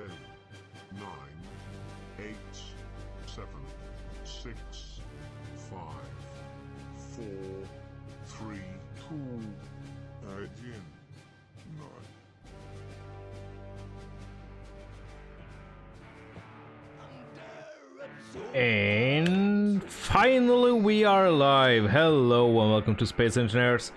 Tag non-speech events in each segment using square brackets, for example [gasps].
10, 9, 8, 7, 6, 5, 4, 3, 2, And finally we are live! Hello and welcome to Space Engineers.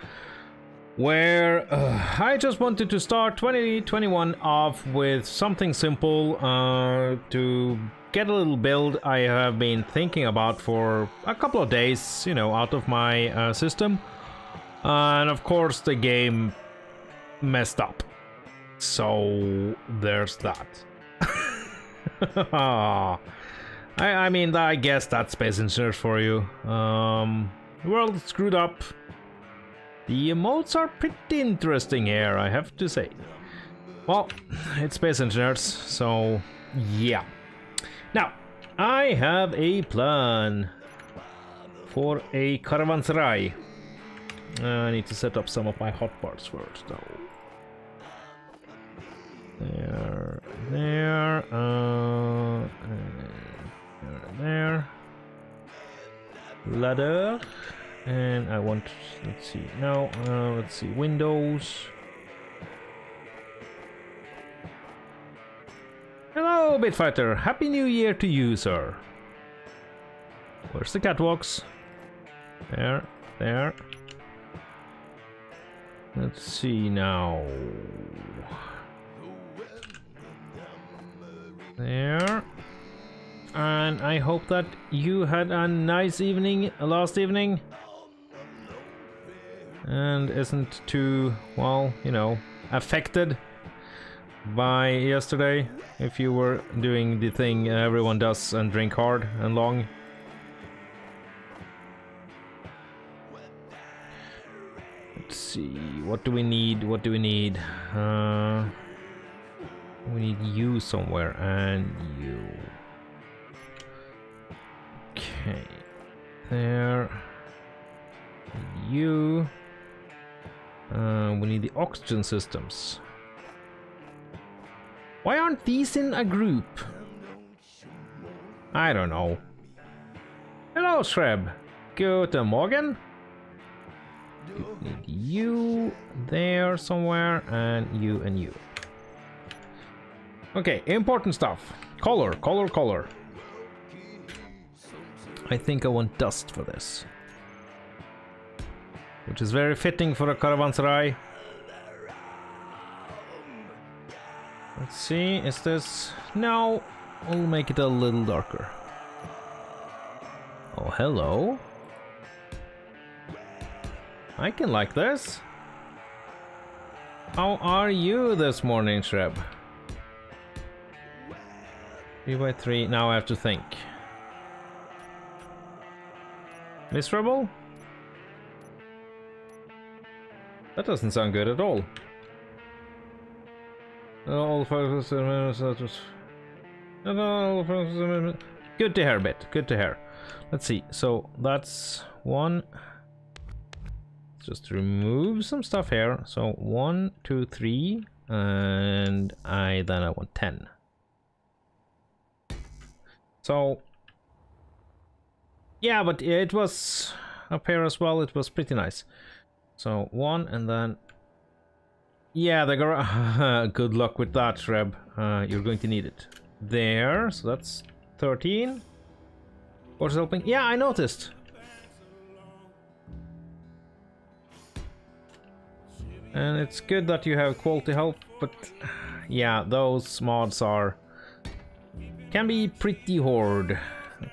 Where uh, I just wanted to start 2021 off with something simple uh, to get a little build I have been thinking about for a couple of days, you know, out of my uh, system. and of course the game messed up. So there's that. [laughs] I, I mean, I guess that's Space Engineers for you. Um, world screwed up. The emotes are pretty interesting here, I have to say. Well, [laughs] it's Space Engineers, so yeah. Now, I have a plan for a caravanserai. Uh, I need to set up some of my hotbars first, though. There, there, uh, there, there. Ladder. And I want, let's see, now, uh, let's see, windows. Hello, Bitfighter. Happy New Year to you, sir. Where's the catwalks? There, there. Let's see now. There. And I hope that you had a nice evening last evening. And isn't too, well, you know, affected by yesterday. If you were doing the thing everyone does and drink hard and long. Let's see, what do we need? What do we need? Uh, we need you somewhere and you. Okay. There. You. Uh, we need the oxygen systems. Why aren't these in a group? I don't know. Hello, Shreb. Guten Morgen. Need you there somewhere, and you and you. Okay, important stuff. Color, color, color. I think I want dust for this. Which is very fitting for a caravanserai. Let's see, is this... No, we'll make it a little darker. Oh, hello. I can like this. How are you this morning, Shreb? 3 by 3 now I have to think. Miserable? That doesn't sound good at all. All Good to hear, a bit. Good to hear. Let's see. So that's one. Just remove some stuff here. So one, two, three, and I then I want ten. So yeah, but it was up here as well. It was pretty nice. So one and then yeah, the garage. [laughs] Good luck with that, Shreb. Uh, you're going to need it. There, so that's 13. What's helping? Yeah, I noticed. And it's good that you have quality help, but yeah, those mods are can be pretty hard.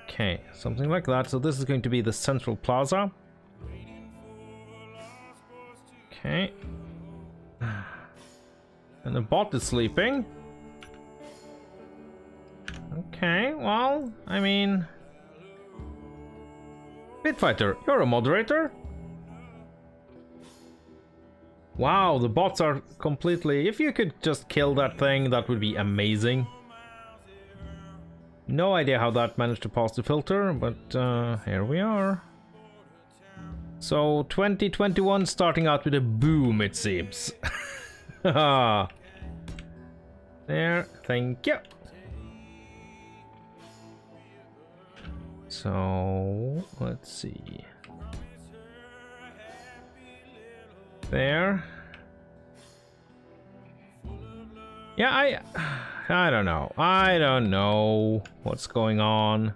Okay, something like that. So this is going to be the central plaza. Okay. [sighs] And the bot is sleeping. Okay, well, I mean... Bitfighter, you're a moderator? Wow, the bots are completely... If you could just kill that thing, that would be amazing. No idea how that managed to pass the filter, but uh, here we are. So 2021 starting out with a boom, it seems. [laughs] there thank you. So, let's see. There. Yeah, I... [sighs] I don't know. I don't know what's going on.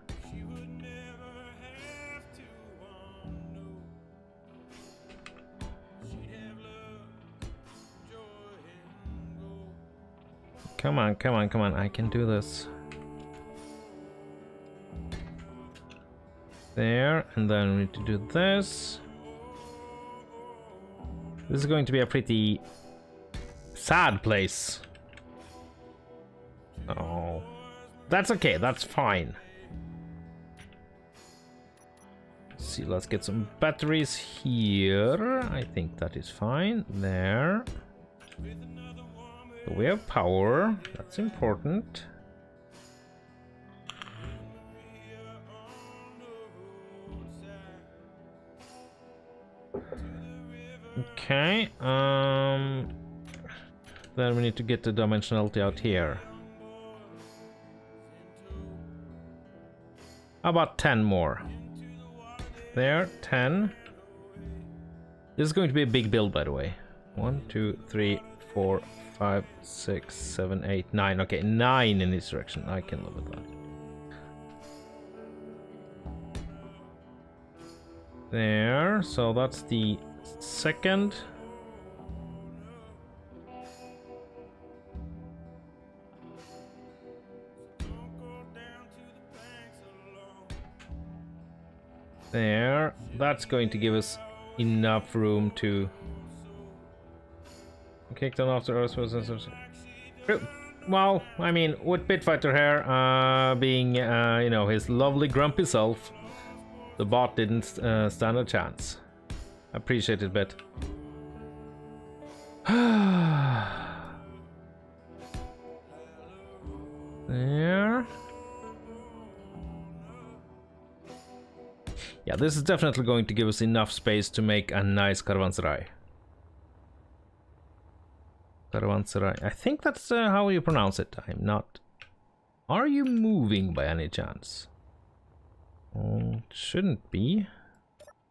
Come on, come on, come on. I can do this. There, and then we need to do this. This is going to be a pretty sad place. Oh. That's okay, that's fine. Let's see, let's get some batteries here. I think that is fine. There. We have power. That's important. Okay. Um. Then we need to get the dimensionality out here. About 10 more. There, 10. This is going to be a big build, by the way. One, two, three, four, five, six, seven, eight, nine. Okay, nine in this direction. I can live with that. There, so that's the second. There, that's going to give us enough room to kick down after Earth was well, I mean, with Bitfighter here uh, being, uh, you know, his lovely grumpy self, the bot didn't uh, stand a chance. Appreciate it, Bit. [sighs] there. Yeah, this is definitely going to give us enough space to make a nice caravanserai. Caravanserai. I think that's uh, how you pronounce it. I'm not... Are you moving by any chance? Oh, shouldn't be.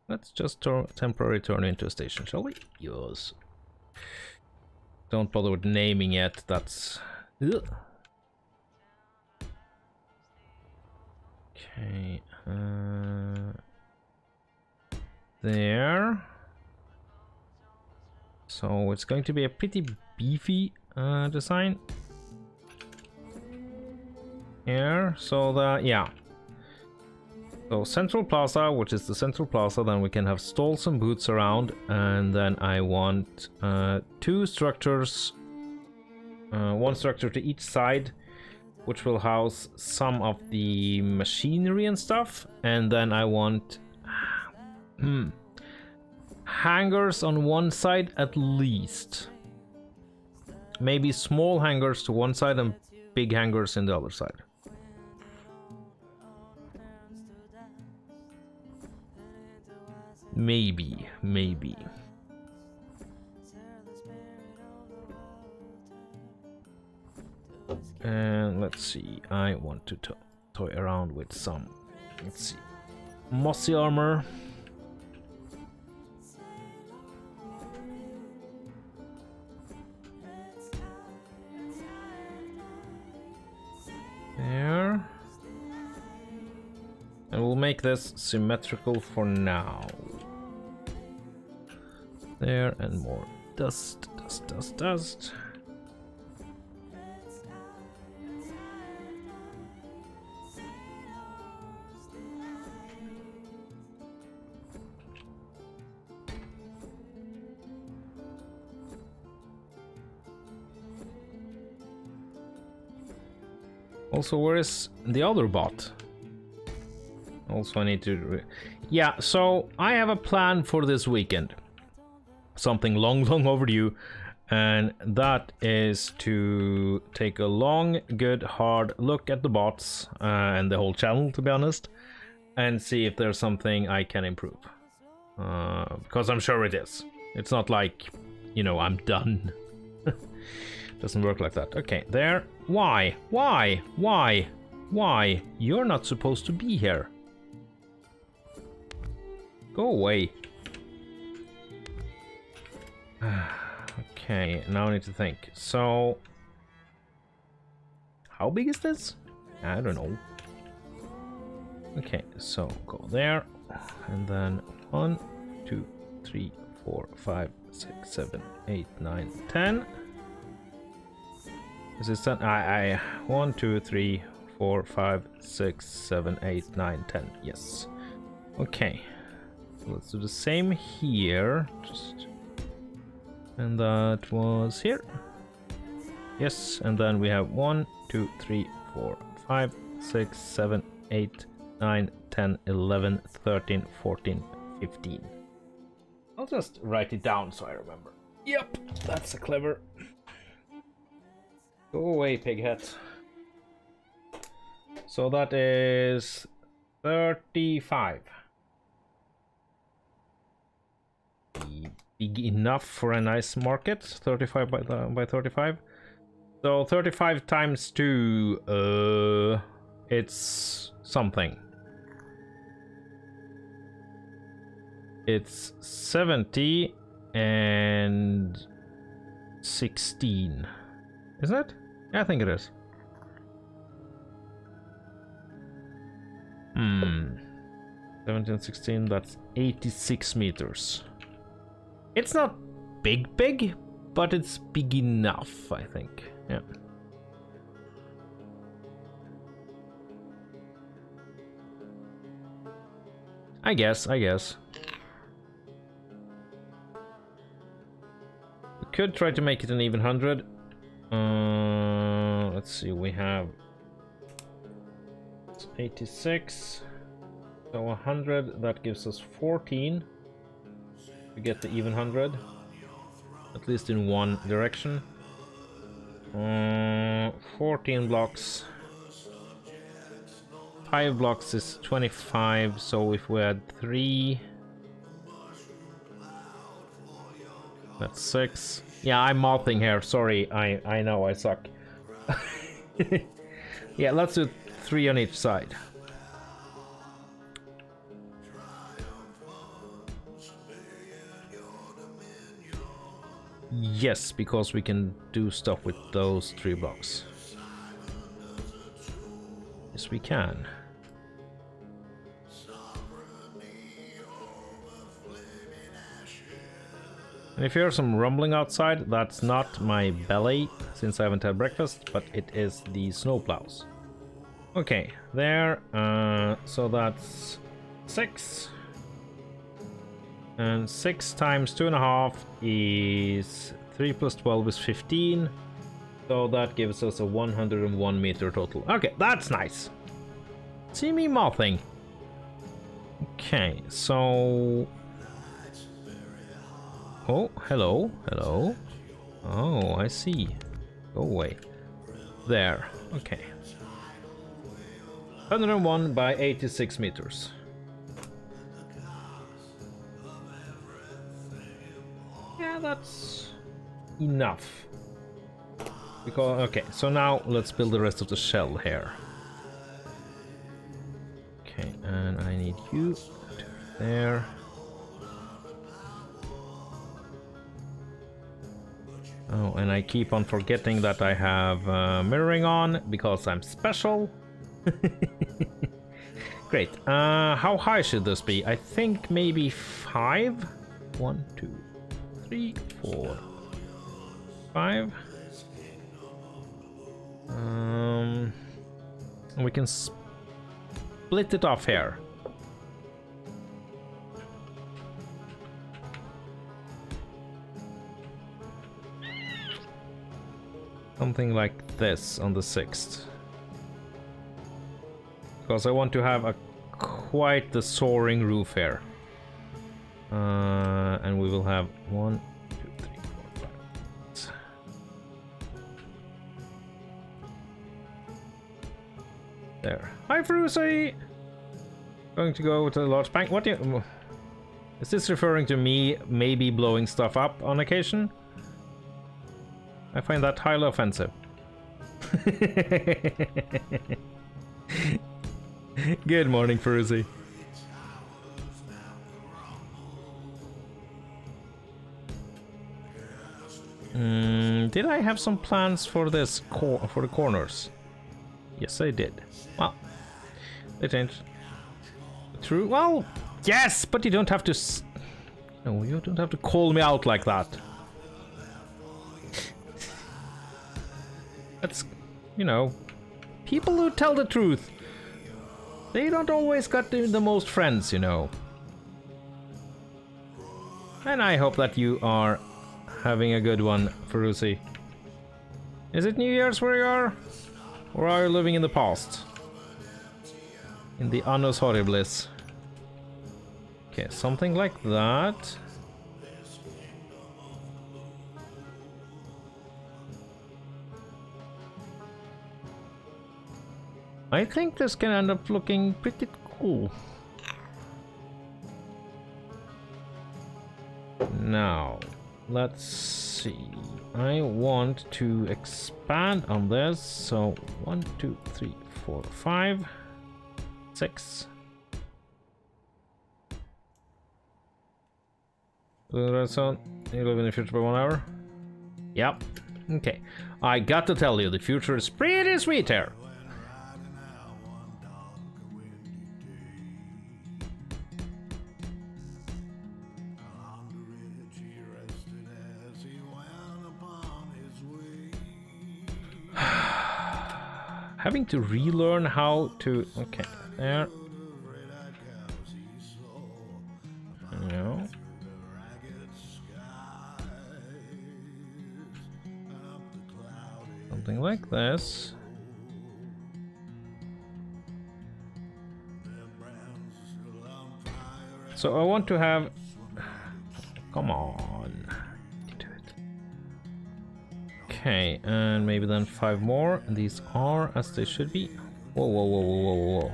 Let's just temporarily turn into a station, shall we? Yes. Don't bother with naming yet, that's... Ugh. Okay, uh there. So it's going to be a pretty beefy uh, design. Here, so the, yeah. So Central Plaza, which is the Central Plaza, then we can have stalls and booths around, and then I want uh, two structures, uh, one structure to each side, which will house some of the machinery and stuff, and then I want Hmm. Hangars on one side at least. Maybe small hangars to one side and big hangars in the other side. Maybe, maybe. And let's see, I want to to toy around with some, let's see, mossy armor. There. And we'll make this symmetrical for now. There and more dust, dust, dust, dust. Also, where is the other bot? Also, I need to... Yeah, so I have a plan for this weekend. Something long, [laughs] long overdue. And that is to take a long, good, hard look at the bots uh, and the whole channel, to be honest. And see if there's something I can improve. Uh, because I'm sure it is. It's not like, you know, I'm done. [laughs] Doesn't work like that. Okay, there. Why? Why? Why? Why? You're not supposed to be here. Go away. [sighs] okay, now I need to think. So... How big is this? I don't know. Okay, so go there. And then one, two, three, four, five, six, seven, eight, nine, ten. Is this ten? I, I, one, two, three, four, five, six, seven, eight, nine, ten. Yes. Okay. So let's do the same here. Just, and that was here. Yes, and then we have one, two, three, four, five, six, seven, eight, nine, ten, eleven, thirteen, fourteen, fifteen. I'll just write it down so I remember. Yep, that's a clever. Go away, pig pighead. So that is 35. Big enough for a nice market. 35 by, by 35. So 35 times 2, uh, it's something. It's 70 and 16. Is it? I think it is. Hmm. 17, 16, that's 86 meters. It's not big, big, but it's big enough, I think. Yeah. I guess, I guess. We could try to make it an even hundred. Uh, let's see, we have 86. So 100, that gives us 14. We get the even 100. At least in one direction. Uh, 14 blocks. 5 blocks is 25, so if we add 3... That's 6. Yeah, I'm mouthing here, sorry, I, I know I suck. [laughs] yeah, let's do 3 on each side. Yes, because we can do stuff with those three blocks. Yes, we can. And if you hear some rumbling outside, that's not my belly, since I haven't had breakfast, but it is the snowplows. Okay, there, uh, so that's six. And 6 times 2.5 is 3 plus 12 is 15. So that gives us a 101 meter total. Okay, that's nice. See me mothing. Okay, so... Oh, hello, hello. Oh, I see. Go away. There, okay. 101 by 86 meters. Yeah, that's enough. Because, okay, so now let's build the rest of the shell here. Okay, and I need you there. Oh, and I keep on forgetting that I have uh, mirroring on because I'm special. [laughs] Great. Uh, how high should this be? I think maybe five. One, two, three, four, five. Um, we can split it off here. Something like this on the 6th. Because I want to have a quite the soaring roof here. Uh, and we will have one, two, three, four, five. There. Hi, Frusi! Going to go to the large bank. What do you... Is this referring to me maybe blowing stuff up on occasion? I find that highly offensive. [laughs] Good morning, Feruzi. Mm, did I have some plans for this for the corners? Yes, I did. Well, they changed. True. Well, yes, but you don't have to. no, you don't have to call me out like that. That's, you know, people who tell the truth. They don't always got the, the most friends, you know. And I hope that you are having a good one, Feruzi. Is it New Year's where you are? Or are you living in the past? In the Annus Horribilis. Okay, something like that. I think this can end up looking pretty cool. Now, let's see. I want to expand on this. So one, two, three, four, five, six. Redstone, you live in the future by one hour? Yep. Okay. I got to tell you, the future is pretty sweet here. To relearn how to... Okay, there. No. Something like this. So I want to have... [sighs] Come on. Okay, and maybe then five more. These are as they should be. Whoa, whoa, whoa, whoa, whoa, whoa.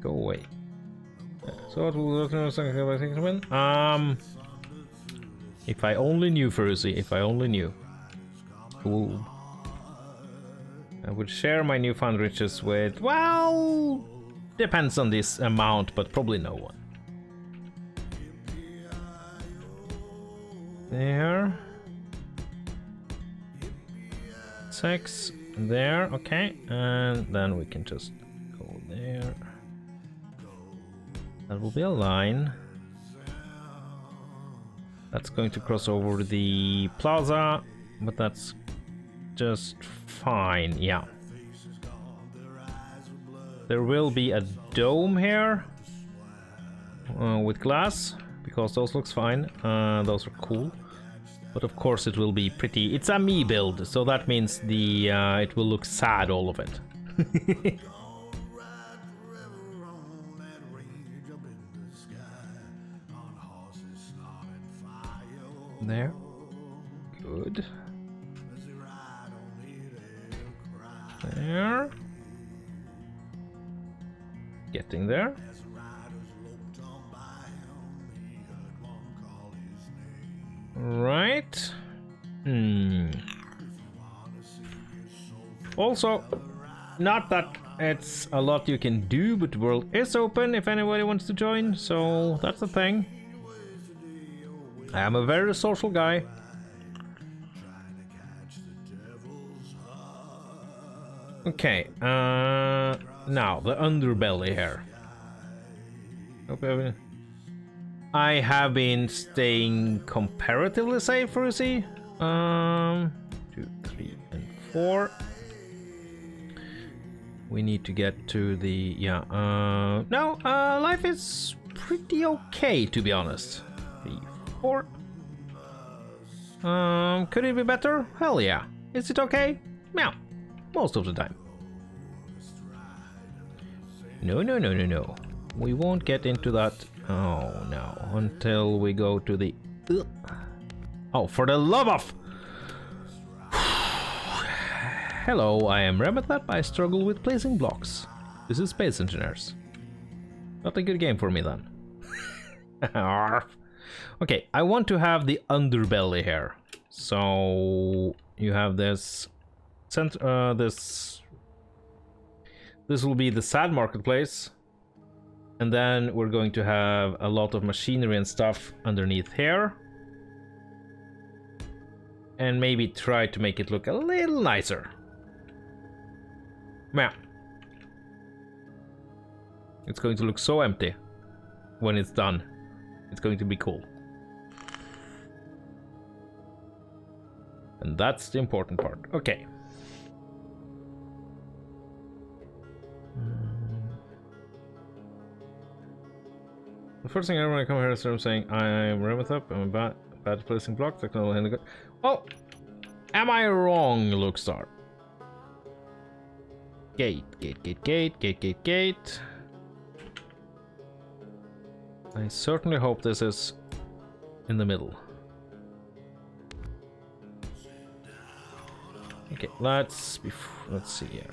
Go away. So what will win? Um, if I only knew, Feruzi, if I only knew. Ooh. I would share my newfound riches with, well, depends on this amount, but probably no one. There. Six there, okay, and then we can just go there. That will be a line. That's going to cross over the plaza, but that's just fine, yeah. There will be a dome here uh, with glass, because those looks fine, uh, those are cool. But of course it will be pretty... It's a me build, so that means the uh, it will look sad, all of it. [laughs] there. Good. There. Getting there. Right. Hmm. Also, not that it's a lot you can do, but the world is open if anybody wants to join, so that's the thing. I am a very social guy. Okay, uh, now the underbelly here. Okay. I have been staying comparatively safe for. Um, two, three, and four. We need to get to the yeah. Uh, no, uh, life is pretty okay to be honest. Three, four. Um, could it be better? Hell yeah. Is it okay? Yeah, most of the time. No, no, no, no, no. We won't get into that Oh no, until we go to the... Oh, for the love of... [sighs] Hello, I am Remethep, I struggle with placing blocks. This is Space Engineers. Not a good game for me then. [laughs] okay, I want to have the underbelly here. So you have this cent uh, this this will be the sad marketplace and then we're going to have a lot of machinery and stuff underneath here. And maybe try to make it look a little nicer. Yeah it's going to look so empty when it's done. It's going to be cool. And that's the important part. Okay. The first thing I want to come here is I'm saying I'm Remethep, I'm bad, bad placing blocks, technical handicap. Well, oh, am I wrong, Lukestar? Gate, gate, gate, gate, gate, gate, gate. I certainly hope this is in the middle. Okay, let's let's see here.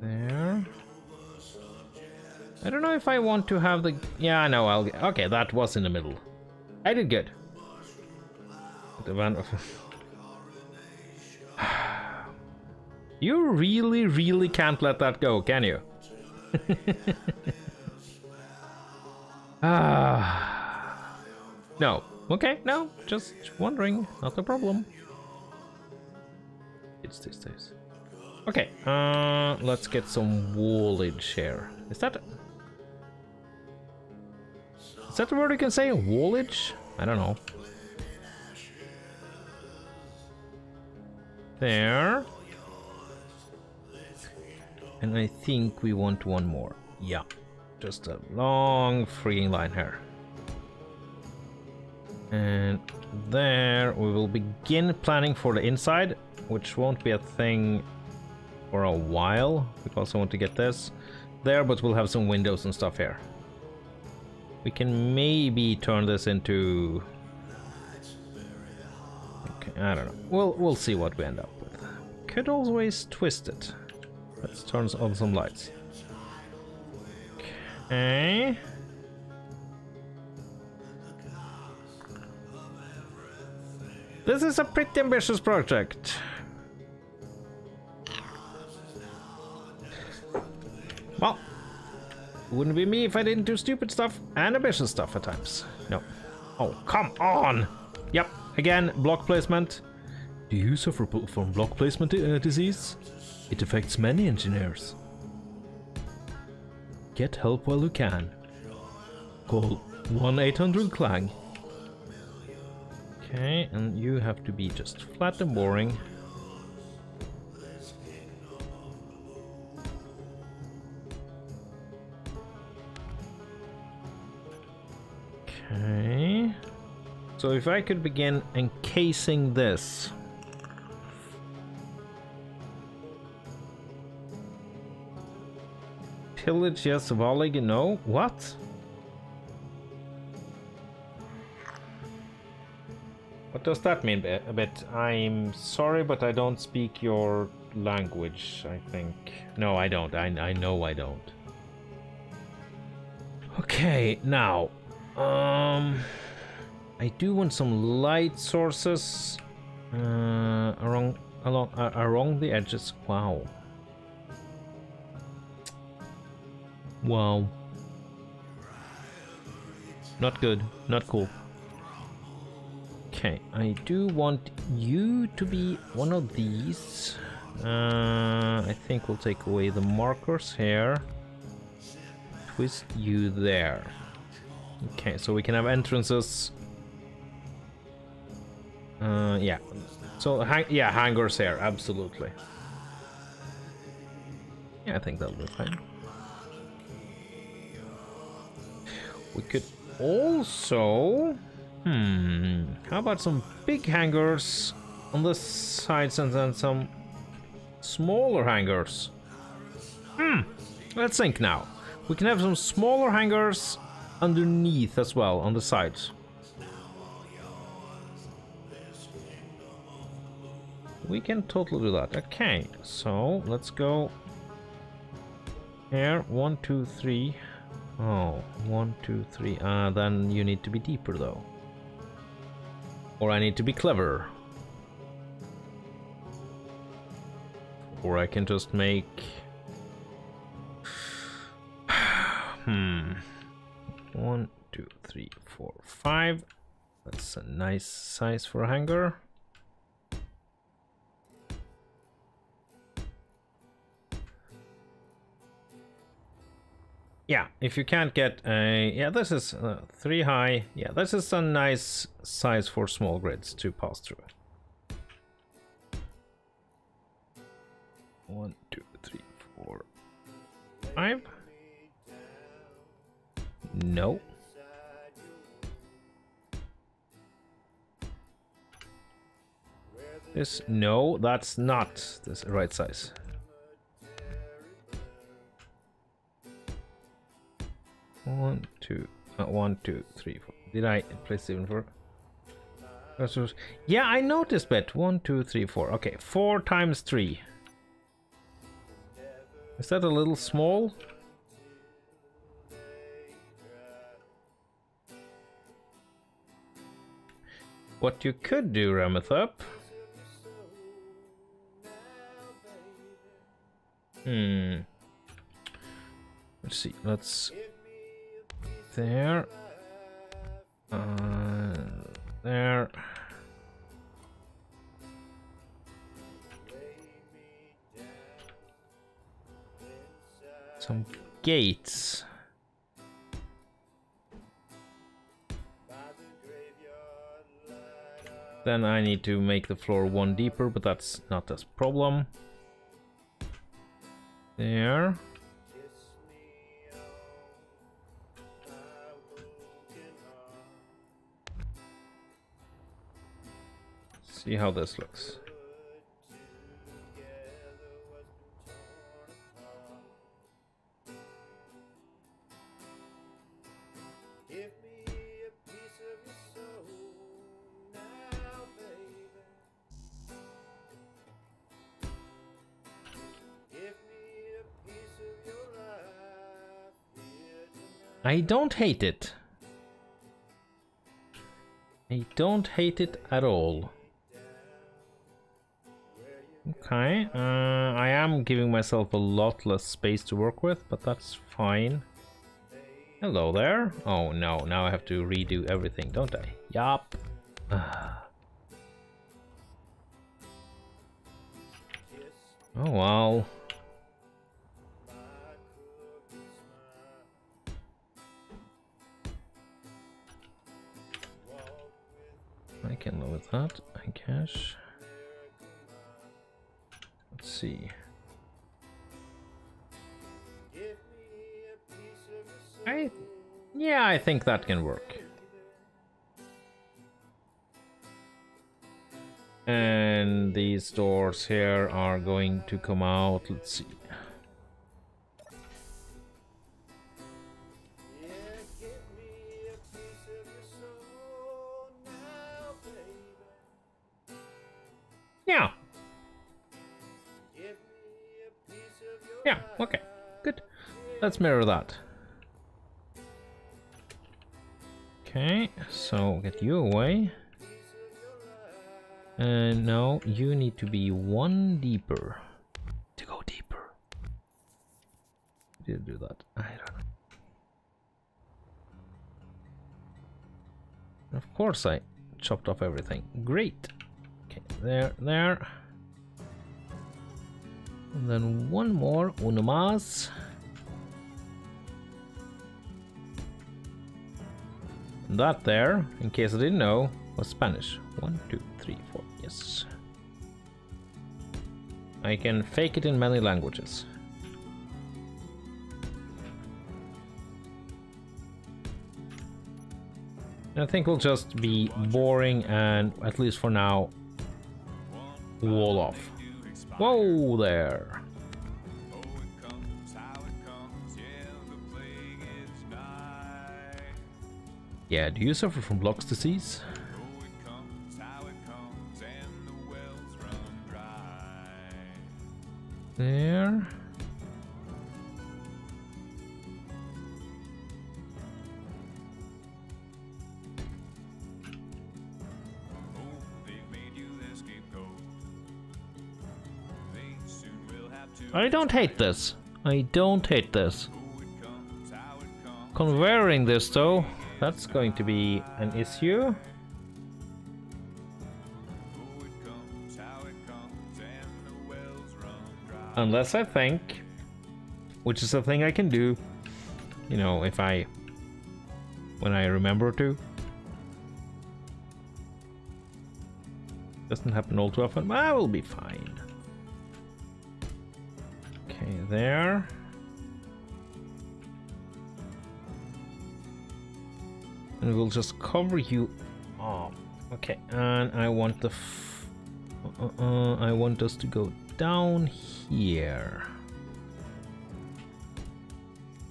There. I don't know if I want to have the. Yeah, I know. I'll. Okay, that was in the middle. I did good. The van. [sighs] you really, really can't let that go, can you? [laughs] Ah. no. Okay, no, just wondering, not a problem. It's these days. Okay, uh, let's get some wallage here. Is that... Is that the word we can say? Wallage? I don't know. There. And I think we want one more. Yeah. Just a long freeing line here. And there we will begin planning for the inside, which won't be a thing for a while, because I want to get this there, but we'll have some windows and stuff here. We can maybe turn this into... Okay, I don't know. We'll, we'll see what we end up with. Could always twist it. Let's turn on some lights. Okay. This is a pretty ambitious project. Wouldn't be me if I didn't do stupid stuff and ambitious stuff at times. No. Oh, come on! Yep, again, block placement. Do you suffer from block placement uh, disease? It affects many engineers. Get help while you can. Call 1-800-CLANG Okay, and you have to be just flat and boring. So if I could begin encasing this. Pillage, yes, volley, no. What? What does that mean a bit? I'm sorry, but I don't speak your language, I think. No, I don't. I, I know I don't. Okay, now. Um, I do want some light sources uh, along, along, uh, the edges. Wow. Wow. Not good. Not cool. Okay, I do want you to be one of these. Uh, I think we'll take away the markers here. Twist you there. Okay, so we can have entrances. Uh, yeah. So, hang yeah, hangars here, absolutely. Yeah, I think that'll be fine. We could also... Hmm. How about some big hangers on the sides and then some smaller hangers? Hmm. Let's think now. We can have some smaller hangers underneath as well on the sides. We can totally do that. Okay, so let's go here. One, two, three. Oh, one, two, three. Ah, uh, then you need to be deeper though. Or I need to be clever. Or I can just make... [sighs] hmm. One, two, three, four, five. That's a nice size for a hangar. Yeah, if you can't get a... Yeah, this is uh, three high. Yeah, this is a nice size for small grids to pass through. One, two, three, four, five. No. This, no, that's not the right size. One, two, uh, one, two, three, four. Did I place seven four? Yeah, I noticed that. One, two, three, four. Okay, four times three. Is that a little small? What you could do, Remethep. Hmm. Let's see. Let's there. Uh, there. Some gates. Then I need to make the floor one deeper, but that's not a problem. There. See how this looks. I don't hate it. I don't hate it at all. Okay, uh, I am giving myself a lot less space to work with, but that's fine. Hello there. Oh no, now I have to redo everything, don't I? Yup. [sighs] oh well. I can live with that, I guess. See. I, yeah, I think that can work. And these doors here are going to come out, let's see. Mirror that. Okay, so get you away. And now you need to be one deeper. To go deeper. Did do that? I don't know. Of course I chopped off everything. Great. Okay, there, there. And then one more, uno más. That there, in case I didn't know, was Spanish. One, two, three, four, yes. I can fake it in many languages. I think we'll just be boring and, at least for now, wall off. Whoa there! Yeah, do you suffer from Block's disease? There. I don't hate this. I don't hate this. Converting this though that's going to be an issue. Unless I think, which is a thing I can do, you know, if I, when I remember to. Doesn't happen all too often, but I will be fine. Okay, there. And we'll just cover you up. Okay, and I want the... Uh, uh, uh, I want us to go down here.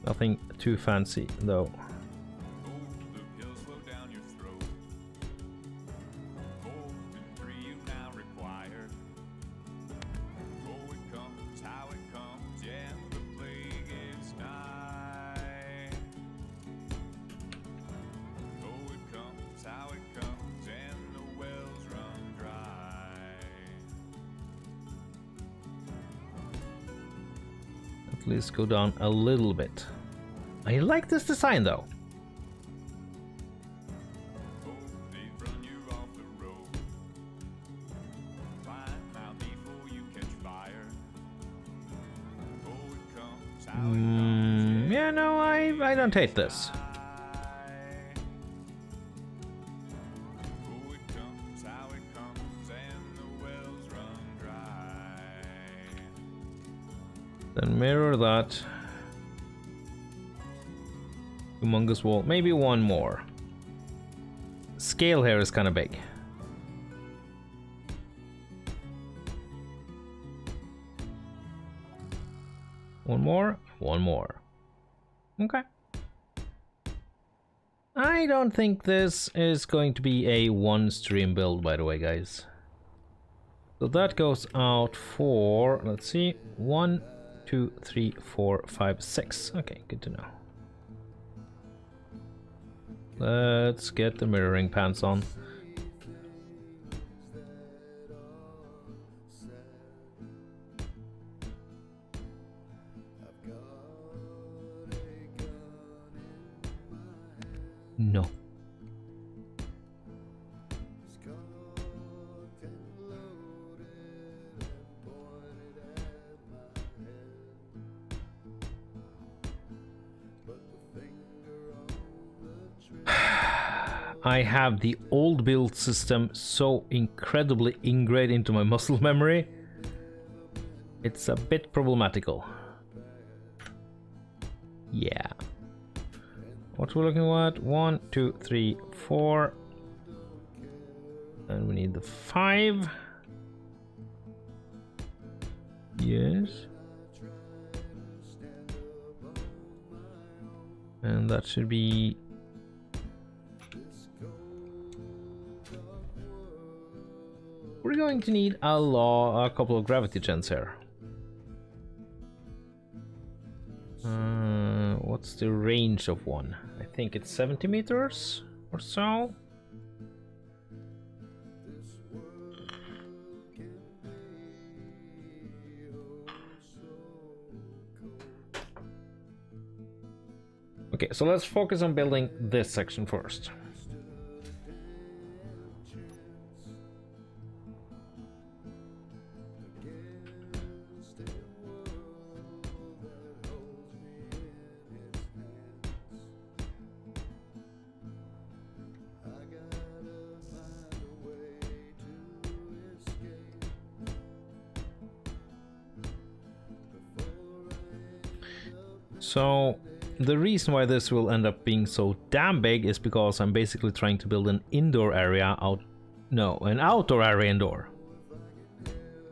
Nothing too fancy, though. Go down a little bit. I like this design though. Mm, yeah, no, I, I don't hate this. Then mirror that. Humongous wall. Maybe one more. Scale here is kind of big. One more, one more. Okay. I don't think this is going to be a one stream build, by the way, guys. So that goes out for, let's see, one, two, three, four, five, six. Okay, good to know. Let's get the mirroring pants on. No. I have the old build system so incredibly ingrained into my [laughs] muscle memory. It's a bit problematical. Yeah. What we're looking at? One, two, three, four. And we need the five. Yes. And that should be going to need a law, a couple of gravity gens here. Uh, what's the range of one? I think it's 70 meters or so. Okay, so let's focus on building this section first. Reason why this will end up being so damn big is because I'm basically trying to build an indoor area out no, an outdoor area indoor.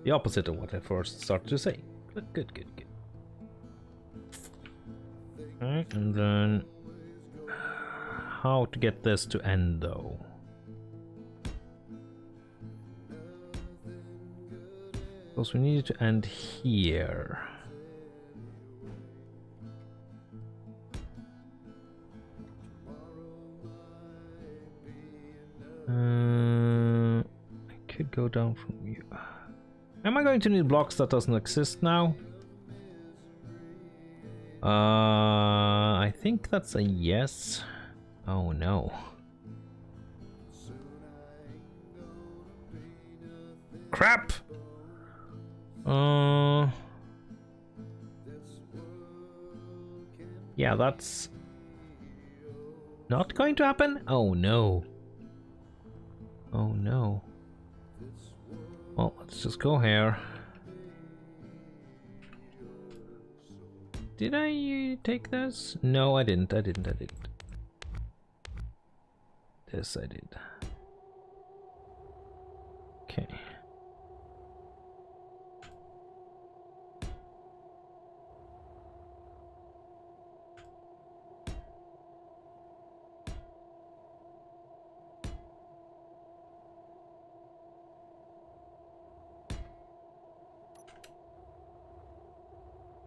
The opposite of what I first started to say. Good, good, good, good. Alright, and then how to get this to end though. Because we need to end here. Am I going to need blocks that doesn't exist now? Uh, I think that's a yes. Oh no. Crap! Uh... Yeah, that's... Not going to happen? Oh no. Oh no. Well, let's just go here. Did I take this? No, I didn't. I didn't. I didn't. This I did. Okay.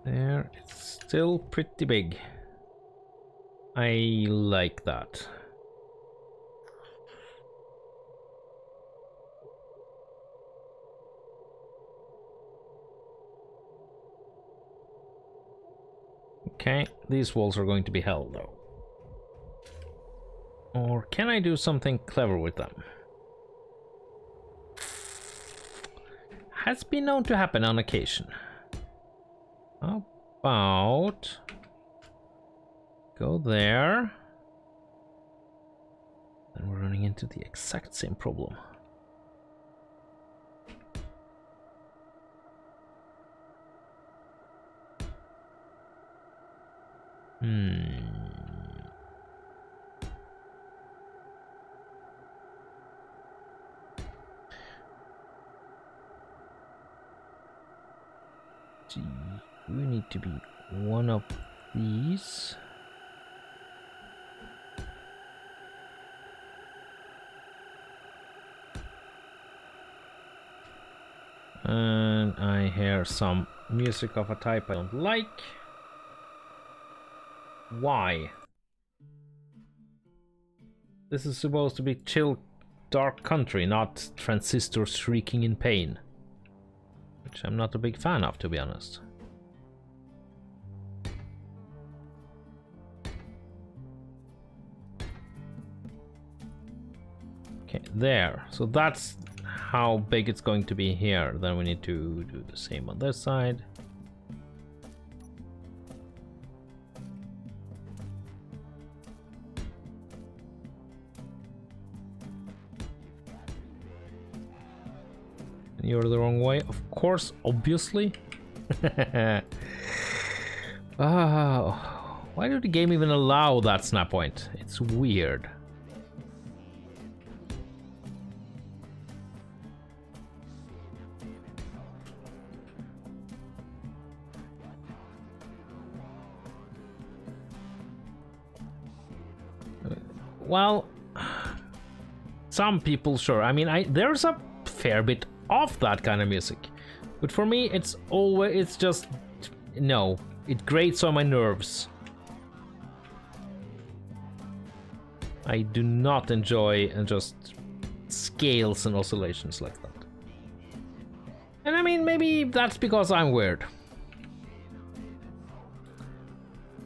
There, it's still pretty big. I like that. Okay, these walls are going to be hell though. Or can I do something clever with them? Has been known to happen on occasion. How about... Go there. And we're running into the exact same problem. Hmm. We need to be one of these. And I hear some music of a type I don't like. Why? This is supposed to be chill, dark country, not transistors shrieking in pain. Which I'm not a big fan of, to be honest. There. So that's how big it's going to be here. Then we need to do the same on this side. You're the wrong way. Of course, obviously. oh, [laughs] why did the game even allow that snap point? It's weird. Well, some people sure. I mean, I there's a fair bit of that kind of music. But for me, it's always, it's just, no, it grates on my nerves. I do not enjoy and just scales and oscillations like that. And I mean, maybe that's because I'm weird.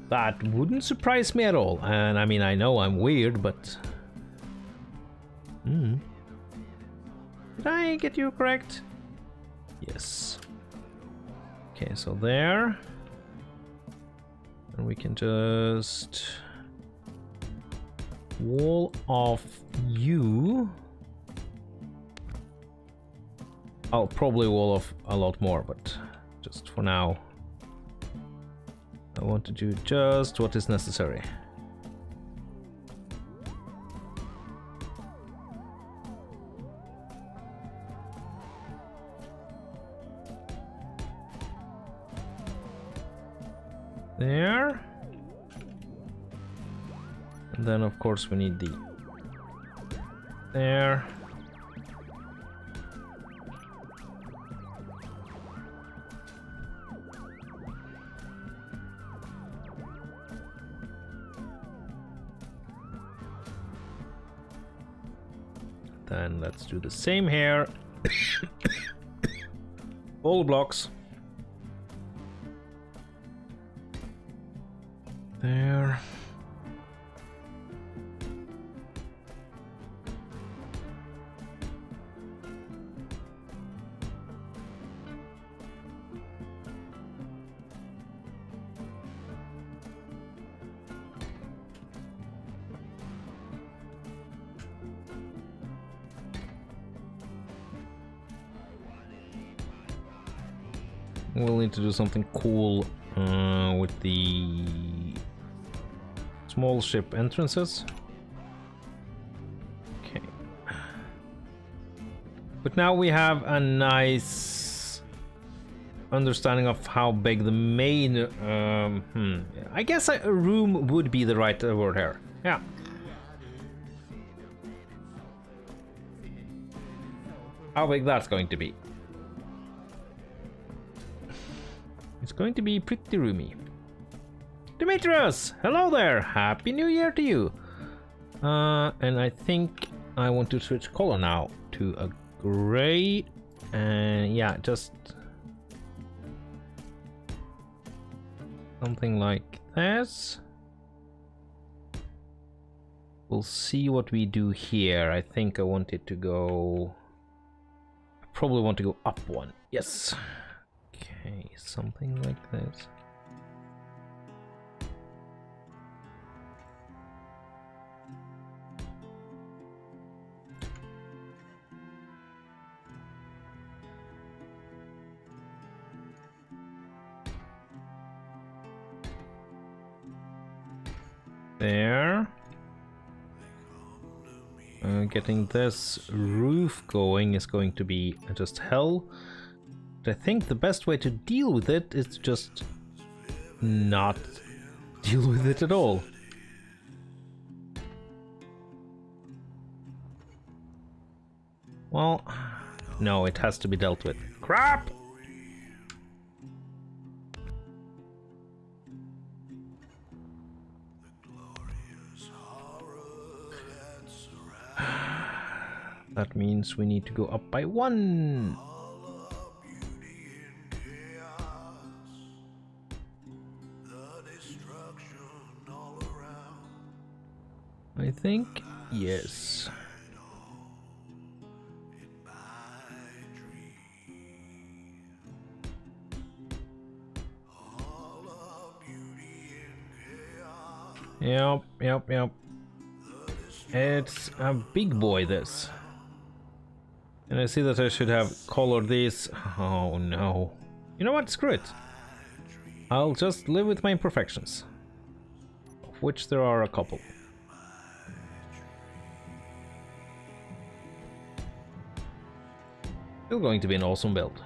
That wouldn't surprise me at all. And I mean, I know I'm weird, but... Hmm. Did I get you correct? Yes. Okay, so there. And we can just... Wall of you. I'll probably wall off a lot more, but just for now. I want to do just what is necessary. There. And then of course we need the there. Let's do the same here. All blocks. there. We'll to do something cool uh, with the small ship entrances. Okay. But now we have a nice understanding of how big the main... Um, hmm, I guess a room would be the right word here. Yeah. How big that's going to be. It's going to be pretty roomy. Demetrius! Hello there! Happy New Year to you! Uh, and I think I want to switch color now to a gray. And yeah, just something like this. We'll see what we do here. I think I want it to go... I probably want to go up one. Yes. Okay, something like this. There. Uh, getting this roof going is going to be just hell. I think the best way to deal with it is to just not deal with it at all. Well, no, it has to be dealt with. Crap! [sighs] That means we need to go up by one. Think yes. Yep, yep, yep. It's a big boy, this. And I see that I should have colored these. Oh no. You know what? Screw it. I'll just live with my imperfections. Of which there are a couple. Still going to be an awesome build.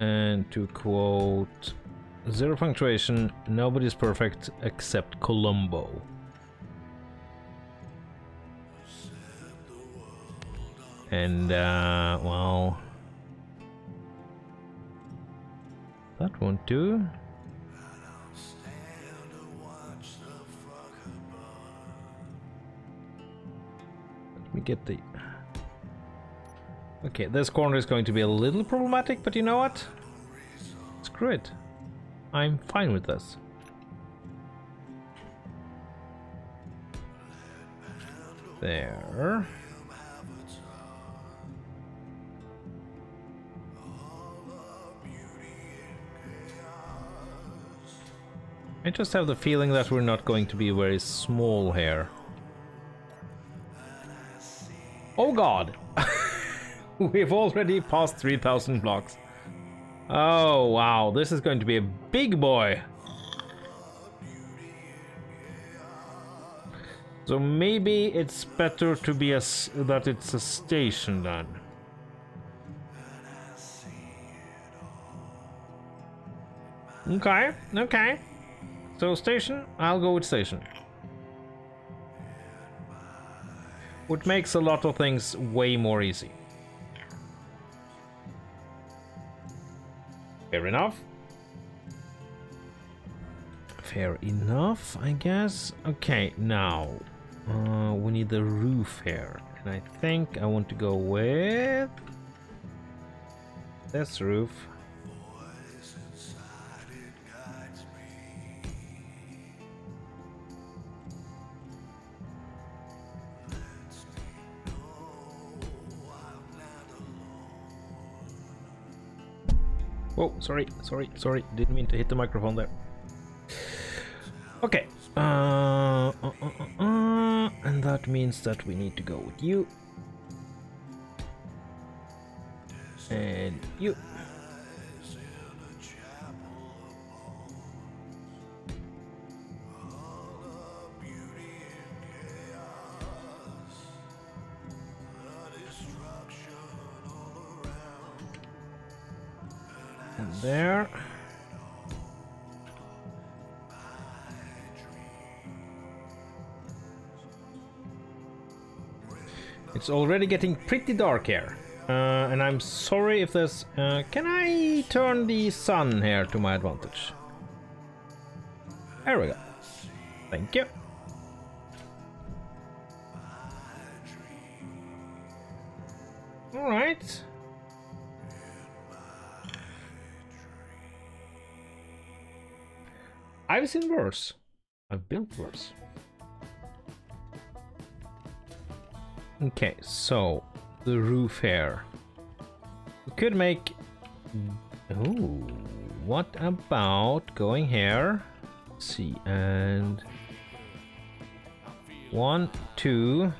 And to quote Zero punctuation, nobody's perfect except Columbo. And, uh, well... That won't do. Get the... Okay, this corner is going to be a little problematic, but you know what? Screw it. I'm fine with this. There. I just have the feeling that we're not going to be very small here. God! [laughs] We've already passed 3000 blocks. Oh wow, this is going to be a big boy. So maybe it's better to be a that it's a station then. Okay, okay. So station, I'll go with station. Which makes a lot of things way more easy. Fair enough. Fair enough, I guess. Okay, now uh, we need the roof here. And I think I want to go with this roof. Oh, sorry, sorry, sorry. Didn't mean to hit the microphone there. Okay. Uh, uh, uh, uh, uh, and that means that we need to go with you. And you. There. It's already getting pretty dark here. Uh, and I'm sorry if there's... Uh, can I turn the sun here to my advantage? There we go. Thank you. Alright. I've seen worse. I've built worse. Okay, so the roof here. We could make. Oh, what about going here? Let's see, and one, two.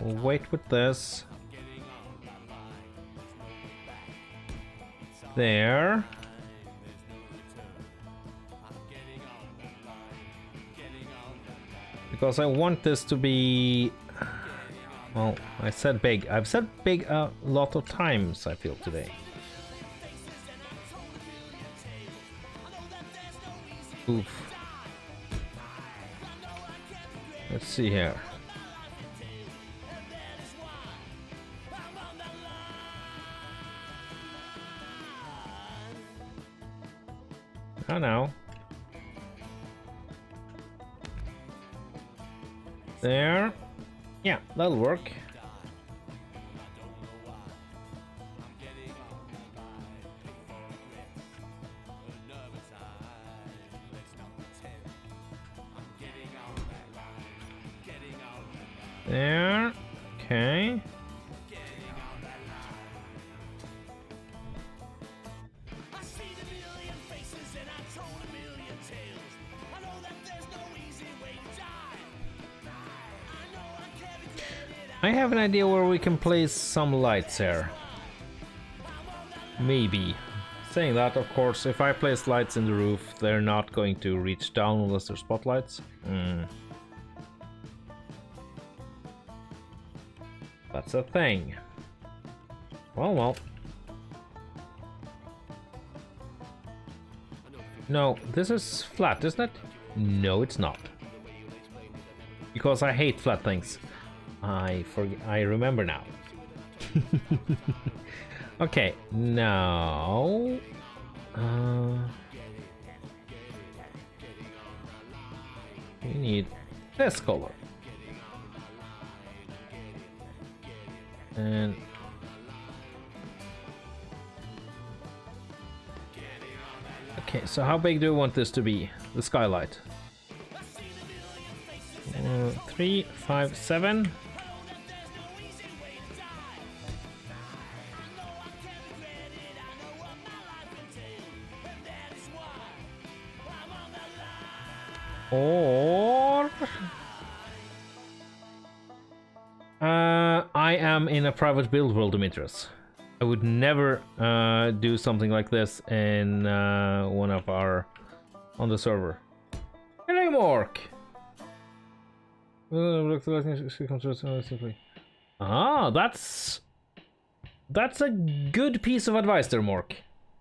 Wait with this. There. Because I want this to be well, I said big. I've said big a lot of times, I feel, today. Oof. Let's see here. Ah, oh no. There. Yeah, that'll work. Have an idea where we can place some lights here. Maybe. Saying that, of course, if I place lights in the roof, they're not going to reach down unless they're spotlights. Mm. That's a thing. Well, well. No, this is flat, isn't it? No, it's not. Because I hate flat things. I forget. I remember now. [laughs] okay, now. Uh, we need this color. And okay, so how big do you want this to be? The skylight. Uh, three, five, seven. Or... Uh, I am in a private build world, Demetrius. I would never uh, do something like this in uh, one of our... on the server. Hello, Mork! Ah, that's... That's a good piece of advice there, Mork.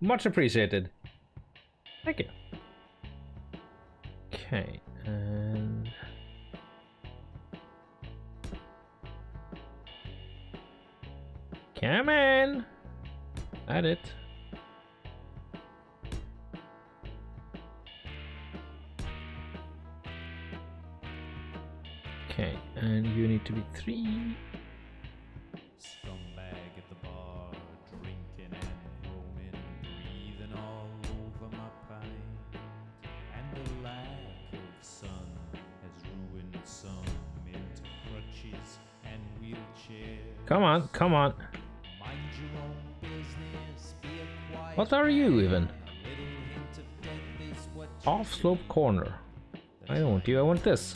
Much appreciated. Thank you. Okay, and... Come in! At it. Okay, and you need to be three. Come on, come on. What are you even? Off slope corner. I don't want you, I want this.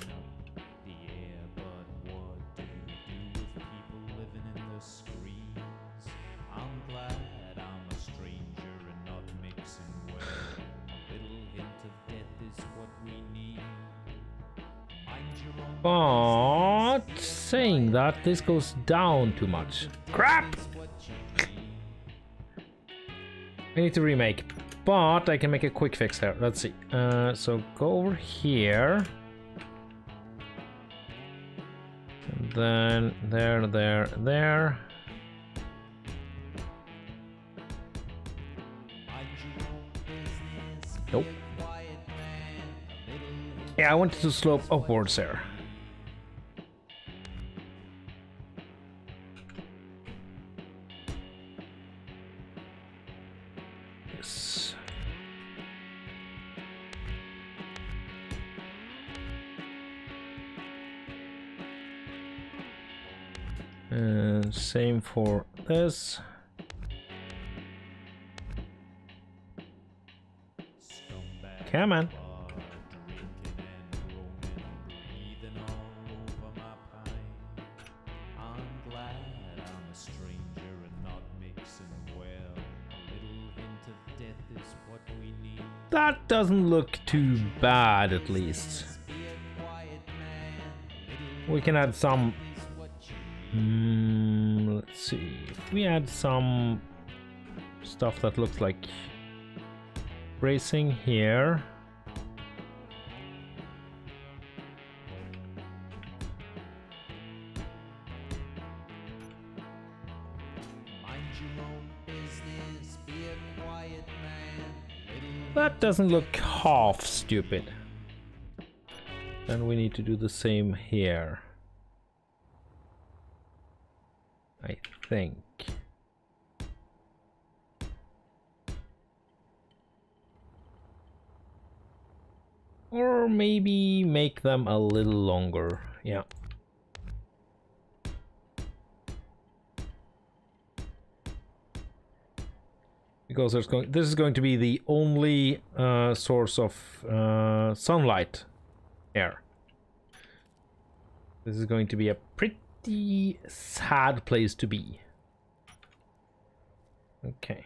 That, this goes down too much. Crap! I need to remake, but I can make a quick fix here. Let's see. Uh, so go over here. And then there, there, there. Nope. Yeah, I wanted to slope upwards there. For this. Come on. That doesn't look too bad, at least. We can add some... Mm, see. We add some stuff that looks like racing here. That doesn't look half stupid. Then we need to do the same here. I think. Or maybe make them a little longer. Yeah. because there's going this is going to be the only uh, source of uh, sunlight here. This is going to be a pretty sad place to be. Okay.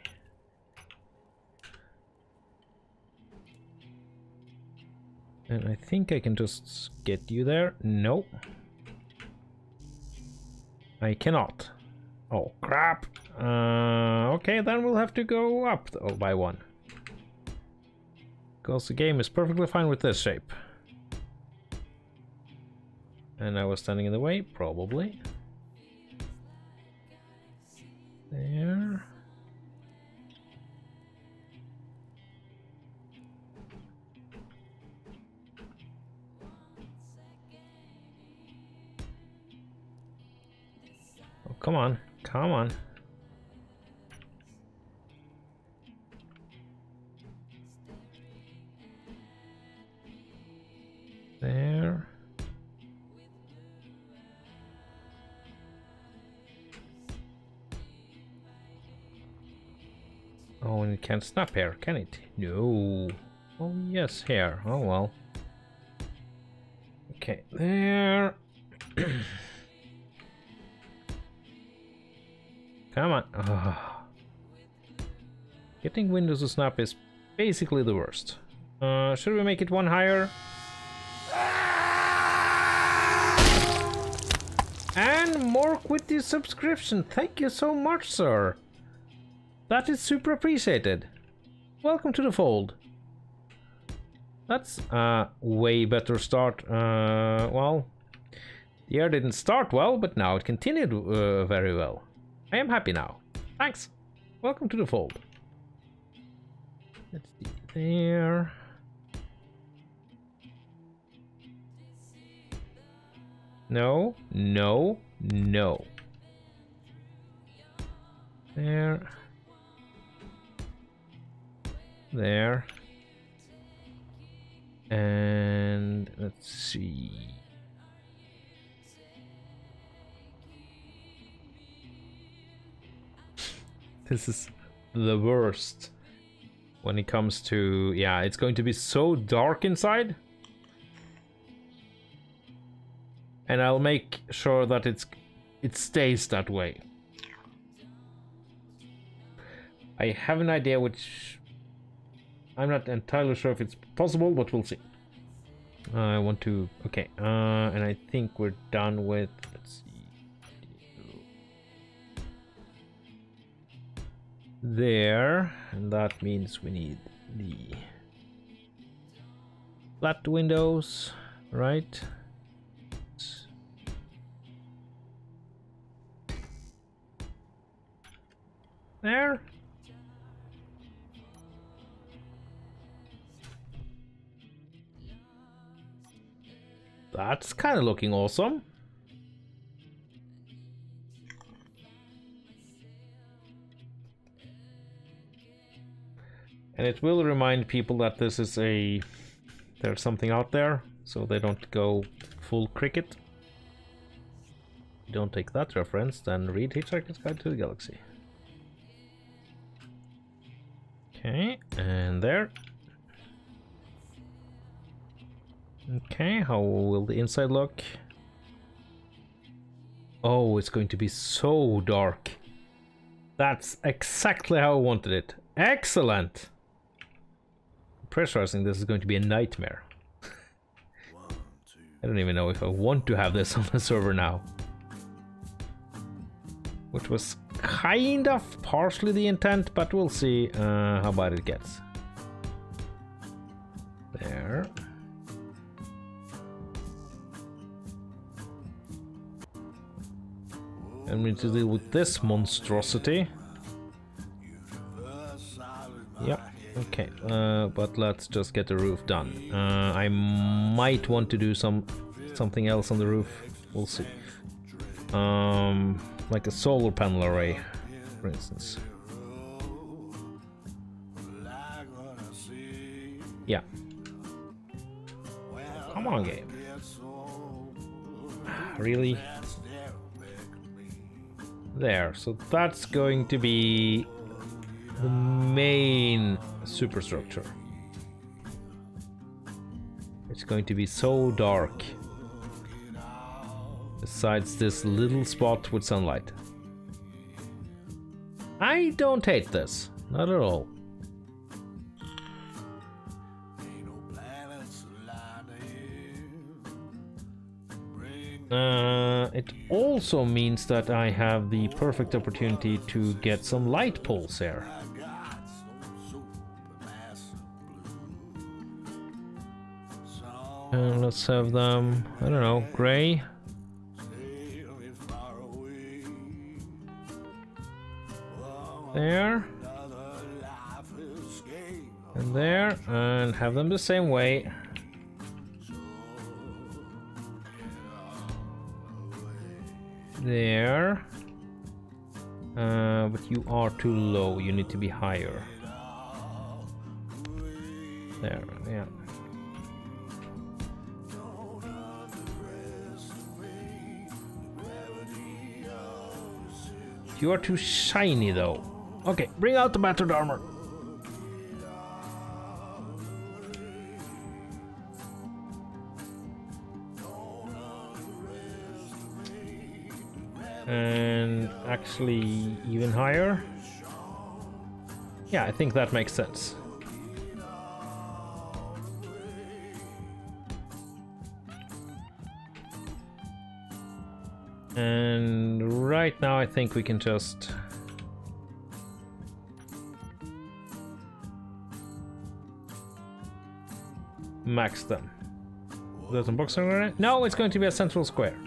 And I think I can just get you there. No. I cannot. Oh, crap. Uh, okay, then we'll have to go up by one. Because the game is perfectly fine with this shape. And I was standing in the way? Probably. There. Oh, come on. Come on. Oh, and it can't snap here, can it? No. Oh, yes, here. Oh, well. Okay, there. [coughs] Come on. [sighs] Getting Windows to snap is basically the worst. Uh, should we make it one higher? And more with the subscription. Thank you so much, sir. That is super appreciated. Welcome to the fold. That's a way better start. Uh, well, the year didn't start well, but now it continued uh, very well. I am happy now. Thanks. Welcome to the fold. Let's see there. No, no, no. There. There. And let's see. [laughs] this is the worst when it comes to yeah it's going to be so dark inside and I'll make sure that it's it stays that way I have an idea which I'm not entirely sure if it's possible but we'll see. I want to okay uh, and I think we're done with let's see. There and that means we need the flat windows right? There that's kind of looking awesome And it will remind people that this is a... There's something out there, so they don't go full Krikkit. don't take that reference, then read Hitchhiker's Guide to the Galaxy. Okay, and there. Okay, how will the inside look? Oh, it's going to be so dark. That's exactly how I wanted it. Excellent! pressurizing this is going to be a nightmare. [laughs] I don't even know if I want to have this [laughs] on the server now. Which was kind of partially the intent, but we'll see uh, how bad it gets. There. And we need to deal with this monstrosity. Yep. Okay, uh, but let's just get the roof done. Uh, I might want to do some something else on the roof. We'll see. Um, like a solar panel array, for instance. Yeah. Come on, game. Really? There, so that's going to be the main superstructure. It's going to be so dark. Besides this little spot with sunlight. I don't hate this. Not at all. Uh, it also means that I have the perfect opportunity to get some light poles here. And let's have them, I don't know, gray. There. And there, and have them the same way. There. Uh, but you are too low, you need to be higher. There, yeah. You are too shiny though. Okay, bring out the battered armor. And actually even higher. Yeah, I think that makes sense. And right now I think we can just... Max them. There's a box it? No, it's going to be a central square.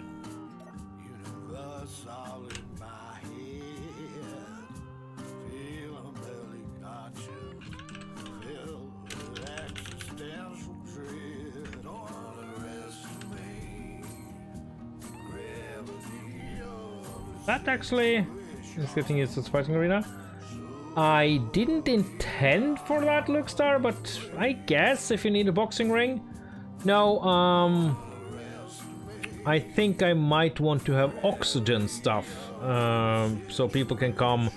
That actually is getting to fighting arena. I didn't intend for that look star, but I guess if you need a boxing ring. No, um... I think I might want to have oxygen stuff, um, so people can come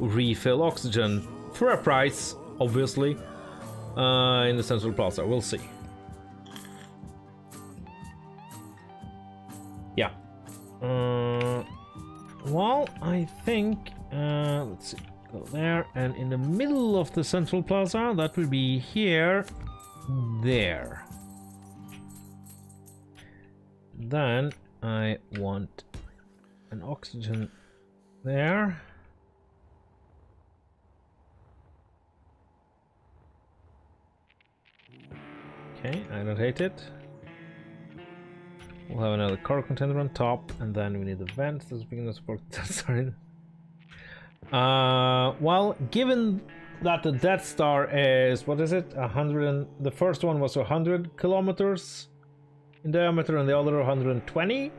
refill oxygen for a price, obviously, uh, in the Central Plaza. We'll see. Think, uh, let's see, go there, and in the middle of the Central Plaza, that will be here, there. Then I want an oxygen there. Okay, I don't hate it. We'll have another car container on top, and then we need the vents. That's beginning to support. [laughs] Sorry. Uh, well, given that the Death Star is what is it? Hundred. And, the first one was hundred kilometers in diameter, and the other 120.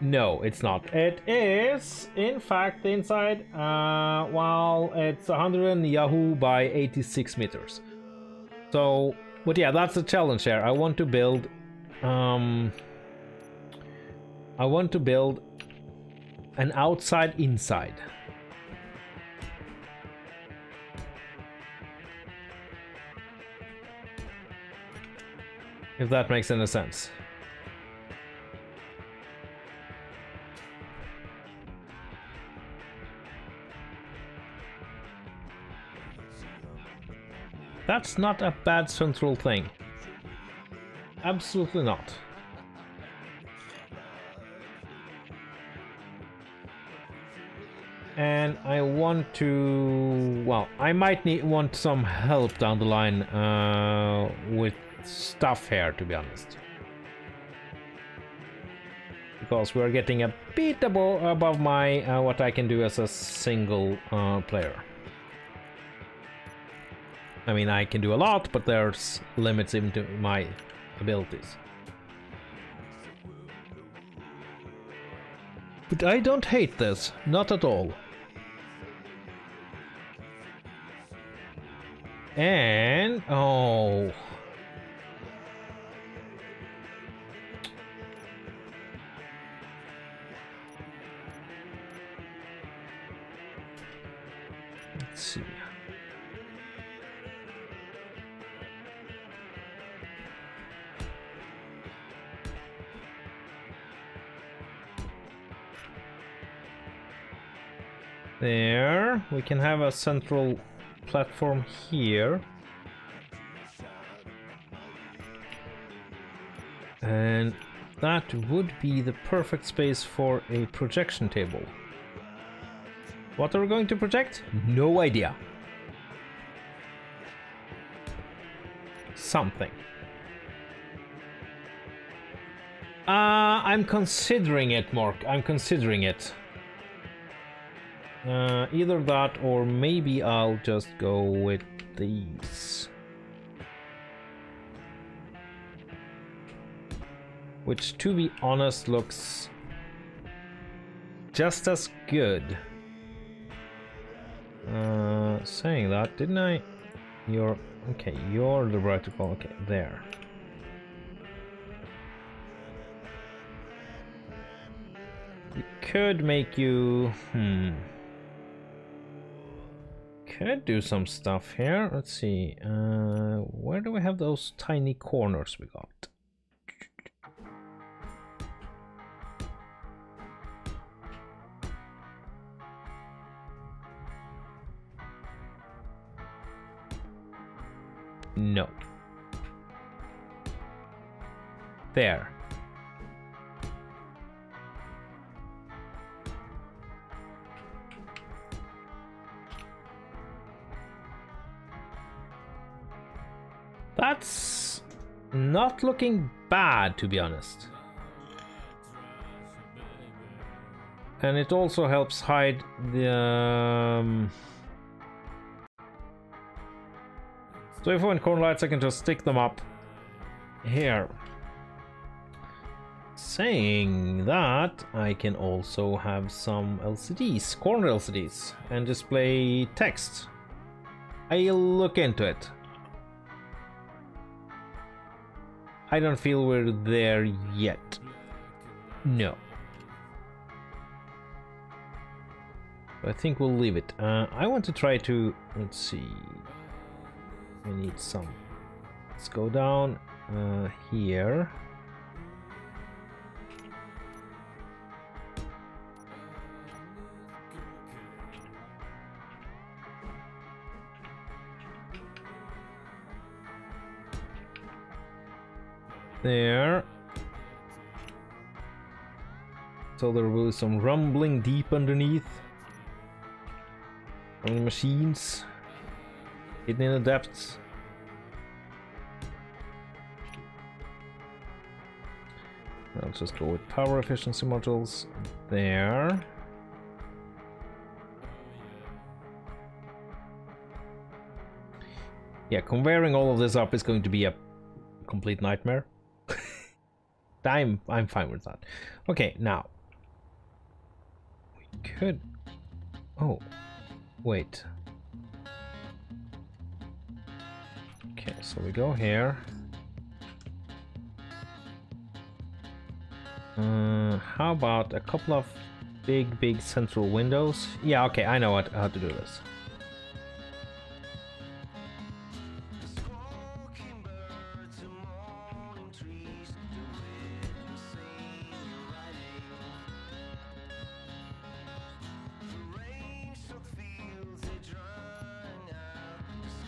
No, it's not. It is, in fact, inside, uh, well, it's 100 Yahoo by 86 meters. So, but yeah, that's the challenge here. I want to build, um, I want to build an outside inside. If that makes any sense. That's not a bad central thing. Absolutely not. And I want to... Well, I might need want some help down the line uh, with stuff here, to be honest. Because we're getting a bit above, above my uh, what I can do as a single uh, player. I mean, I can do a lot, but there's limits even to my abilities. But I don't hate this, not at all. And... oh... There, we can have a central platform here. And that would be the perfect space for a projection table. What are we going to project? No idea. Something. Uh, I'm considering it, Mark. I'm considering it. Uh, either that or maybe I'll just go with these. Which, to be honest, looks just as good. Uh, saying that, didn't I? You're... Okay, you're the vertical. Okay, there. We could make you... Hmm could do some stuff here. Let's see. Uh, where do we have those tiny corners we got? No. There. That's not looking bad, to be honest. And it also helps hide the... Um... So if I want corner lights, I can just stick them up here. Saying that, I can also have some LCDs, corner LCDs, and display text. I'll look into it. I don't feel we're there yet. No. I think we'll leave it. Uh, I want to try to... Let's see... We need some... Let's go down uh, here. There. So there will be some rumbling deep underneath. From the machines. Hidden in the depths. I'll just go with power efficiency modules there. Yeah, conveying all of this up is going to be a complete nightmare. [laughs] I'm I'm fine with that. Okay, now we could. Oh, wait. So we go here. Uh, how about a couple of big, big central windows? Yeah, okay, I know what, how to do this.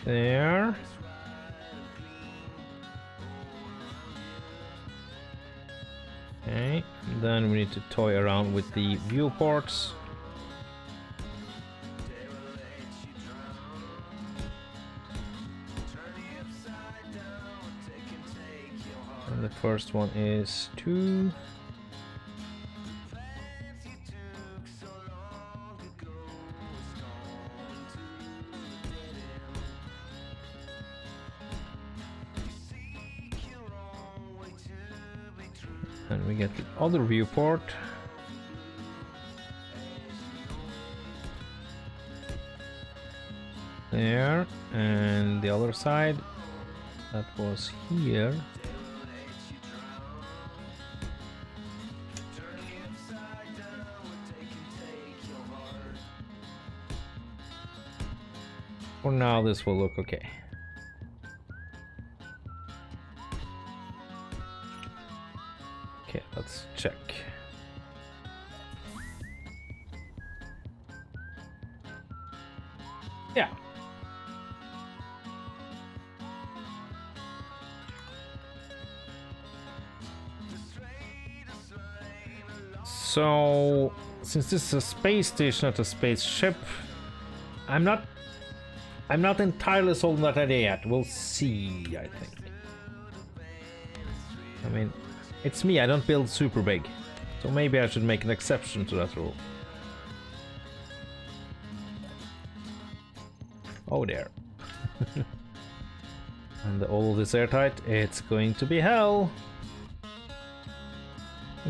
There. To toy around with the viewports. And the first one is two. Other viewport. There, and the other side, that was here. For now, this will look okay. Okay, since this is a space station, not a spaceship, I'm not I'm not entirely sold on that idea yet. We'll see, I think. I mean, it's me, I don't build super big. So maybe I should make an exception to that rule. Oh there. [laughs] and all this airtight, it's going to be hell.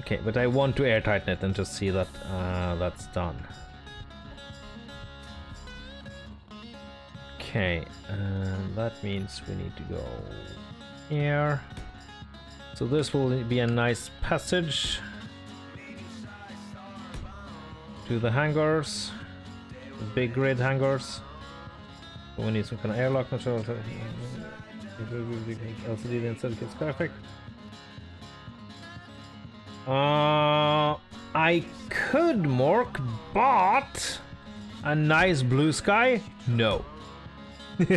Okay, but I want to airtighten it and just see that uh, that's done. Okay, and that means we need to go here. So this will be a nice passage to the hangars, the big grid hangars. We need some kind of airlock control. LCD instead gets perfect. Uh, I could mork, but a nice blue sky? No. [laughs]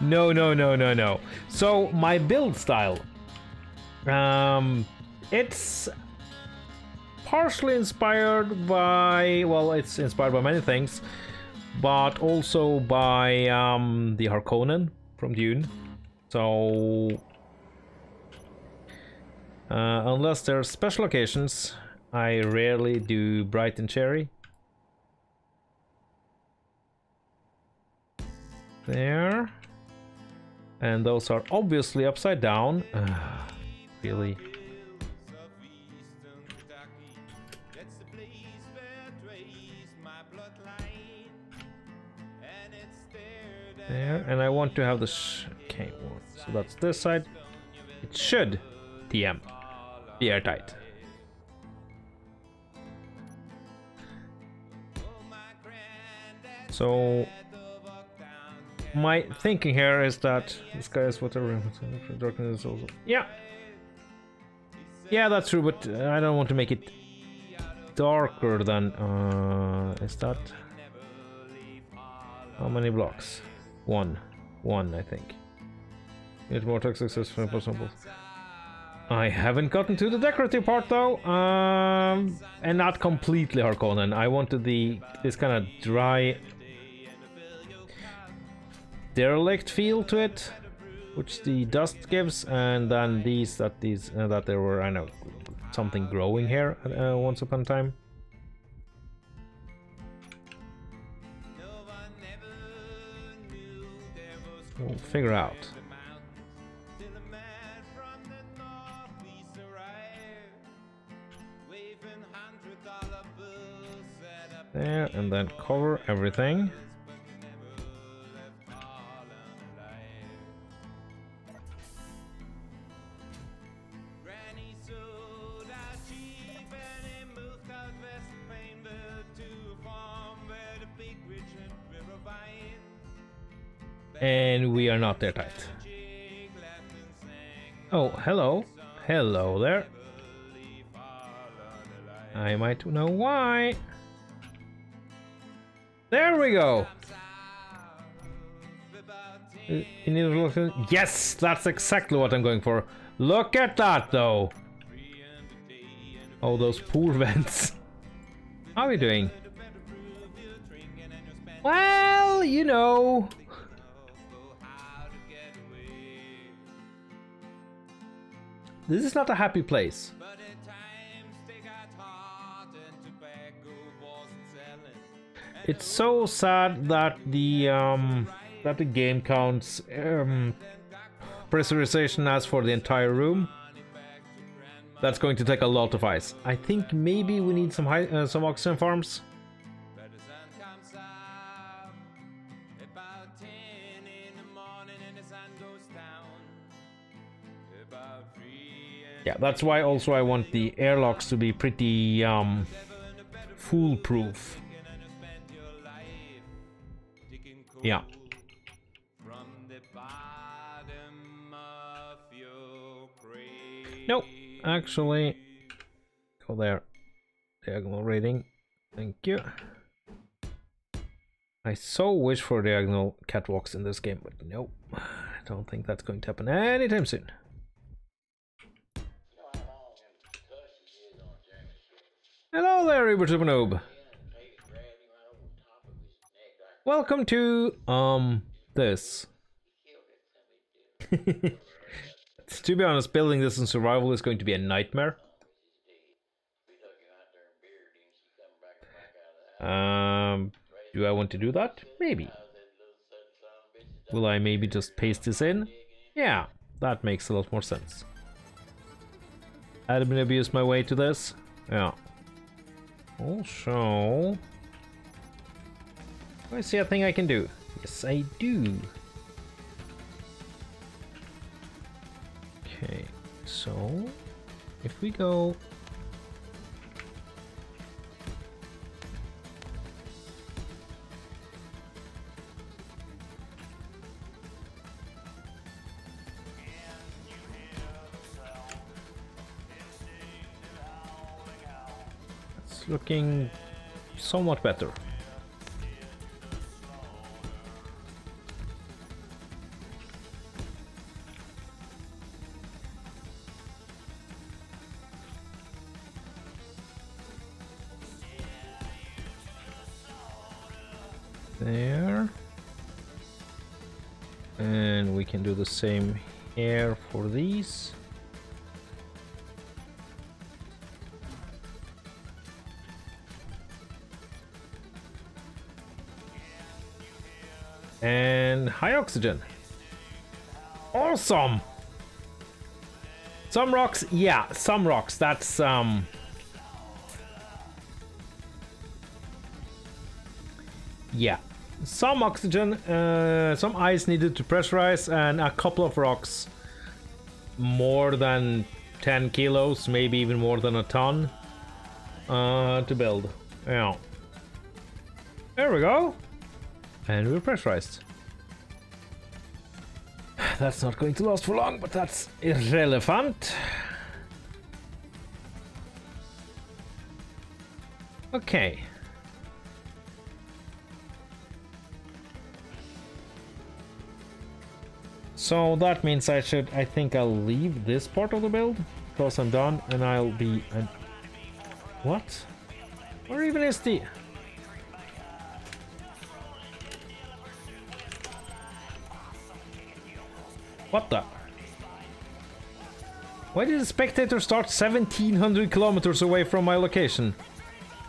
no, no, no, no, no. So my build style, um, it's partially inspired by, well, it's inspired by many things, but also by um, the Harkonnen from Dune. So, uh, unless there are special occasions, I rarely do bright and cherry. There. And those are obviously upside down. Uh, really? There, and I want to have the okay. So that's this side. It should TM be airtight. So my thinking here is that this guy is whatever darkness also yeah. Yeah that's true but I don't want to make it darker than uh is that? How many blocks? One. One I think. Need more text access for I haven't gotten to the decorative part though, um, and not completely Harkonnen. I wanted the this kind of dry derelict feel to it, which the dust gives, and then these that these uh, that there were I know something growing here uh, once upon a time. We'll figure out. And then cover everything. And we are not there tight. Oh, hello. Hello there. I might know why. There we go. Yes, that's exactly what I'm going for. Look at that though. Oh, those poor [laughs] vents. How are we doing? Well, you know. This is not a happy place. It's so sad that the um, that the game counts um, pressurization as for the entire room. That's going to take a lot of ice. I think maybe we need some high, uh, some oxygen farms. Yeah, that's why also I want the airlocks to be pretty um, foolproof. Yeah. Nope, actually, go there. Diagonal reading. Thank you. I so wish for diagonal catwalks in this game, but nope. I don't think that's going to happen anytime soon. Hello there, Uber Noob. Welcome to, um, this. [laughs] to be honest, building this in survival is going to be a nightmare. Um, do I want to do that? Maybe. Will I maybe just paste this in? Yeah, that makes a lot more sense. Admin abuse my way to this? Yeah. Also... I see a thing I can do. Yes, I do. Okay, so if we go looking somewhat better. Same here for these. And high oxygen. Awesome! Some rocks yeah some rocks. That's um yeah some oxygen, uh, some ice needed to pressurize, and a couple of rocks more than 10 kilos, maybe even more than a ton uh, to build. Yeah. There we go. And we're pressurized. [sighs] That's not going to last for long, but that's irrelevant. Okay. So that means I should, I think I'll leave this part of the build because I'm done and I'll be, uh, what? Where even is the... What the? Why did the spectator start 1700 kilometers away from my location?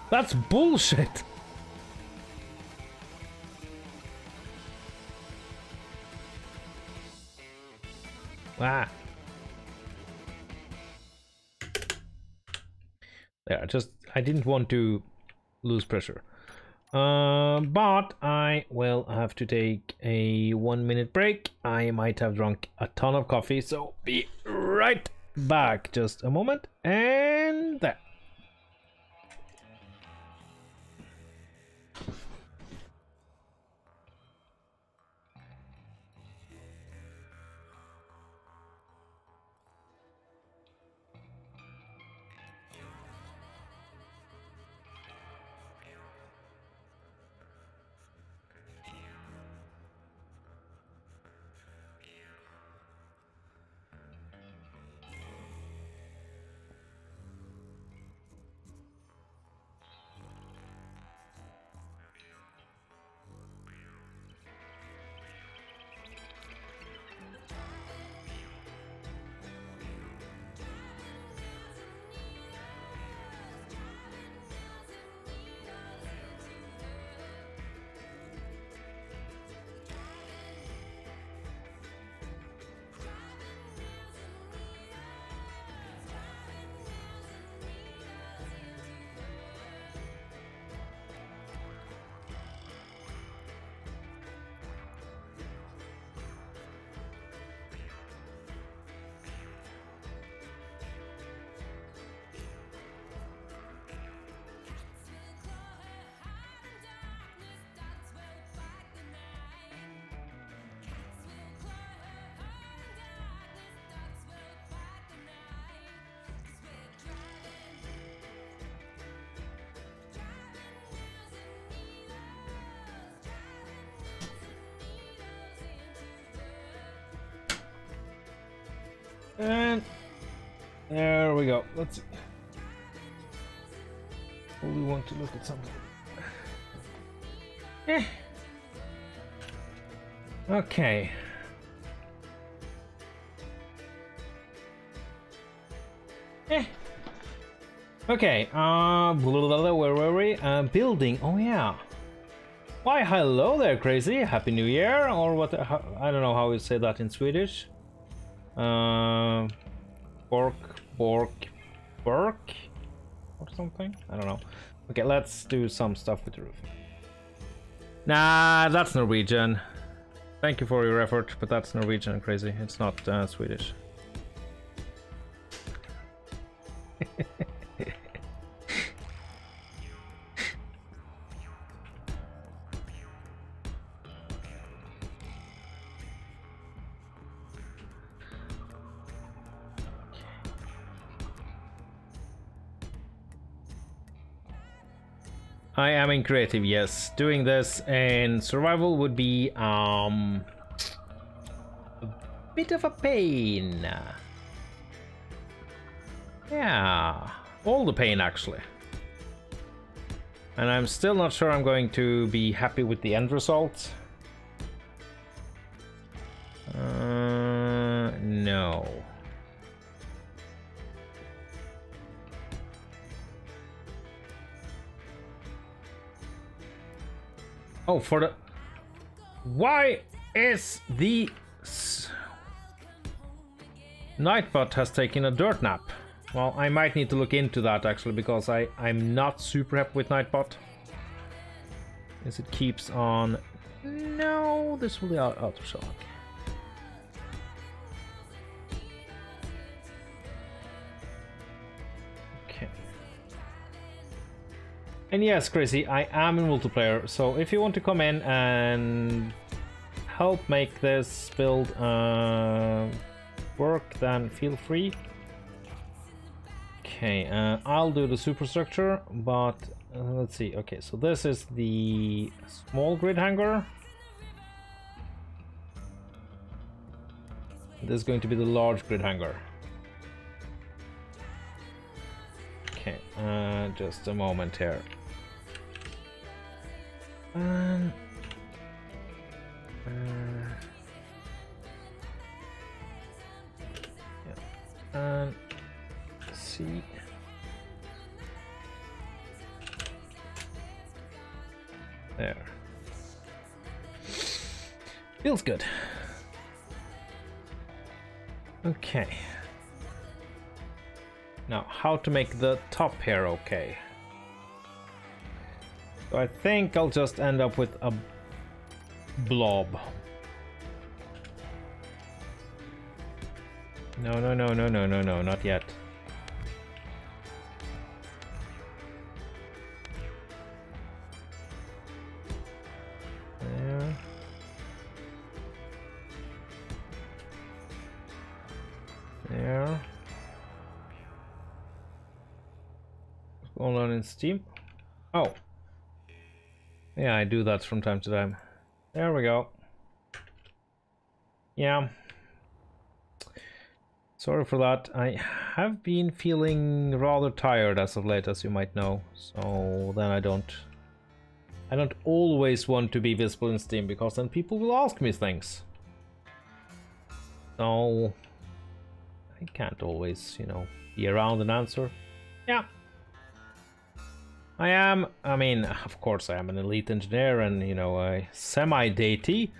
That's bullshit! I didn't want to lose pressure. Uh, but I will have to take a one minute break. I might have drunk a ton of coffee, so be right back. Just a moment, and there. Let's see. we want to look at something. Eh. Okay. Eh. Okay, uh, where were we? Uh, building, oh yeah. Why, hello there, crazy. Happy New Year, or what, I don't know how you say that in Swedish. Uh, Bork, Bork, Bork, or something? I don't know. Okay, let's do some stuff with the roof. Nah, that's Norwegian. Thank you for your effort, but that's Norwegian crazy. It's not uh, Swedish. I creative, yes. Doing this and survival would be um a bit of a pain. Yeah, all the pain actually. And I'm still not sure I'm going to be happy with the end result. For the... Why is the... Nightbot has taken a dirt nap. Well, I might need to look into that actually, because I, I'm not super happy with Nightbot. As it keeps on... No, this will be out, of shock. And yes, Crazy, I am in multiplayer, so if you want to come in and help make this build uh, work, then feel free. Okay, uh, I'll do the superstructure, but uh, let's see. Okay, so this is the small grid hangar. This is going to be the large grid hangar. Okay, uh, just a moment here. Um, uh, yeah. And see. There. Feels good. Okay. Now, how to make the top here okay? So I think I'll just end up with a blob. No, no, no, no, no, no, no, not yet. There. There. What's going on in Steam? Oh. Yeah, I do that from time to time. There we go. Yeah. Sorry for that. I have been feeling rather tired as of late, as you might know. So then I don't... I don't always want to be visible in Steam, because then people will ask me things. So... I can't always, you know, be around and answer. Yeah. I am, I mean, of course I am an elite engineer and, you know, a semi-deity,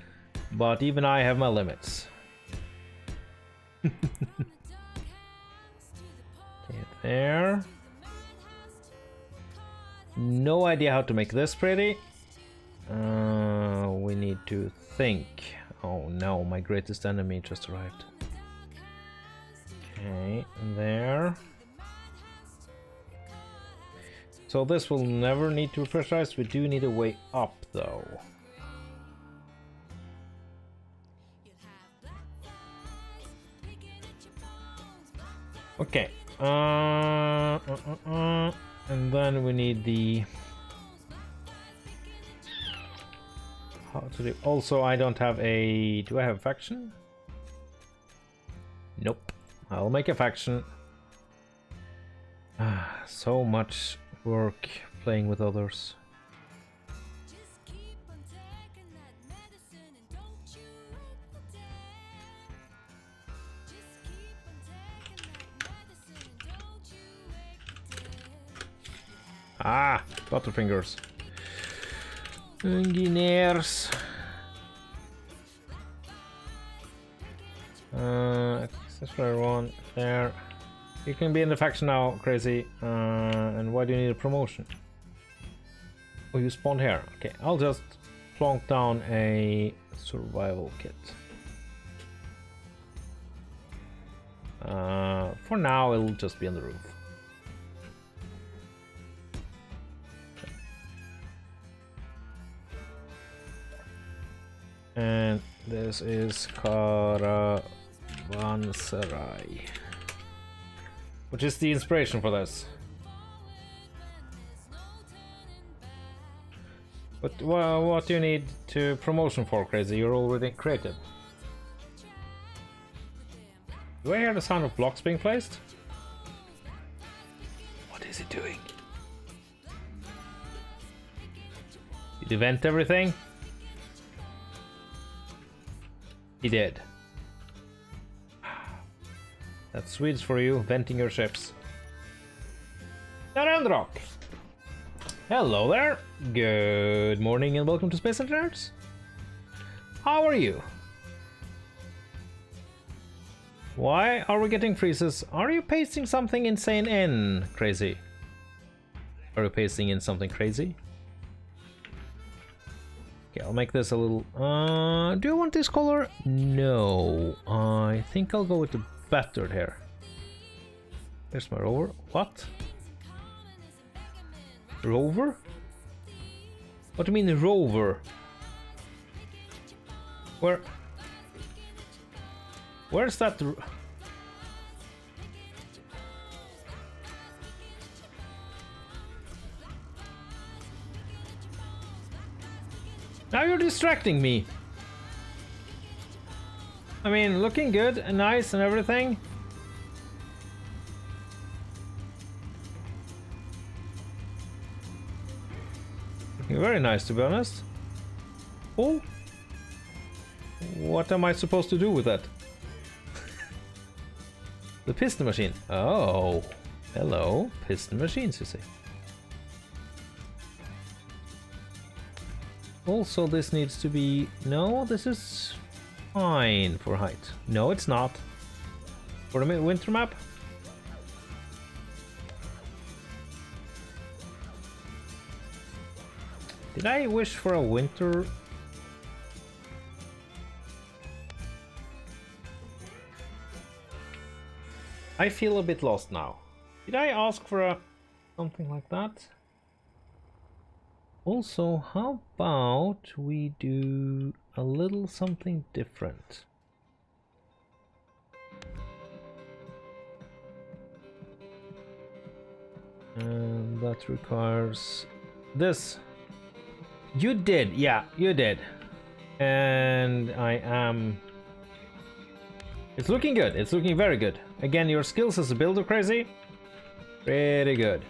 but even I have my limits. there. No idea how to make this pretty. Uh, we need to think. Oh no, my greatest enemy just arrived. Okay, there. So this will never need to be pressurized. We do need a way up though. Okay. Uh, uh, uh, uh, and then we need the how to do. Also, I don't have a. Do I have a faction? Nope. I'll make a faction. Ah, so much work playing with others. Ah, Butterfingers. Engineers. Uh, accessory one there. You can be in the faction now, crazy. Uh, and why do you need a promotion? Oh, you spawned here. Okay, I'll just plonk down a survival kit. Uh, for now, it'll just be on the roof. And this is Caravanserai. Which is the inspiration for this? But well, what do you need to promotion for, Crazy? You're already creative. Do I hear the sound of blocks being placed? What is it doing? Did he vent everything? He did. That's Swedes for you, venting your ships. Narendrok! Hello there! Good morning and welcome to Space Engineers. How are you? Why are we getting freezes? Are you pasting something insane in, crazy? Are you pasting in something crazy? Okay, I'll make this a little... Uh, do you want this color? No. I think I'll go with the battered here. There's my rover. What? Rover? What do you mean rover? Where? Where's that? Now you're distracting me. I mean, looking good and nice and everything. Looking very nice, to be honest. Oh. What am I supposed to do with that? [laughs] the piston machine. Oh. Hello. Piston machines, you see. Also, this needs to be... No, this is fine for height. No, it's not. For the winter map? Did I wish for a winter? I feel a bit lost now. Did I ask for a something like that? Also, how about we do a little something different? And that requires this. You did, yeah, you did. And I am. It's looking good. It's looking very good. Again, your skills as a builder crazy. Pretty good.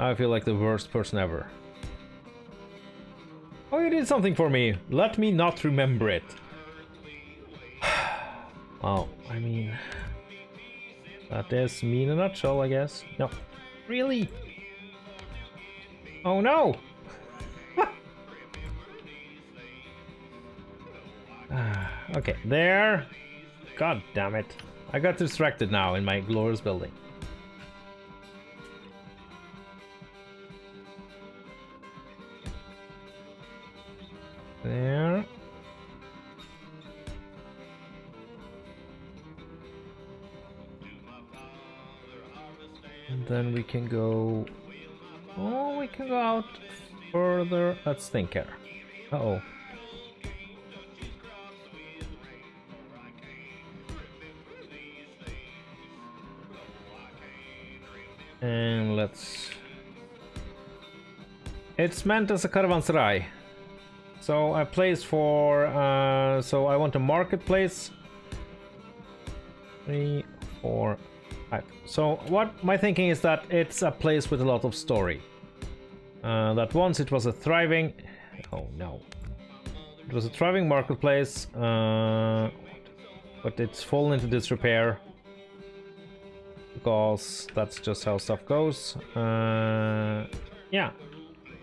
I feel like the worst person ever. Oh, you did something for me. Let me not remember it. [sighs] well, I mean, that is me in a nutshell, I guess. No, really? Oh no! [laughs] Ah, okay, there. God damn it. I got distracted now in my glorious building. Then we can go. Oh, we can go out further. Let's think here. Uh oh. And let's. It's meant as a caravanserai. So a place for, uh, so I want a marketplace. Three, four, five. So what my thinking is that it's a place with a lot of story. Uh, that once it was a thriving, oh no, it was a thriving marketplace, uh, but it's fallen into disrepair because that's just how stuff goes. Uh, yeah,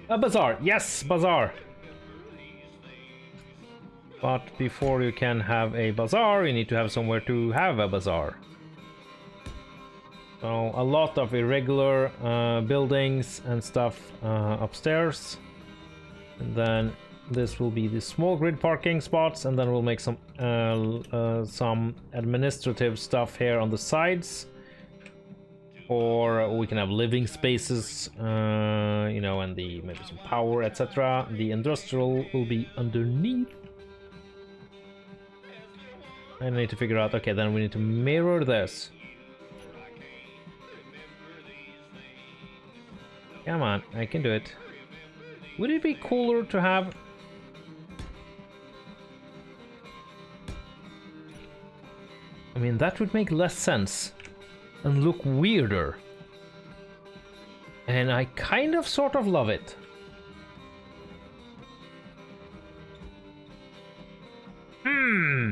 a bazaar. Yes, bazaar. But before you can have a bazaar, you need to have somewhere to have a bazaar. So a lot of irregular uh, buildings and stuff uh, upstairs. And then this will be the small grid parking spots, and then we'll make some uh, uh, some administrative stuff here on the sides. Or we can have living spaces, uh, you know, and the maybe some power, etc. The industrial will be underneath. I need to figure out, okay, then we need to mirror this. Come on, I can do it. Would it be cooler to have... I mean, that would make less sense and look weirder. And I kind of sort of love it. Hmm.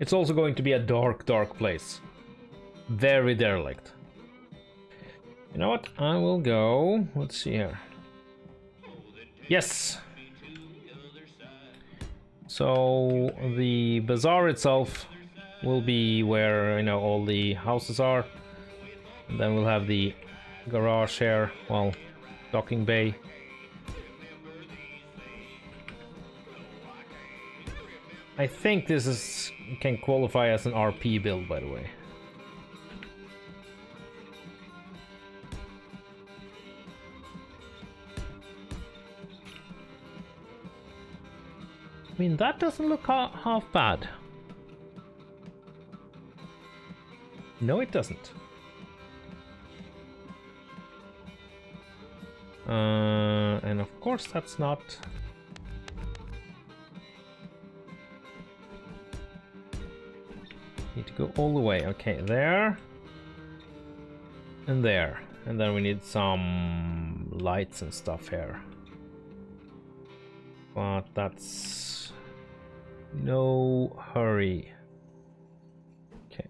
It's also going to be a dark, dark place. Very derelict. You know what? I will go. Let's see here. Yes. So the bazaar itself will be where you know all the houses are. And then we'll have the garage here, well, docking bay. I think this is can qualify as an RP build, by the way. Mean, that doesn't look ha half bad. No, it doesn't. Uh, and of course that's not... Need to go all the way. Okay, there. And there. And then we need some lights and stuff here. But that's... No hurry. Okay.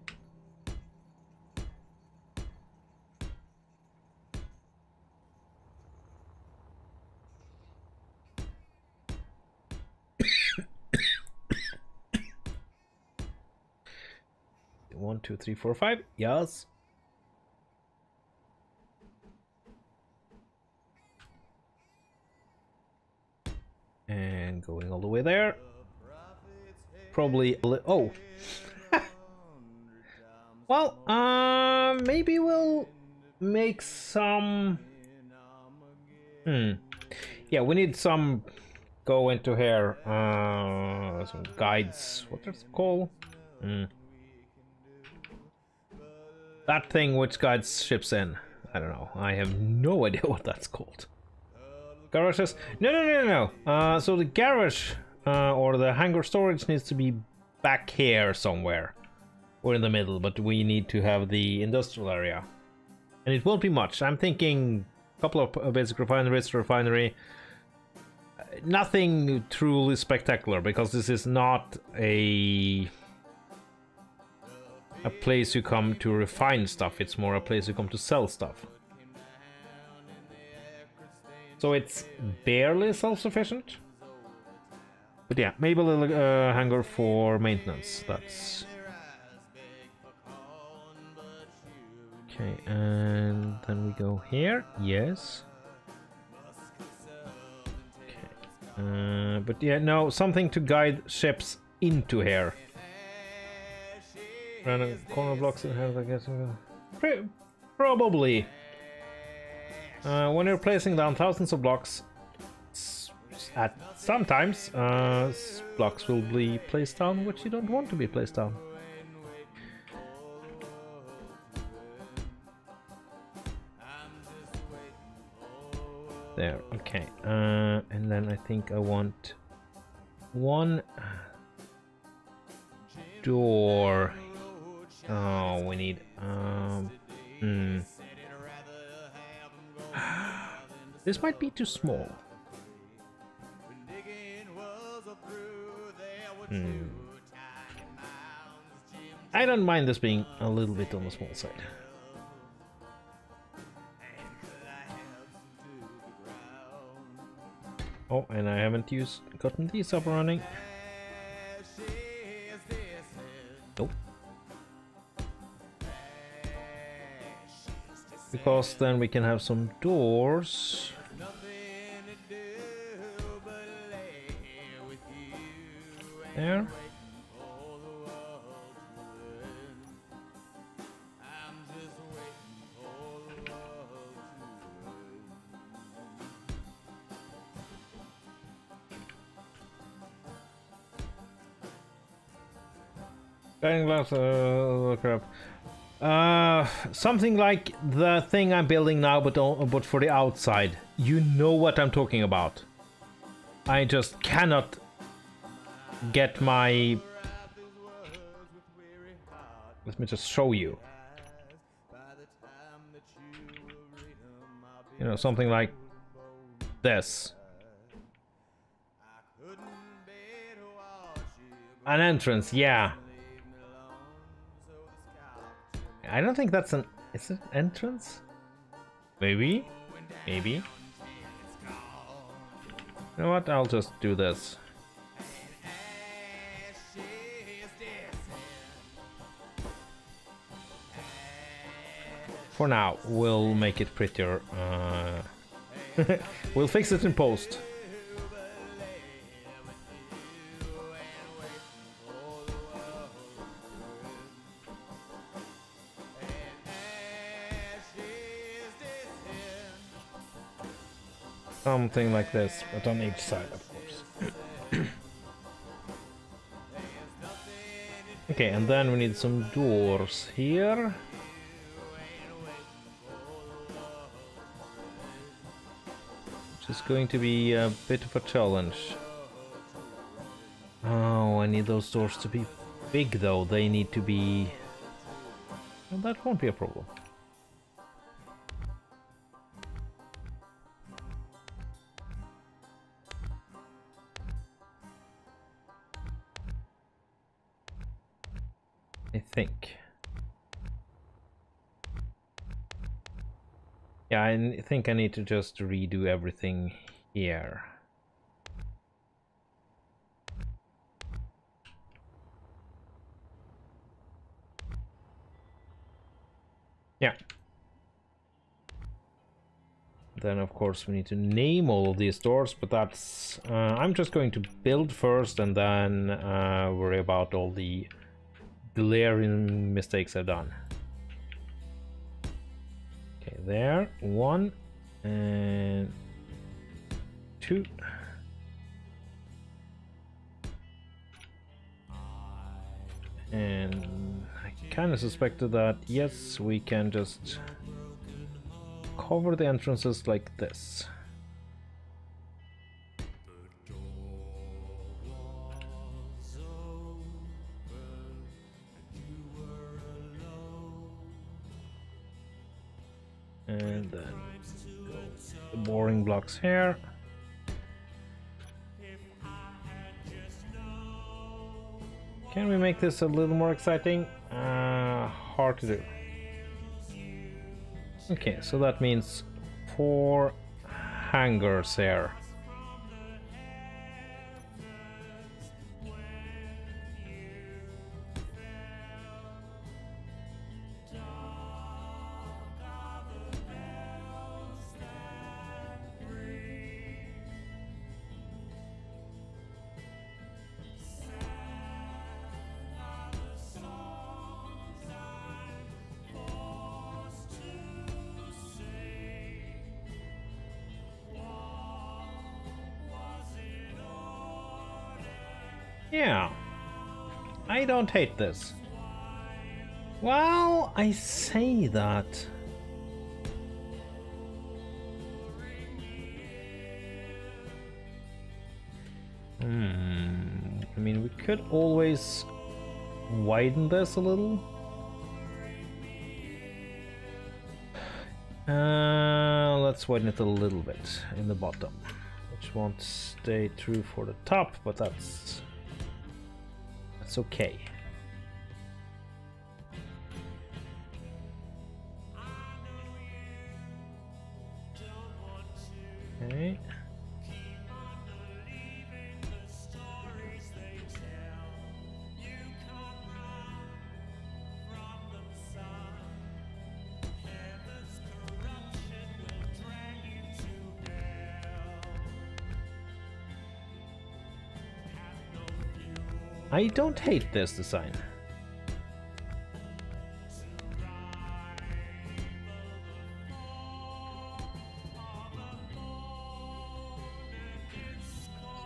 [coughs] One, two, three, four, five. Yes. And going all the way there. Probably. Oh. [laughs] well, uh, maybe we'll make some. Hmm. Yeah, we need some. Go into here. Uh, some guides. What is it called? Hmm. That thing which guides ships in. I don't know. I have no [laughs] idea what that's called. Garages? No, no, no, no, no. Uh, so the garage uh, or the hangar storage needs to be back here somewhere. Or in the middle, but we need to have the industrial area. And it won't be much. I'm thinking a couple of basic refineries, refinery. Nothing truly spectacular because this is not a a place you come to refine stuff, it's more a place you come to sell stuff. So it's barely self-sufficient. But yeah, maybe a little uh, hangar for maintenance, that's... Okay, and then we go here, yes. Okay, uh, but yeah, no, something to guide ships into here. Random corner blocks in here, I guess. Probably. Uh, when you're placing down thousands of blocks, at sometimes uh, blocks will be placed down which you don't want to be placed down. There, okay. Uh, and then I think I want one door Oh, we need, um, hmm. This might be too small. Hmm. I don't mind this being a little bit on the small side. Oh, and I haven't used gotten these up running. Nope. Because then we can have some doors. There. Guiding glass, uh, crap. Uh, something like the thing I'm building now, but but for the outside. You know what I'm talking about. I just cannot get my. Let me just show you. You know, something like this. An entrance, yeah. I don't think that's an... Is it entrance? Maybe? Maybe? You know what? I'll just do this. For now, we'll make it prettier. Uh... [laughs] we'll fix it in post. Something like this, but on each side, of course. [coughs] Okay, and then we need some doors here. Is going to be a bit of a challenge. Oh, I need those doors to be big though. They need to be... Well, that won't be a problem. I think. Yeah, I think I need to just redo everything here. Yeah. Then of course we need to name all of these doors, but that's... Uh, I'm just going to build first and then uh, worry about all the glaring mistakes I've done. There. One and two. And I kind of suspected that, yes, we can just cover the entrances like this. Blocks here. Can we make this a little more exciting? Uh, hard to do. Okay, so that means four hangars here. Hate this. Well, I say that. Hmm. I mean, we could always widen this a little. Uh, let's widen it a little bit in the bottom, which won't stay true for the top, but that's that's. Okay. I don't hate this design.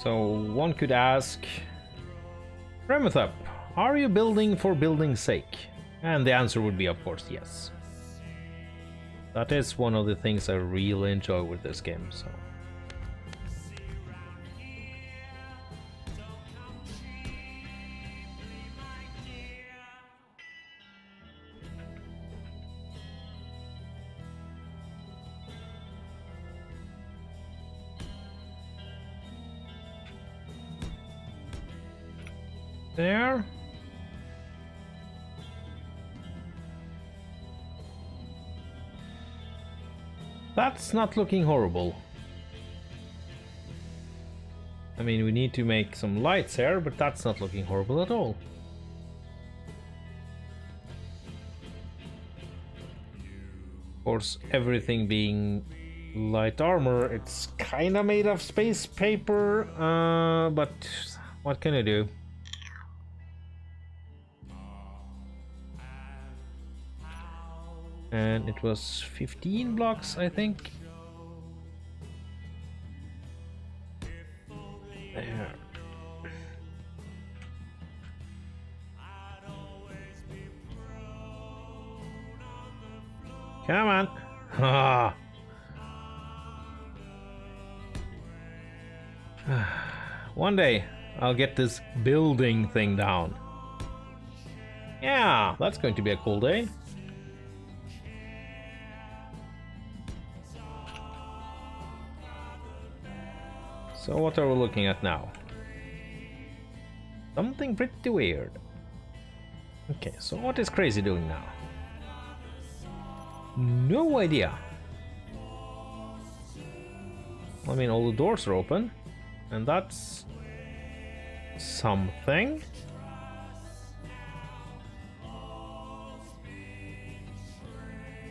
So one could ask, Remethep, are you building for building's sake? And the answer would be of course yes. That is one of the things I really enjoy with this game, so... That's not looking horrible. I mean, we need to make some lights here, but that's not looking horrible at all. Of course, everything being light armor, it's kind of made of space paper, uh, but what can I do? and it was 15 blocks I think. Come on. Ah. [laughs] one day I'll get this building thing down. Yeah that's going to be a cool day. So what are we looking at now? Something pretty weird. Okay, so what is Crazy doing now? No idea. I mean, all the doors are open, and that's something.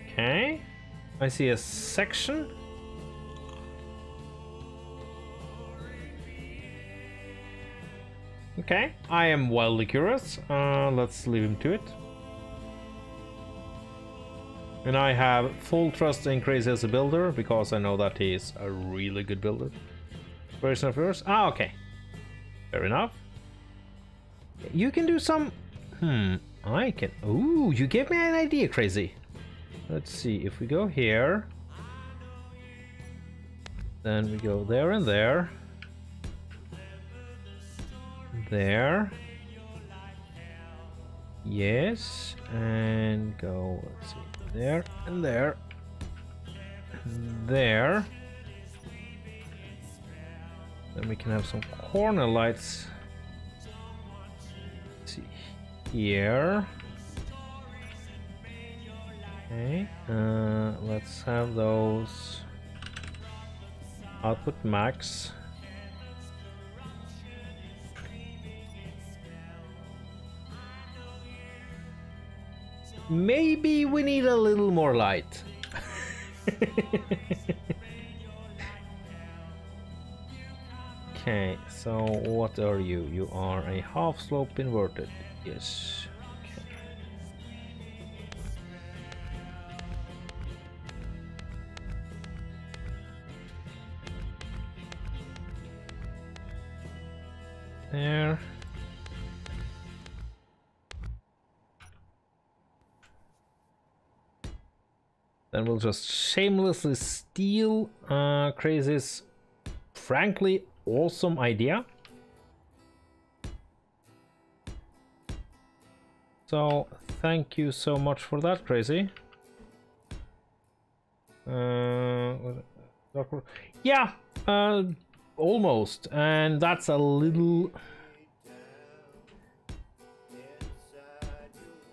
Okay, I see a section. Okay, I am wildly curious. Uh, let's leave him to it. And I have full trust in Crazy as a builder because I know that he is a really good builder. Version of yours? Ah, okay. Fair enough. You can do some... Hmm, I can... Ooh, you gave me an idea, Crazy. Let's see, if we go here... Then we go there and there. There. Yes, and go, let's see, there and there. There. Then we can have some corner lights. Let's see here. Okay, uh, let's have those output max. Maybe we need a little more light. [laughs] okay, so what are you? You are a half slope inverted. Yes. Okay. There. Then we'll just shamelessly steal uh, Crazy's frankly awesome idea. So thank you so much for that, Crazy. Uh, yeah, uh, almost, and that's a little.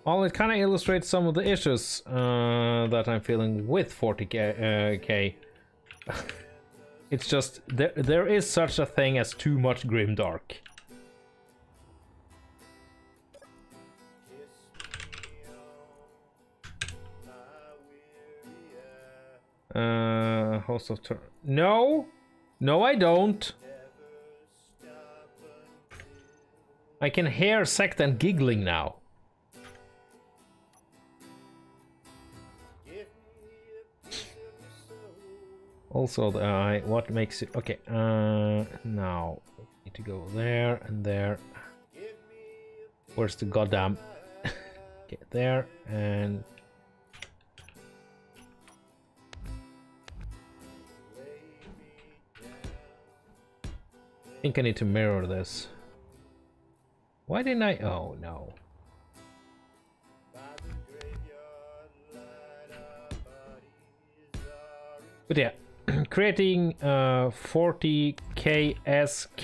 Well, it kind of illustrates some of the issues uh, that I'm feeling with 40k. Uh, [laughs] it's just there. There is such a thing as too much grimdark. Uh, host of turn. No, no, I don't. I can hear Sectan giggling now. Also, the eye. What makes it? Okay. Uh, now need to go there and there. Where's the goddamn? [laughs] okay, there and. I think I need to mirror this. Why didn't I? Oh no. But yeah, [clears throat] creating uh, 40k-esque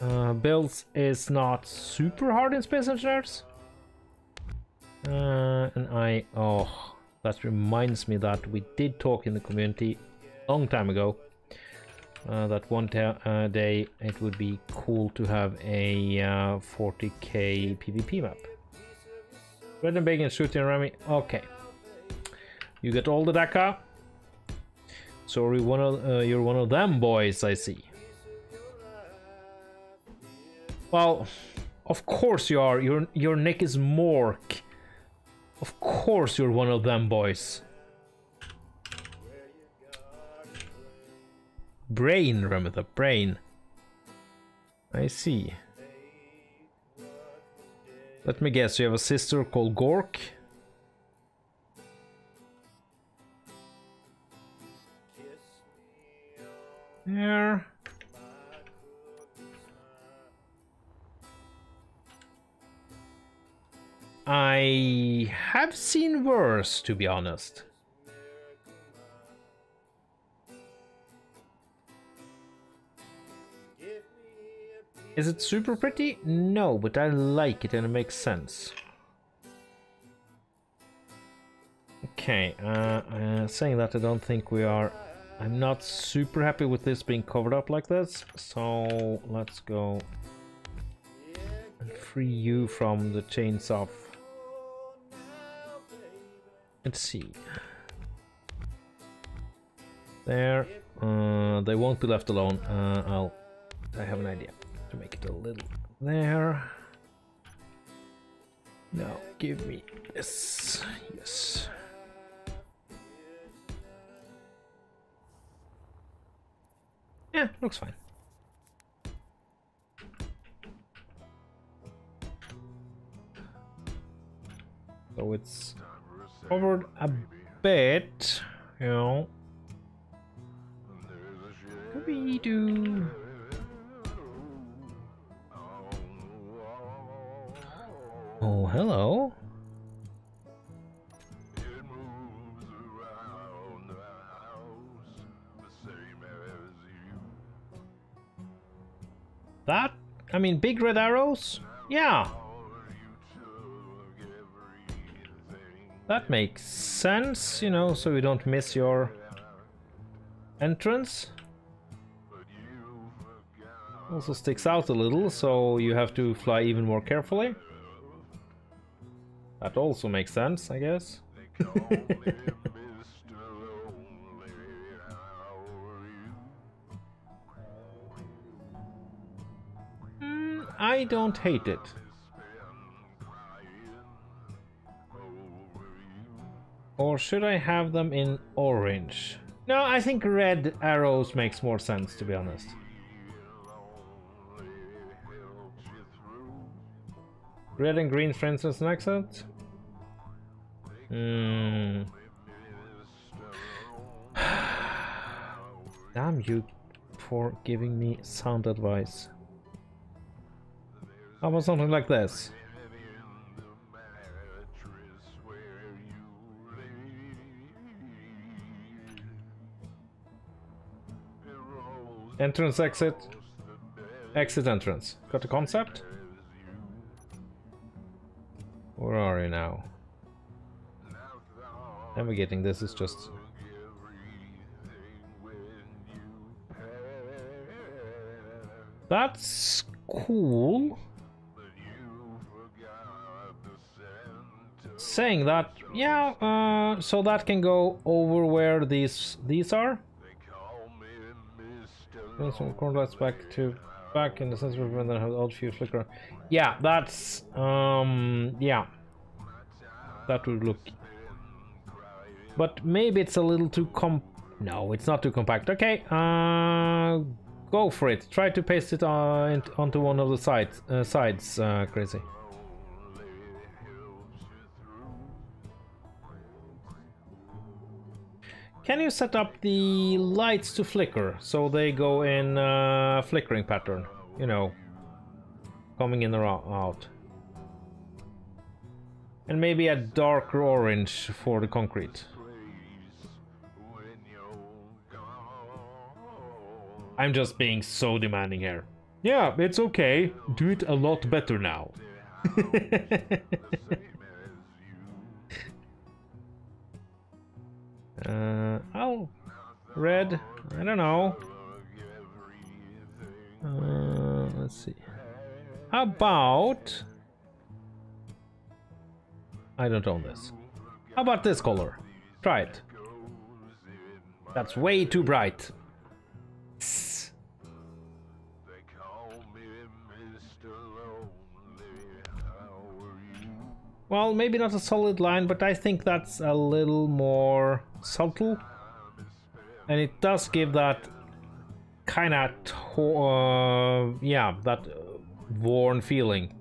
uh, builds is not super hard in Space Engineers. Uh, and I, oh, that reminds me that we did talk in the community a long time ago. Uh, that one uh, day it would be cool to have a 40k uh, PvP map. Red and Bacon shooting around me. Okay. You get all the dakka. So are you one of uh, you're one of them boys, I see. Well, of course you are. Your your neck is Mork. Of course you're one of them boys. Brain, remember the brain. I see. Let me guess, you have a sister called Gork? There. I have seen worse, to be honest. Is it super pretty? No, but I like it and it makes sense. Okay, uh, uh, saying that I don't think we are I'm not super happy with this being covered up like this, so let's go and free you from the chains of... Let's see. There, uh, they won't be left alone. Uh, I'll... I have an idea to make it a little there. Now give me this. Yes. Yeah, looks fine. So it's covered a bit, you know. We do. Oh, hello. That? I mean, big red arrows? Yeah. That makes sense, you know, so you don't miss your entrance. Also sticks out a little, so you have to fly even more carefully. That also makes sense, I guess. [laughs] I don't hate it. Or should I have them in orange? No, I think red arrows makes more sense, to be honest. Red and green, for instance, an accent? Hmm. [sighs] Damn you for giving me sound advice. How about something like this? Entrance, exit. Exit, entrance. Got the concept? Where are you now? Navigating this is just... That's cool. Saying that, yeah, uh, so that can go over where these these are. Corners back to back in the sense of when they have odd few flicker. Yeah, that's um yeah. That would look but maybe it's a little too com no it's not too compact okay uh go for it try to paste it on onto one of the sides uh, sides uh, crazy Can you set up the lights to flicker so they go in uh, flickering pattern? You know, coming in or out. And maybe a darker orange for the concrete. I'm just being so demanding here. Yeah, it's okay. Do it a lot better now. [laughs] [laughs] uh, oh, red. I don't know. Uh, let's see. How about... I don't own this. How about this color? Try it. That's way too bright. Well, maybe not a solid line, but I think that's a little more subtle. And it does give that kind of, uh, yeah, that worn feeling.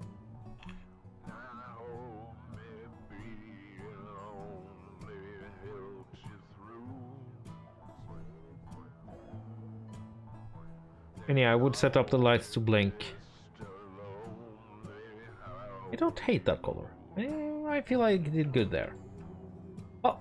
And yeah, I would set up the lights to blink. I don't hate that color. Eh, I feel like I did good there. Oh,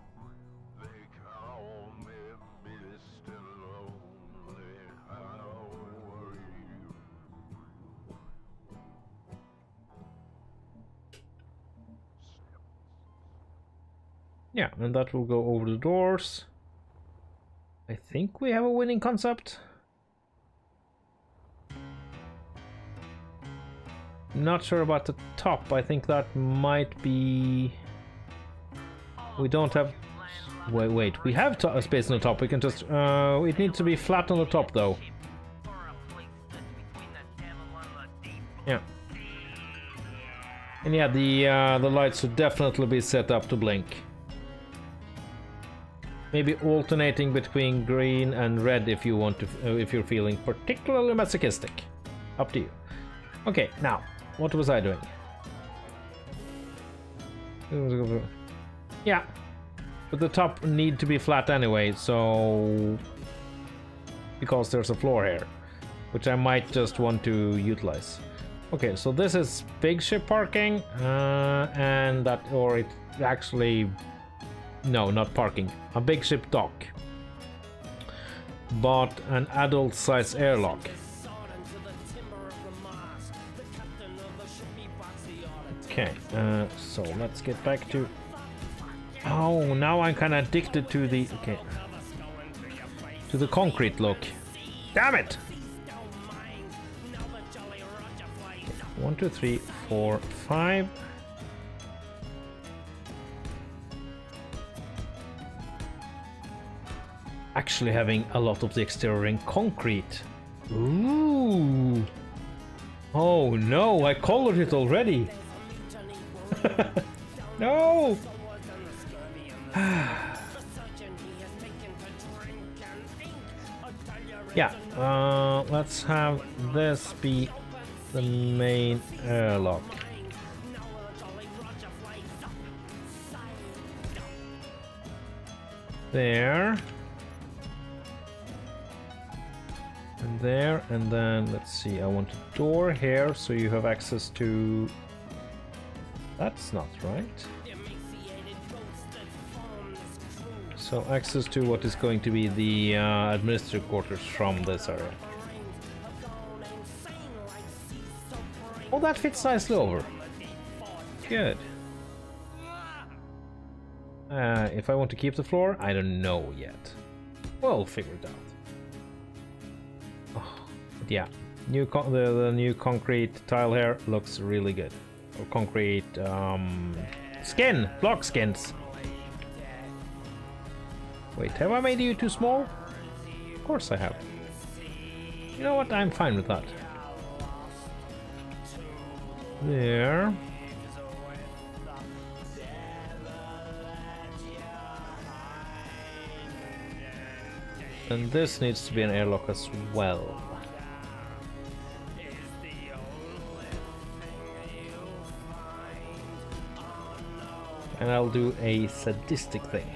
yeah, and that will go over the doors. I think we have a winning concept. Not sure about the top. I think that might be. We don't have. Wait, wait. We have a space on the top. We can just. Uh, it needs to be flat on the top, though. Yeah. And yeah, the uh, the lights should definitely be set up to blink. Maybe alternating between green and red if you want to, uh, if you're feeling particularly masochistic. Up to you. Okay, now what was I doing? Yeah, but the top need to be flat anyway, so because there's a floor here, which I might just want to utilize. Okay, so this is big ship parking, uh, and that, or it actually, no, not parking, a big ship dock, but an adult size airlock. Okay, uh, so let's get back to... Oh, now I'm kind of addicted to the... Okay. To the concrete look. Damn it! One, two, three, four, five. Actually having a lot of the exterior in concrete. Ooh! Oh no, I colored it already! [laughs] no! [sighs] yeah, uh, let's have this be the main airlock. There. And there, and then let's see, I want a door here so you have access to that's not right. So access to what is going to be the uh, administrative quarters from this area. Oh, that fits nicely over. Good. Uh, if I want to keep the floor, I don't know yet. We'll figure it out. Oh, yeah, new the, the new concrete tile here looks really good concrete um, skin, block skins. Wait, have I made you too small? Of course I have. You know what? I'm fine with that. There. And this needs to be an airlock as well. And I'll do a sadistic thing.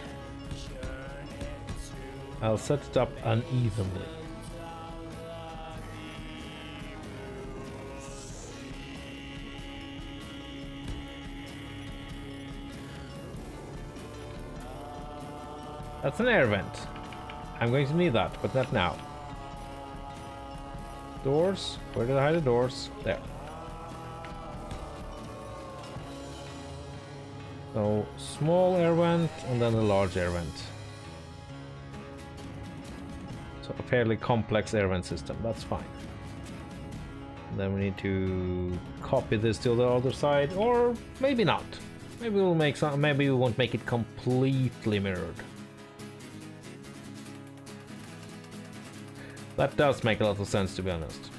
I'll set it up unevenly. That's an air vent. I'm going to need that, but not now. Doors? Where did I hide the doors? There. So small air vent and then a large air vent. So a fairly complex air vent system, that's fine. And then we need to copy this to the other side, or maybe not. Maybe we'll make some, maybe we won't make it completely mirrored. That does make a lot of sense to be honest.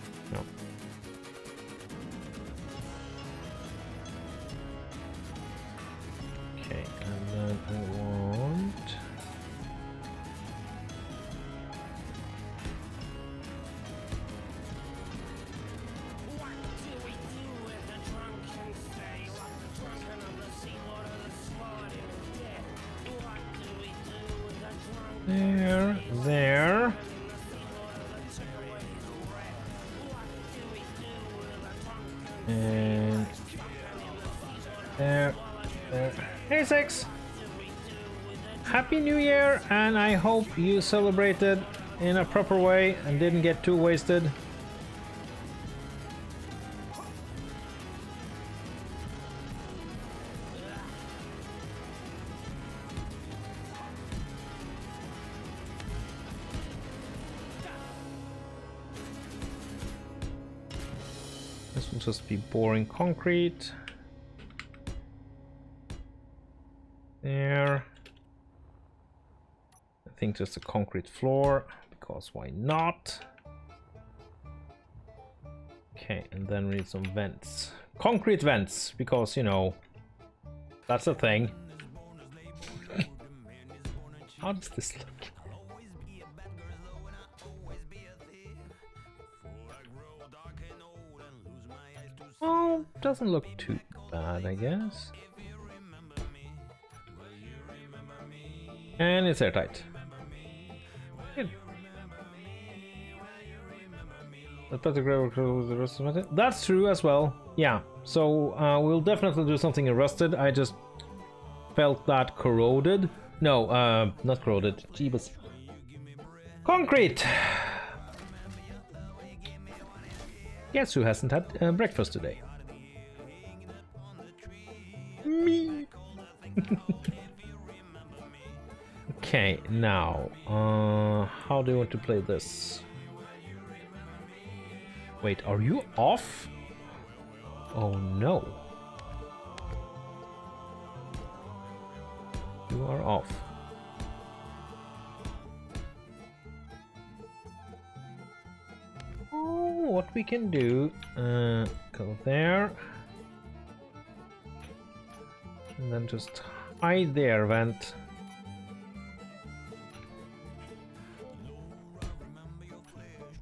You celebrated in a proper way and didn't get too wasted. This will just be boring concrete. Just a concrete floor, because why not? Okay, and then we need some vents. Concrete vents, because, you know, that's a thing. [laughs] How does this look? Oh, doesn't look too bad, I guess. And it's airtight. Let better grow the rest of it. That's true as well. Yeah. So uh, we'll definitely do something in rusted. I just felt that corroded. No, uh, not corroded. Jeebus. Concrete. Guess who hasn't had uh, breakfast today? Me. [laughs] okay, now, uh, how do you want to play this? Wait, are you off? Oh no. You are off. Oh, what we can do, uh, go there. And then just hide there, vent.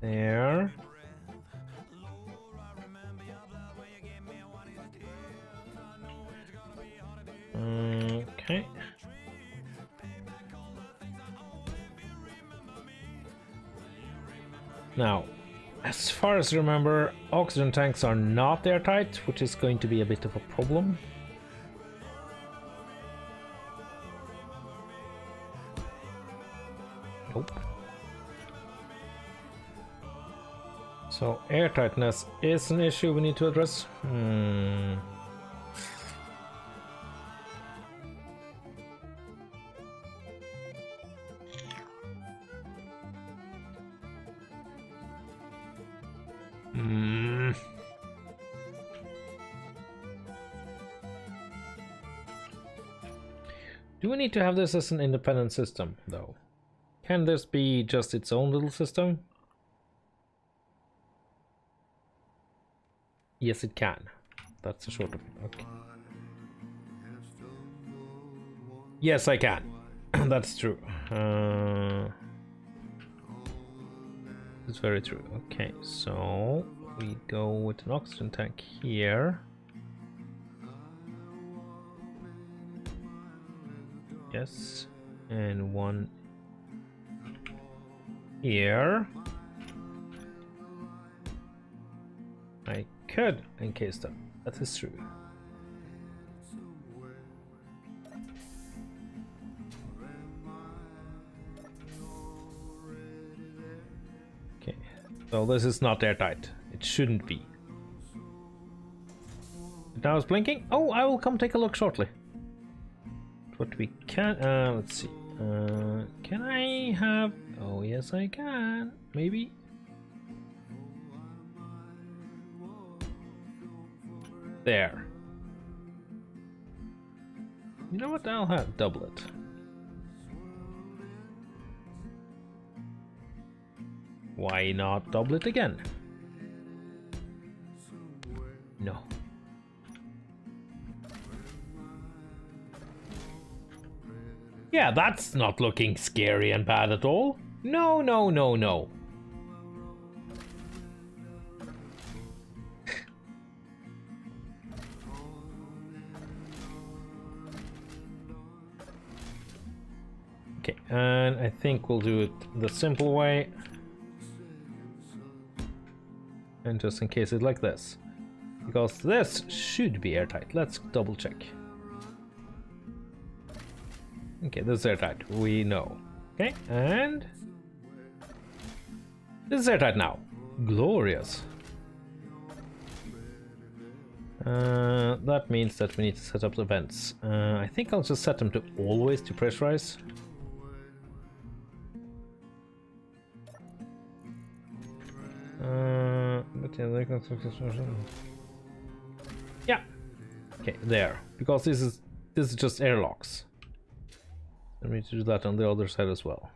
There. Okay. Now, as far as I remember, oxygen tanks are not airtight, which is going to be a bit of a problem. Nope. So airtightness is an issue we need to address. Hmm. Need to have this as an independent system, though? Can this be just its own little system? Yes, it can. That's the short of it. Okay. Yes, I can. [clears throat] That's true. Uh, it's very true. Okay, so we go with an oxygen tank here. Yes, and one here. I could encase them. That is true. Okay, so this is not airtight. It shouldn't be. Now it's blinking. Oh, I will come take a look shortly. What we can, uh, let's see. Uh, can I have? Oh yes, I can. Maybe. There. You know what? I'll have doublet. Why not doublet again? No. Yeah, that's not looking scary and bad at all. No, no, no, no. okay, and I think we'll do it the simple way. And just in case it's like this. Because this should be airtight. Let's double check. Okay, this is airtight. We know. Okay, and this is airtight now. Glorious. Uh, that means that we need to set up the vents. Uh, I think I'll just set them to always to pressurize. Uh, but yeah, they yeah. Okay, there. Because this is this is just airlocks. Need to do that on the other side as well.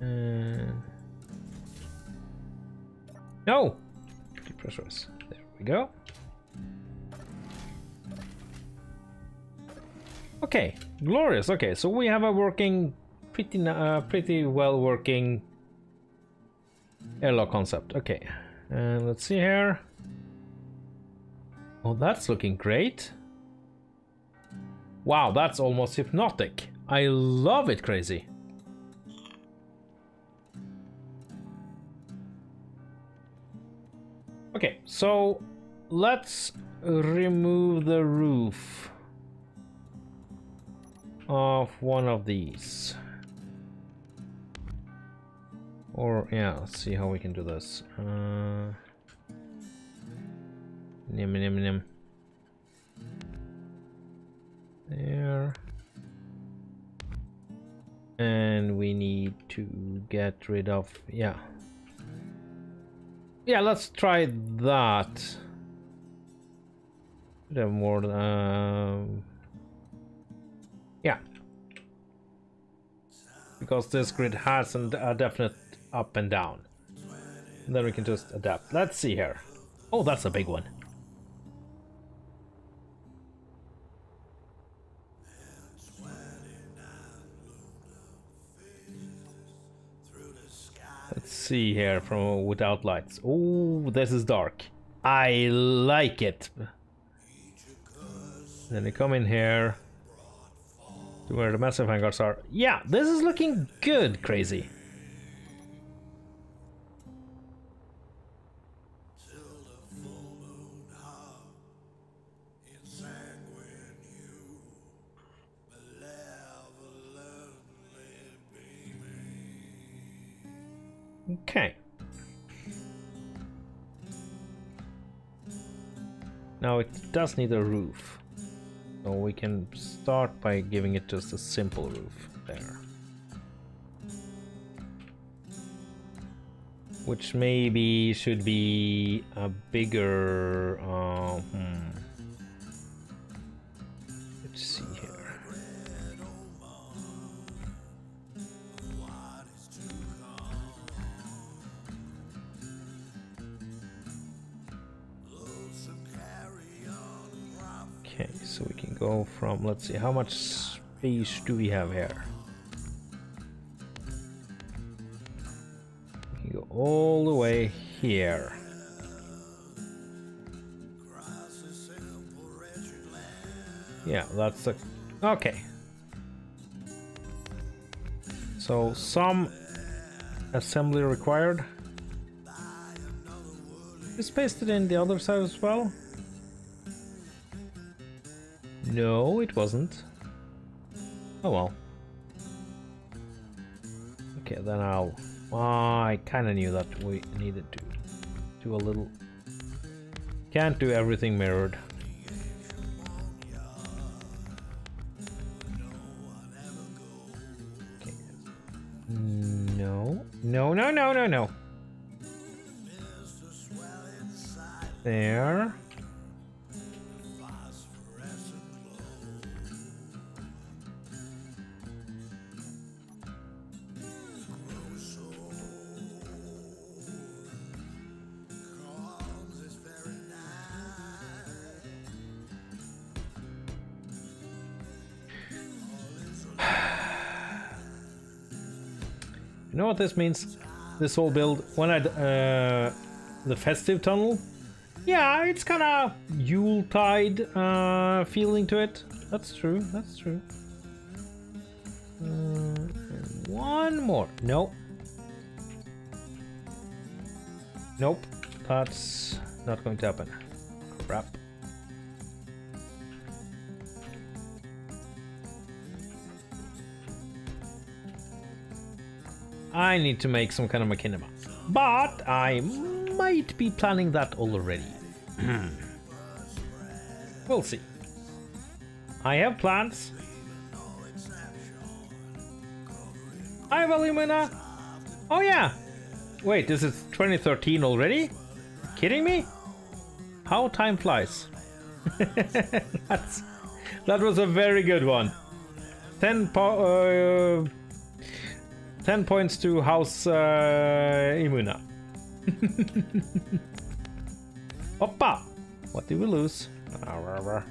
And no, depressurize. There we go. Okay, glorious. Okay, so we have a working, pretty, uh, pretty well working airlock concept. Okay, and let's see here. Oh, that's looking great. Wow, that's almost hypnotic. I love it, crazy. Okay, so let's remove the roof of one of these. Or, yeah, let's see how we can do this. Uh, nim, nim, nim. There. And we need to get rid of, yeah. Yeah, let's try that. Have more, um, Because this grid has an, a definite up and down. And then we can just adapt. Let's see here. Oh, that's a big one. Let's see here from without lights. Oh, this is dark. I like it. Then we come in here to where the massive hangars are. Yeah, this is looking good, crazy. Okay. Now it does need a roof. So we can start by giving it just a simple roof there. Which maybe should be a bigger... Uh, hmm. Let's see go from, let's see, how much space do we have here? We go all the way here. Yeah, that's the, okay. So some assembly required. Is pasted in the other side as well? No, it wasn't. Oh well. Okay, then I'll... Ah, I kind of knew that we needed to do a little... Can't do everything mirrored. No. No, no, no, no, no. There. You know what this means? This whole build, when I, uh, the festive tunnel, yeah, it's kind of Yuletide uh, feeling to it. That's true. That's true. and one more. Nope. Nope. That's not going to happen. Crap. I need to make some kind of machinima. But I might be planning that already. we'll see. I have plans. I have Illumina. Oh yeah. Wait, this is 2013 already? Kidding me? How time flies. [laughs] That's, that was a very good one. 10 po uh, 10 points to House uh, Imuna. [laughs] Hoppa! What did we lose? uh,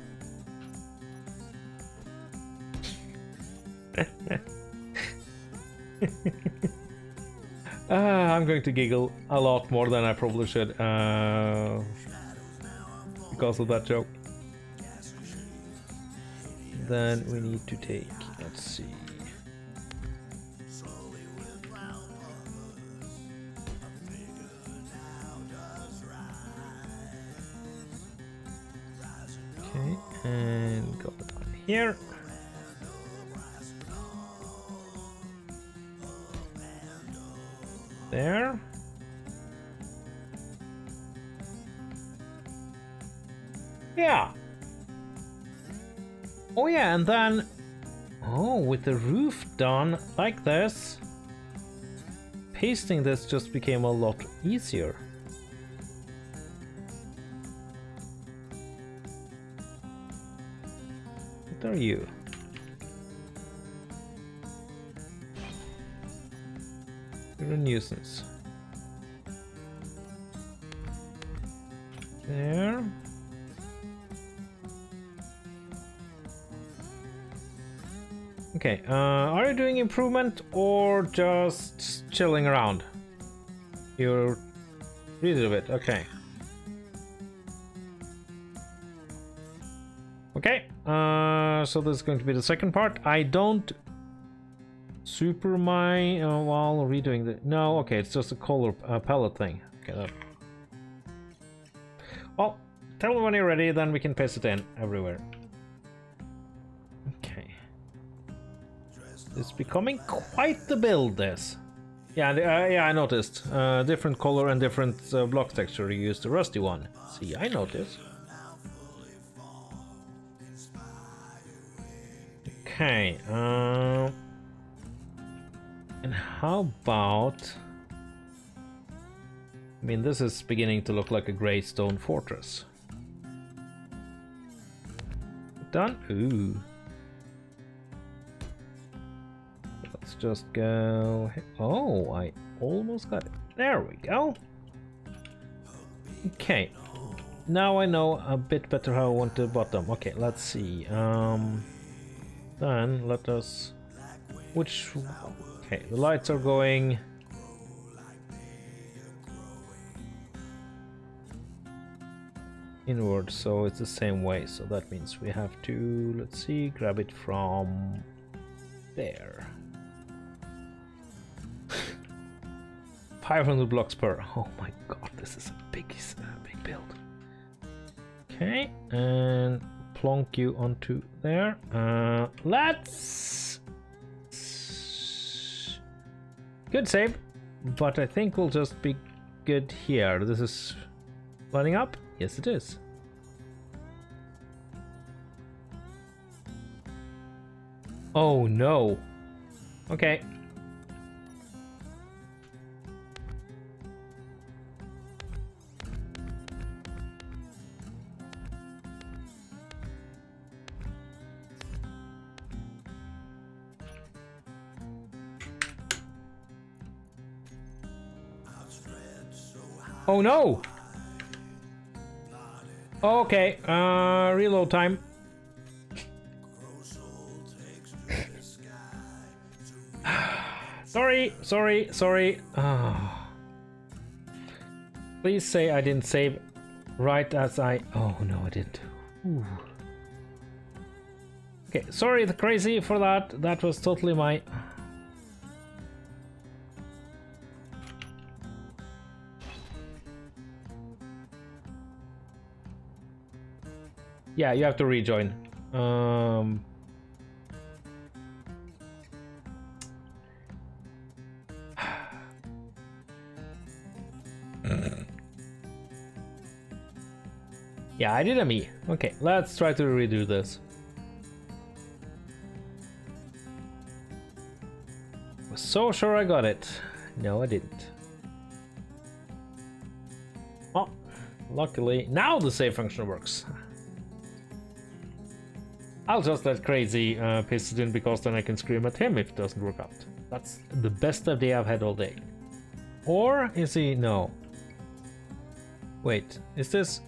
[laughs] I'm going to giggle a lot more than I probably should uh, because of that joke. Then we need to take, let's see. And go down here. There. Yeah. Oh yeah, and then... Oh, with the roof done like this, pasting this just became a lot easier. Are you? You're a nuisance. There. Okay, uh, are you doing improvement or just chilling around? You're read a bit, okay. Uh, so this is going to be the second part. I don't super my uh, while redoing the no, okay, it's just a color uh, palette thing. Okay, that. Well, tell me when you're ready, then we can paste it in everywhere. Okay, it's becoming quite the build. This, yeah, uh, yeah, I noticed. Uh, different color and different uh, block texture. You used the rusty one. See, I noticed. Okay, uh, and how about... I mean, this is beginning to look like a grey stone fortress. Done? Ooh. Let's just go... Oh, I almost got it. There we go. Okay. Now I know a bit better how I want the bottom. Okay, let's see. Um... Then let us... Which... Okay, the lights are going... Inward, so it's the same way. So that means we have to, let's see, grab it from there. [laughs] 500 blocks per. Oh my god, this is a big, uh, big build. Okay, and plonk you onto there. Uh, let's... Good save, but I think we'll just be good here. This is lining up? Yes, it is. Oh no. Okay, Oh no! Okay, uh, reload time. [sighs] sorry, sorry, sorry. Oh. [sighs] Please say I didn't save right as I... Oh no, I didn't. Ooh. Okay, sorry, the crazy for that. That was totally my. Yeah, you have to rejoin. Um. [sighs] yeah, I did a me. Okay, let's try to redo this. Was so sure I got it. No, I didn't. Oh, luckily now the save function works. [laughs] I'll just let Crazy uh, it in because then I can scream at him if it doesn't work out. That's the best idea I've had all day. Or is he... no. Wait, is this...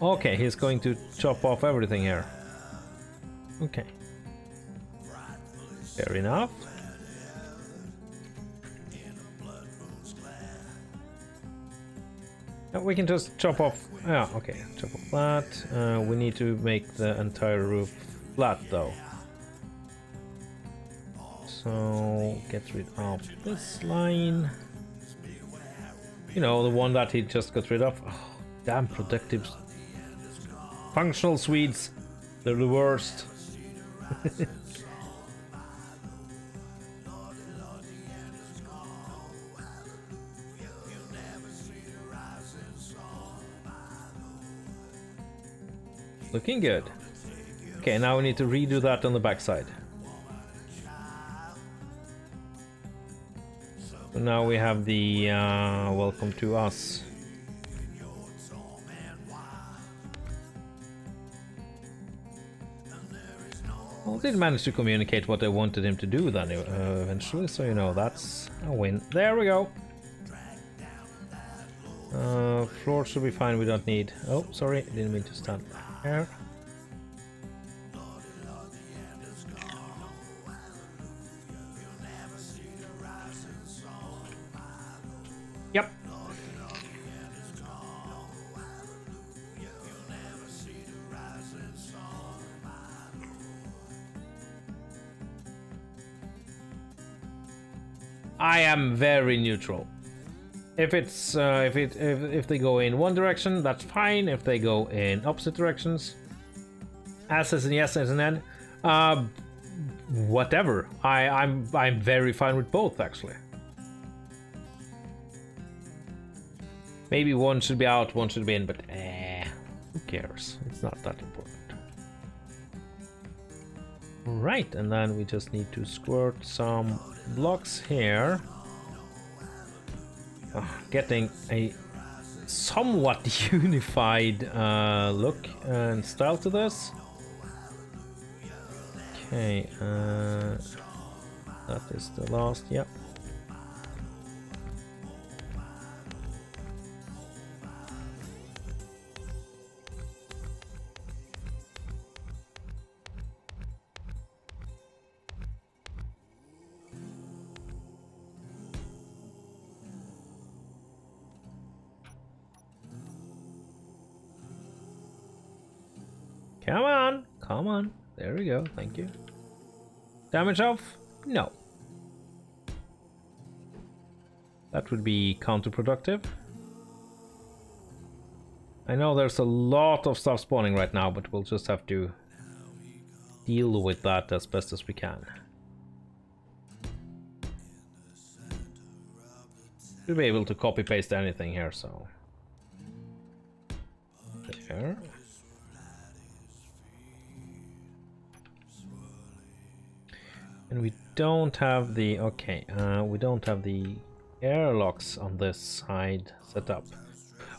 Okay, he's going to chop off everything here. Okay. Fair enough. We can just chop off. Yeah, okay, chop off that. Uh, we need to make the entire roof flat though. So get rid of this line. You know, the one that he just got rid of. Oh, damn productive. Functional Swedes. They're the worst. [laughs] Looking good. Okay, now we need to redo that on the backside. So now we have the uh, welcome to us. Well, did manage to communicate what I wanted him to do then uh, eventually, so you know, that's a win. There we go. Uh, floor should be fine, we don't need... Oh, sorry, didn't mean to stand Yep. I am very neutral. If it's uh, if it if, if they go in one direction, that's fine. If they go in opposite directions, as is an yes as an N, uh, whatever. I I'm I'm very fine with both actually. Maybe one should be out, one should be in, but eh, who cares? It's not that important. Right, and then we just need to squirt some blocks here. Uh, getting a somewhat [laughs] unified uh, look and style to this. Okay, uh, that is the last, yep. Come come on. There we go, thank you. Damage off? No. That would be counterproductive. I know there's a lot of stuff spawning right now, but we'll just have to deal with that as best as we can. We'll be able to copy paste anything here, so. There. And we don't have the, okay, uh, we don't have the airlocks on this side set up.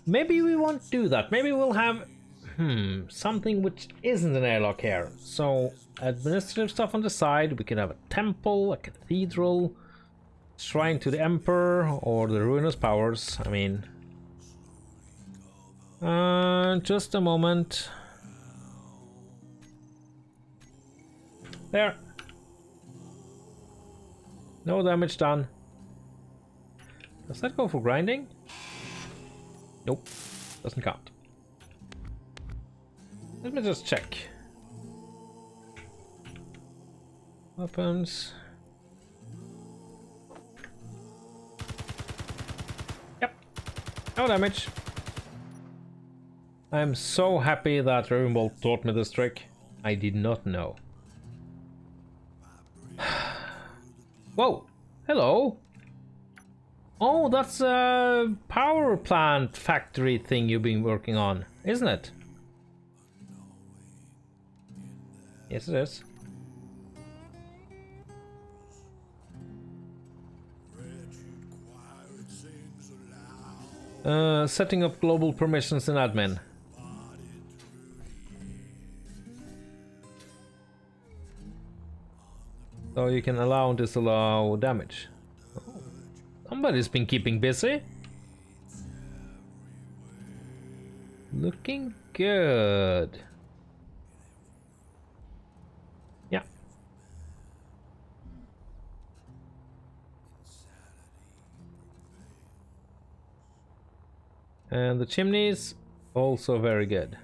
Maybe we won't do that. Maybe we'll have, hmm, something which isn't an airlock here. So administrative stuff on the side, we can have a temple, a cathedral, shrine to the emperor, or the ruinous powers. I mean, uh, just a moment. There. No damage done. Does that go for grinding? Nope. Doesn't count. Let me just check. Weapons. Yep. No damage. I'm so happy that Ravenbolt taught me this trick. I did not know. Whoa! Hello! Oh, that's a power plant factory thing you've been working on, isn't it? Yes, it is. Uh, setting up global permissions in admin. You can allow and disallow damage. Somebody's been keeping busy. Looking good. Yeah. And the chimneys, also very good.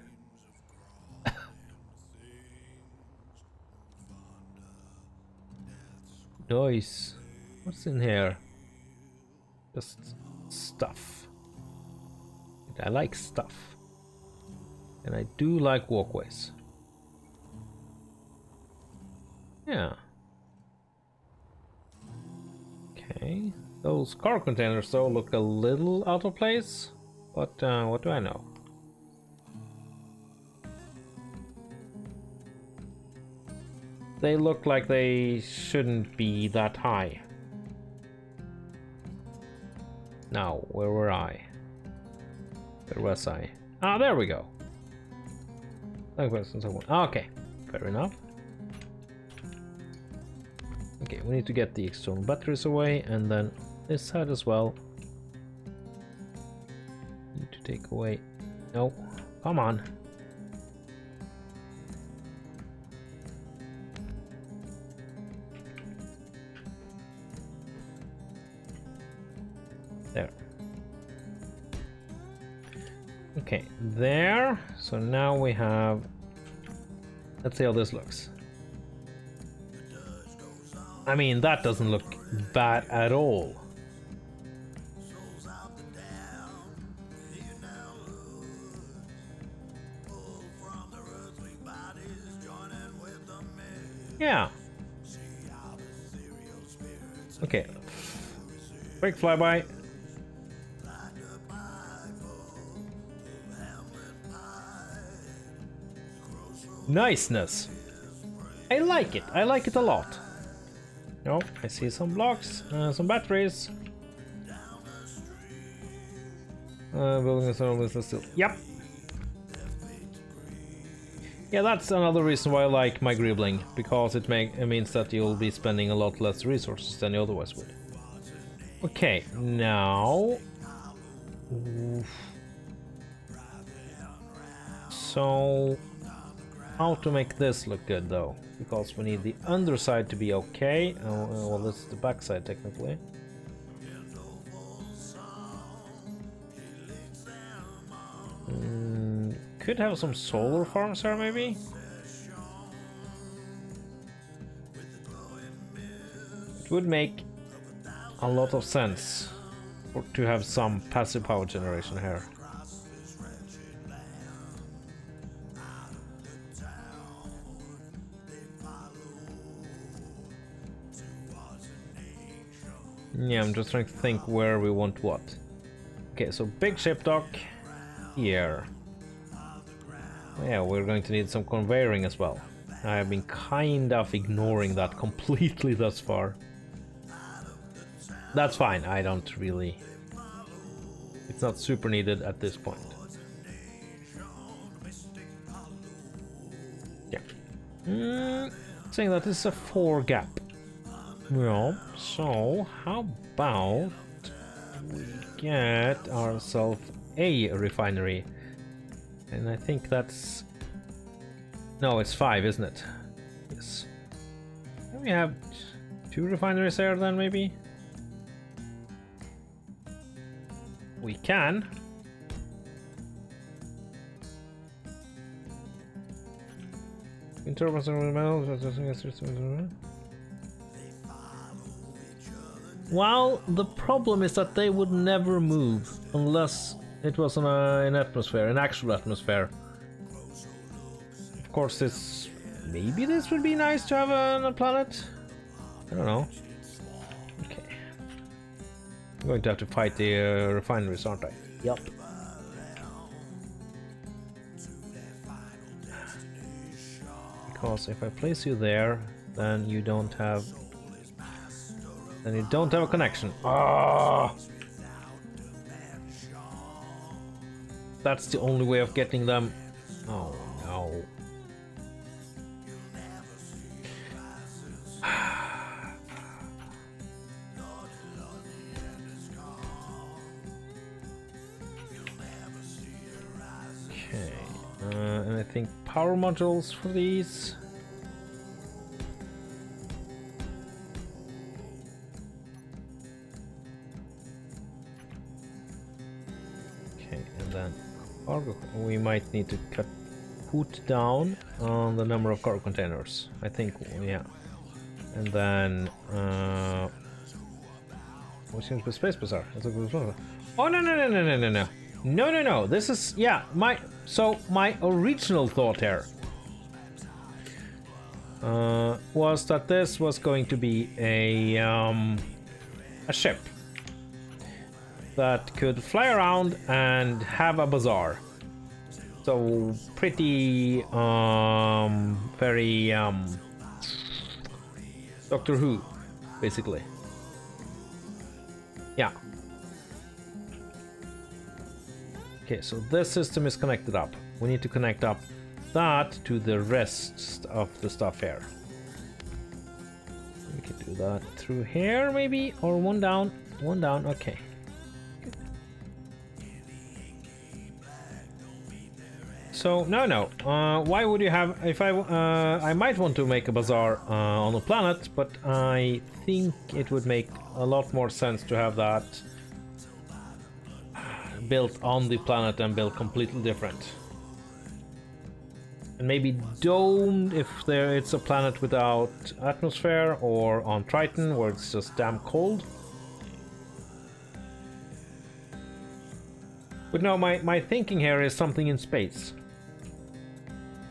Nice. What's in here? Just stuff. I like stuff. And I do like walkways. Yeah. Okay. Those car containers though look a little out of place. But uh, what do I know? They look like they shouldn't be that high. Now, where were I? Where was I? Ah, there we go. Okay, fair enough. Okay, we need to get the external batteries away and then this side as well. Need to take away. No, come on. Okay, there. So now we have... Let's see how this looks. I mean, that doesn't look bad at all. Yeah. Okay. Quick flyby. Niceness. I like it. I like it a lot. Oh, I see some blocks, uh, some batteries. Uh, building a tunnel with still. Yep. Yeah, that's another reason why I like my Greebling, because it, make, it means that you'll be spending a lot less resources than you otherwise would. Okay, now... Oof. So how to make this look good though, because we need the underside to be okay. Oh, well, this is the backside technically. Mm, could have some solar farms here maybe? It would make a lot of sense to have some passive power generation here. Yeah, I'm just trying to think where we want what. Okay, so big ship dock here. Yeah, we're going to need some conveying as well. I have been kind of ignoring that [laughs] completely thus far. That's fine, I don't really... It's not super needed at this point. Yeah. Mm, saying that is a 4 gap. Well, so how about we get ourselves a refinery? And I think that's... No, it's five, isn't it? Yes. Can we have two refineries there then, maybe? We can. Well, the problem is that they would never move unless it was on a, an atmosphere, an actual atmosphere. Of course, this maybe this would be nice to have on a planet. I don't know. Okay, I'm going to have to fight the uh, refineries, aren't I? Yep. Because if I place you there, then you don't have then you don't have a connection. Ah! That's the only way of getting them. Oh no. [sighs] okay. Uh, and I think power modules for these. Cargo. We might need to cut put down on the number of cargo containers. I think, yeah. And then, uh, what seems to be Space Bazaar? Oh no no no no no no no no no no! This is yeah my so my original thought here uh, was that this was going to be a um, a ship that could fly around and have a bazaar. So pretty, um, very, um, Doctor Who, basically. Yeah. Okay, so this system is connected up. We need to connect up that to the rest of the stuff here. We can do that through here, maybe, or one down, one down, okay. So no, no. Uh, why would you have? If I, uh, I might want to make a bazaar uh, on a planet, but I think it would make a lot more sense to have that built on the planet and built completely different. And maybe domed if there it's a planet without atmosphere, or on Triton where it's just damn cold. But no, my, my thinking here is something in space.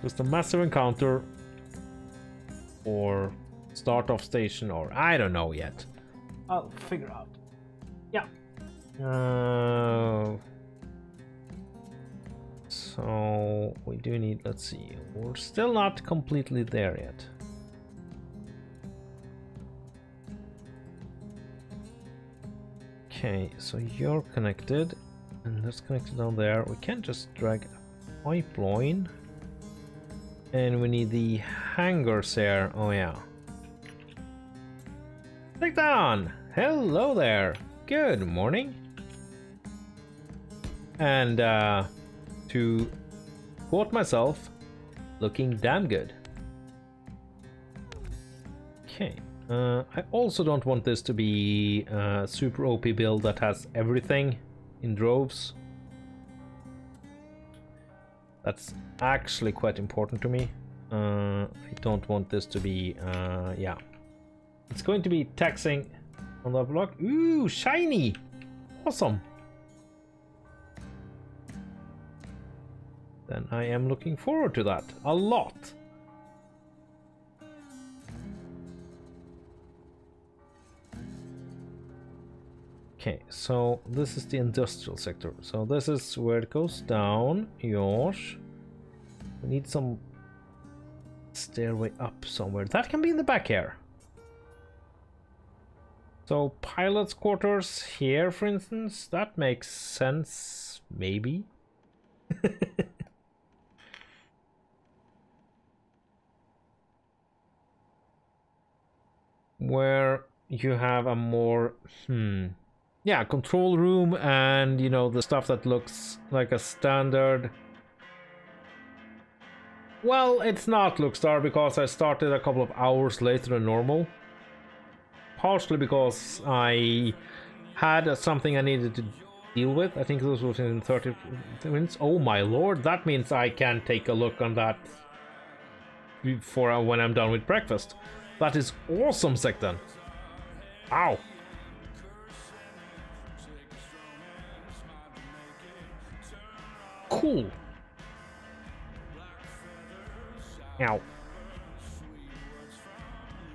Just a massive encounter or start off station or I don't know yet. I'll figure out. Yeah. Uh, so we do need, let's see, we're still not completely there yet. Okay, so you're connected and that's connected down there. We can't just drag a pipeline. And we need the hangars here. Oh yeah. Click down! Hello there! Good morning! And uh, to quote myself, looking damn good. Okay. Uh, I also don't want this to be a super OP build that has everything in droves. That's actually quite important to me. Uh, I don't want this to be, uh, yeah. It's going to be taxing on the block. Ooh, shiny! Awesome! Then I am looking forward to that a lot. Okay, so this is the industrial sector. So this is where it goes down. Yosh. We need some stairway up somewhere. That can be in the back here. So pilot's quarters here, for instance. That makes sense, maybe. [laughs] Where you have a more, hmm, yeah, control room and, you know, the stuff that looks like a standard. Well, it's not Luxstar because I started a couple of hours later than normal. Partially because I had something I needed to deal with. I think this was in 30 minutes. Oh my lord, that means I can take a look on that before uh, when I'm done with breakfast. That is awesome, Sektan. Ow. Cool. Ow.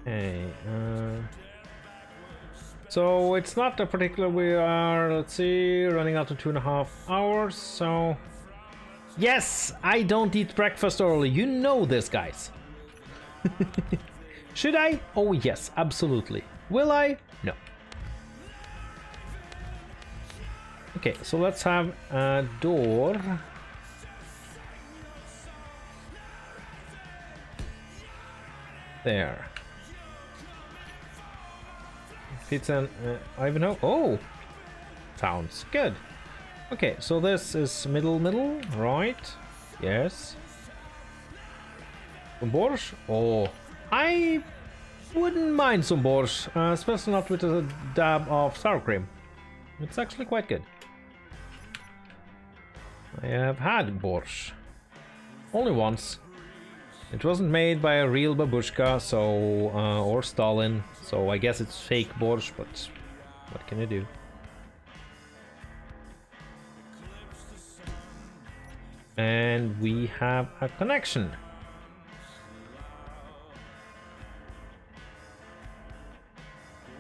Hey, uh... So it's not a particular, we are, let's see, running out of two and a half hours, so... Yes, I don't eat breakfast early, you know this, guys. [laughs] Should I? Oh yes, absolutely. Will I? No. Okay, so let's have a door. There. Pizza and uh, Ivanhoe. Oh! Sounds good. Okay, so this is middle, middle, right? Yes. Some borscht? Oh, I wouldn't mind some borscht, uh, especially not with a dab of sour cream. It's actually quite good. I have had borscht. Only once. It wasn't made by a real babushka, so uh, or Stalin, so I guess it's fake borscht, but what can you do? And we have a connection.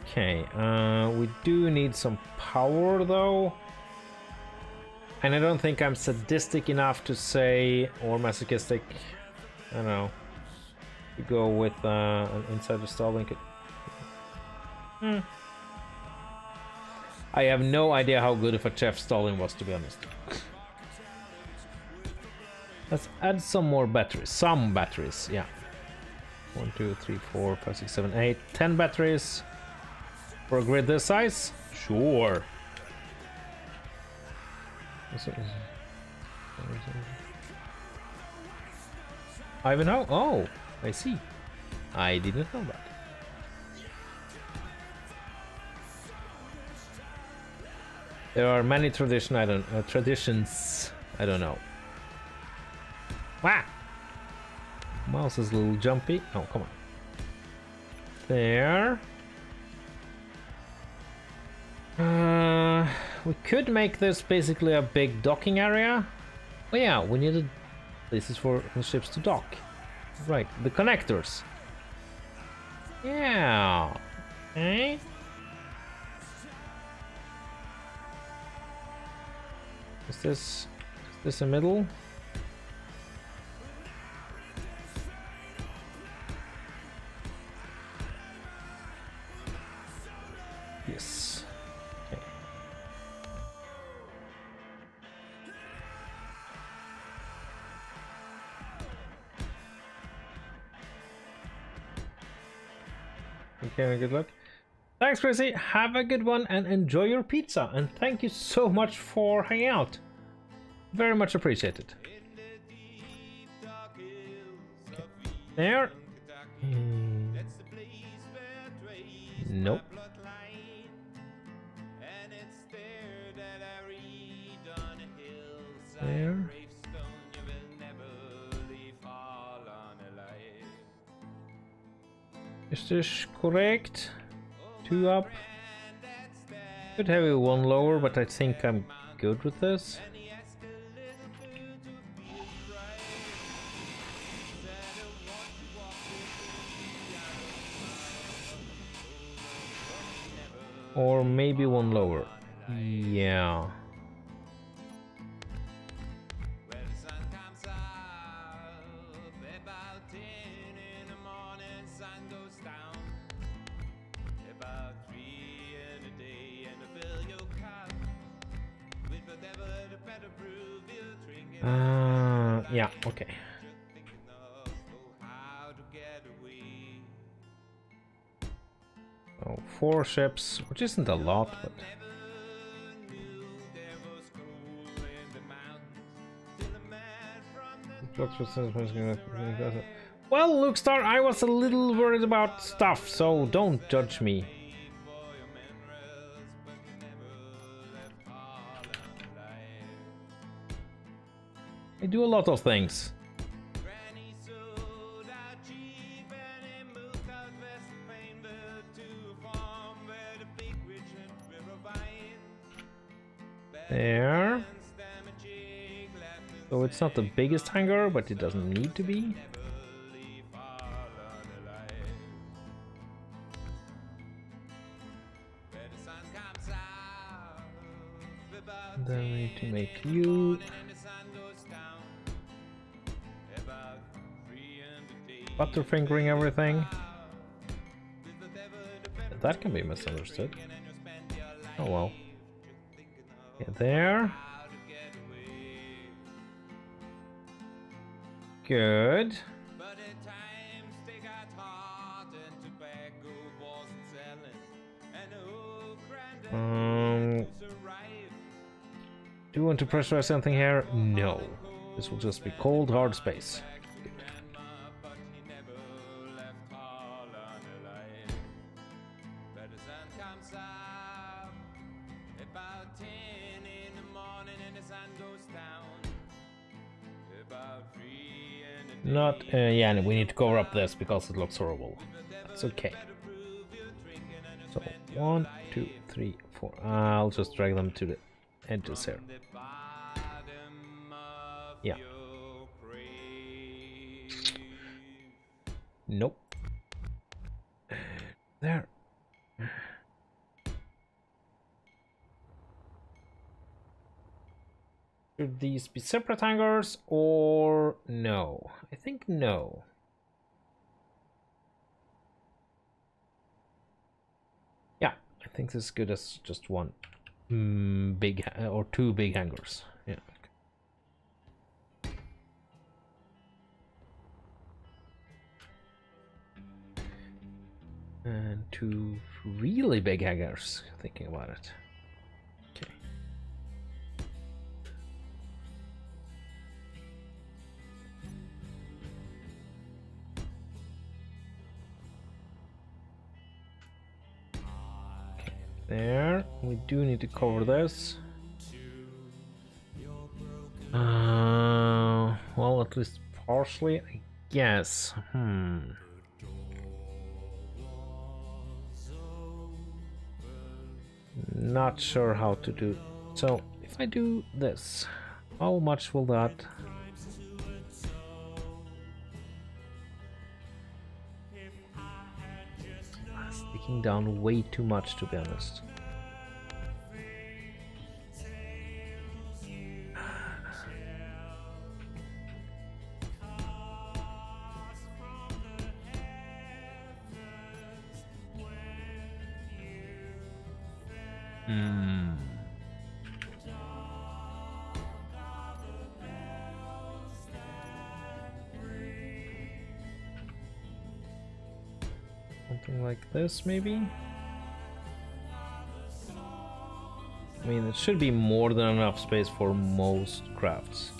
Okay, uh, we do need some power though. And I don't think I'm sadistic enough to say, or masochistic, I don't know, to go with uh, an inside the Starlink. Hmm. I have no idea how good of a chef Stalin was, to be honest. Let's add some more batteries. Some batteries, yeah. One, two, three, four, five, six, seven, eight, ten batteries. For a grid this size? Sure. Ivanhoe? Oh, I see. I didn't know that. There are many tradition I don't uh, traditions I don't know. Wow. Mouse is a little jumpy. Oh, come on. There. Uh, we could make this basically a big docking area. Oh yeah, we needed places for the ships to dock. Right, the connectors. Yeah. Okay. Is this is this a middle? Okay, good luck. Thanks, Chrissy. Have a good one and enjoy your pizza. And thank you so much for hanging out. Very much appreciated. There. Hmm. Nope. There. Is this correct? Two up. Could have it one lower, but I think I'm good with this. Or maybe one lower. Yeah. Four ships, which isn't a lot, but... Well, Luke Star, I was a little worried about stuff, so don't judge me. I do a lot of things. It's not the biggest hangar, but it doesn't need to be. Then we need to make you. Butterfingering everything. That can be misunderstood. Oh well. Yeah, there. Good. Um, do you want to pressurize something here? No. This will just be cold, hard space. Not, uh, yeah, we need to cover up this because it looks horrible. That's okay. So, one, two, three, four. I'll just drag them to the edges here. Yeah. Nope. There. These be separate hangars or no? I think no. Yeah, I think this is good as just one mm, big or two big hangars. Yeah. And two really big hangars, thinking about it. We do need to cover this. Uh, well, at least partially, I guess. Hmm. Not sure how to do. So, if I do this, how much will that sticking down way too much to be honest. This, maybe? I mean, it should be more than enough space for most crafts.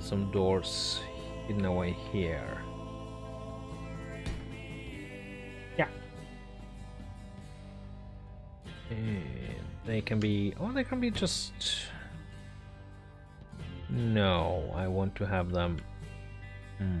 Need some doors in hidden away here. Yeah. And they can be... Oh, they can be just... No, I want to have them... Hmm.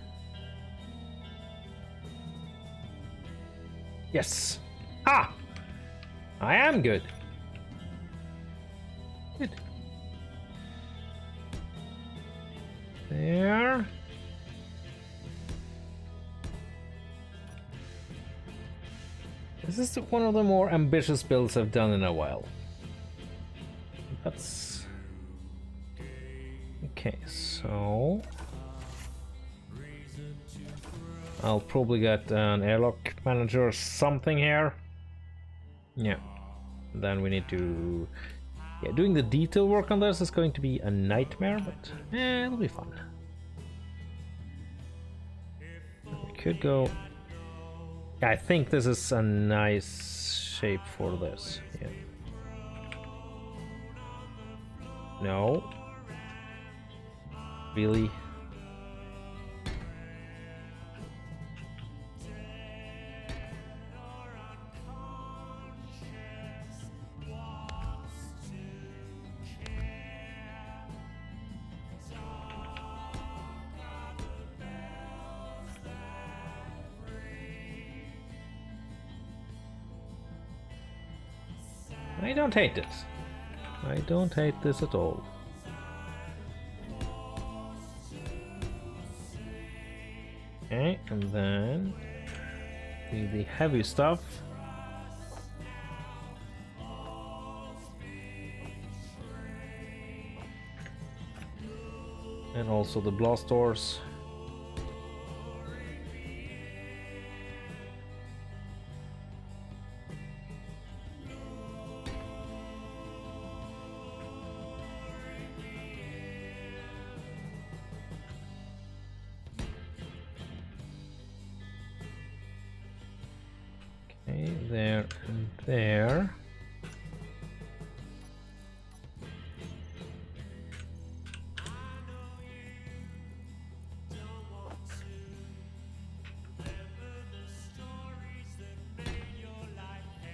one of the more ambitious builds I've done in a while. That's... Okay, so... I'll probably get an airlock manager or something here. Yeah. Then we need to... Yeah, doing the detail work on this is going to be a nightmare, but eh, it'll be fun. We could go... I think this is a nice shape for this. Yeah. No. Really? Don't hate this. I don't hate this at all. Okay, and then the heavy stuff. And also the blast doors.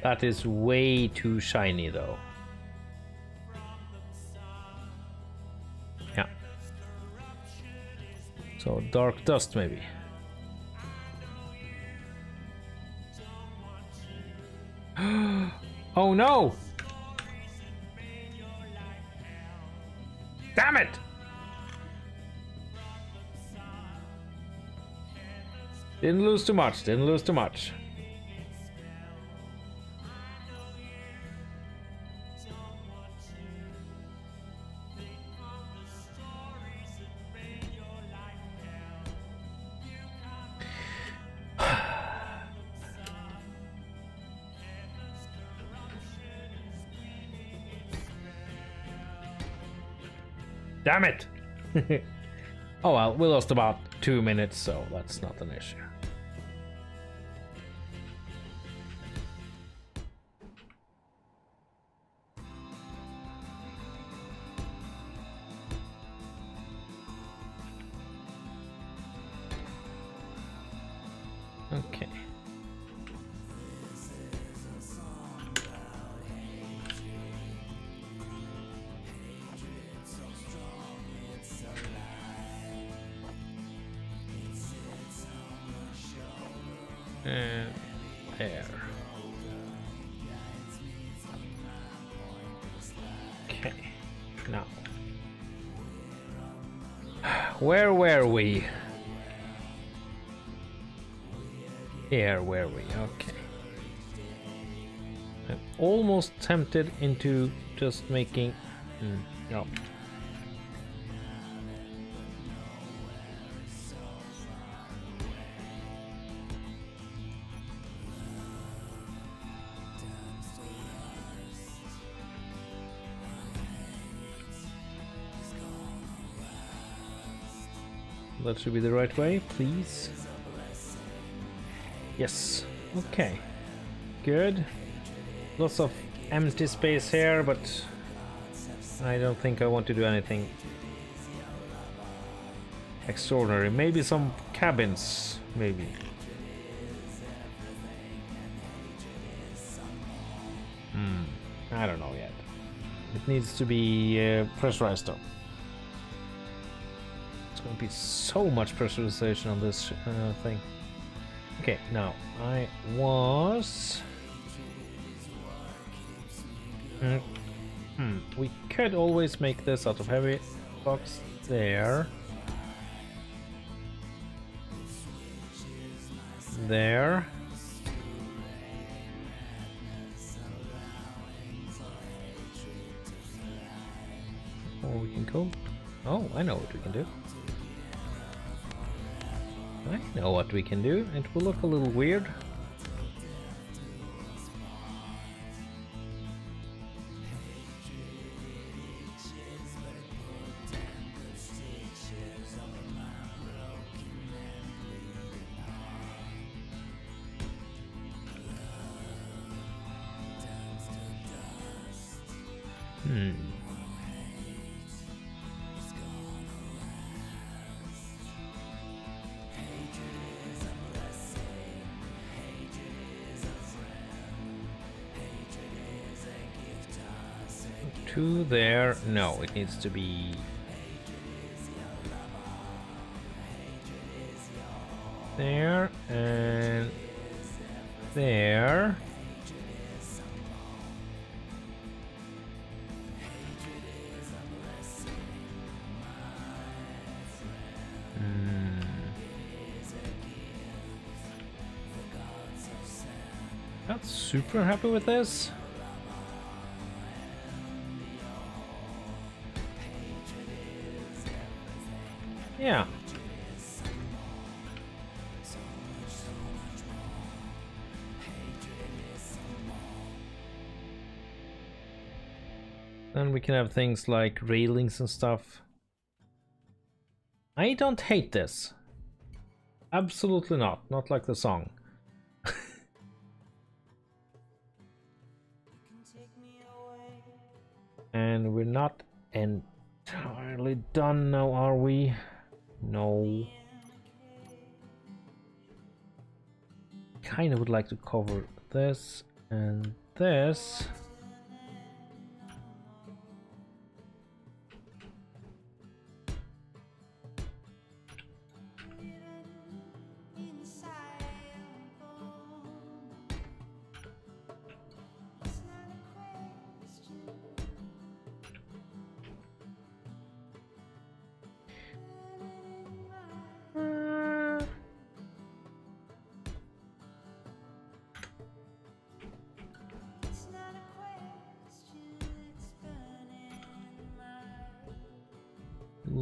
That is way too shiny though. Yeah. So dark dust maybe. [gasps] Oh no! Damn it! Didn't lose too much, didn't lose too much. Damn it! [laughs] oh well, we lost about two minutes, so that's not an issue. Tempted into just making... Mm, no. That should be the right way, please. Yes. Okay. Good. Lots of empty space here, but I don't think I want to do anything extraordinary. Maybe some cabins, maybe. Hmm. I don't know yet. It needs to be uh, pressurized though. Let's gonna be so much pressurization on this uh, thing. Okay, now I was. Mm. Hmm. We could always make this out of heavy box there. There. Or we can go. Oh, I know what we can do. I know what we can do. It will look a little weird. No, it needs to be. There and there. Hmm. Super happy with this. Can have things like railings and stuff. I don't hate this. Absolutely not. Not like the song. [laughs] and we're not entirely done now, are we? No. Kind of would like to cover this and this.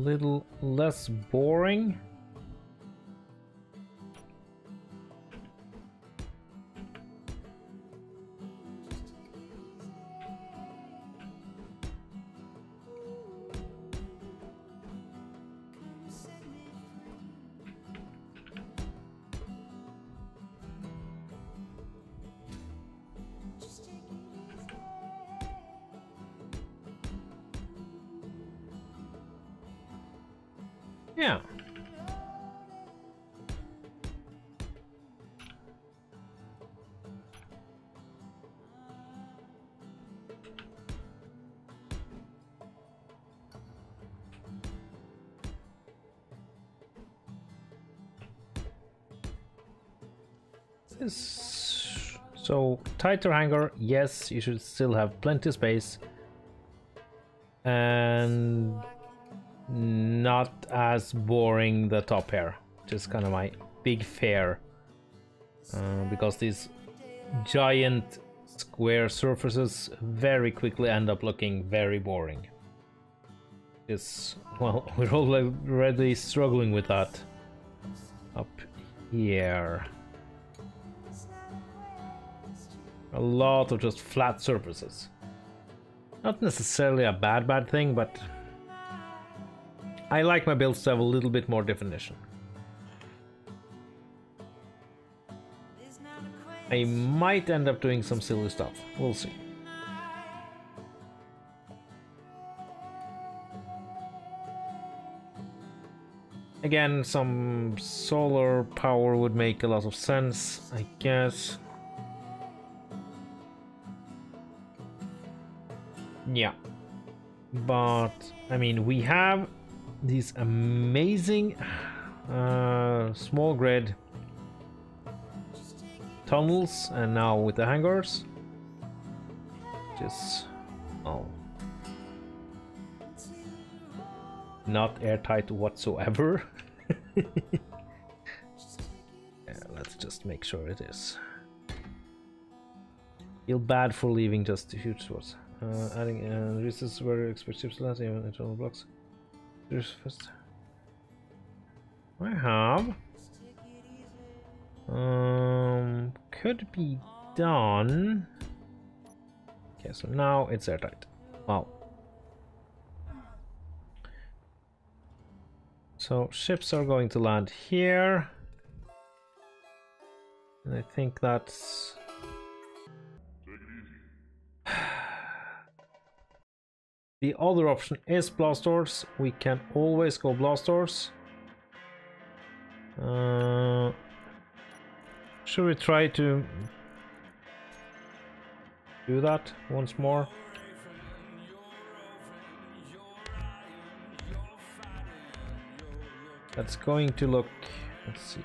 Little less boring. Tighter hanger, yes, you should still have plenty of space. And not as boring the top here is kind of my big fear uh, because these giant square surfaces very quickly end up looking very boring it's well [laughs] we're already struggling with that up here lot of just flat surfaces not necessarily a bad bad thing but I like my builds to have a little bit more definition. I might end up doing some silly stuff. We'll see. Again, some solar power would make a lot of sense, I guess. Yeah. But, I mean, we have these amazing uh, small grid tunnels and now with the hangars. Just oh. Not airtight whatsoever. [laughs] Yeah, let's just make sure it is. Feel bad for leaving just huge spots. uh, adding uh, is where ships last even internal blocks there's first I have um, could be done. Okay, so now it's airtight. Wow. So ships are going to land here. And I think that's... the other option is blast doors. We can always go blast doors. Uh, should we try to do that once more? That's going to look... let's see.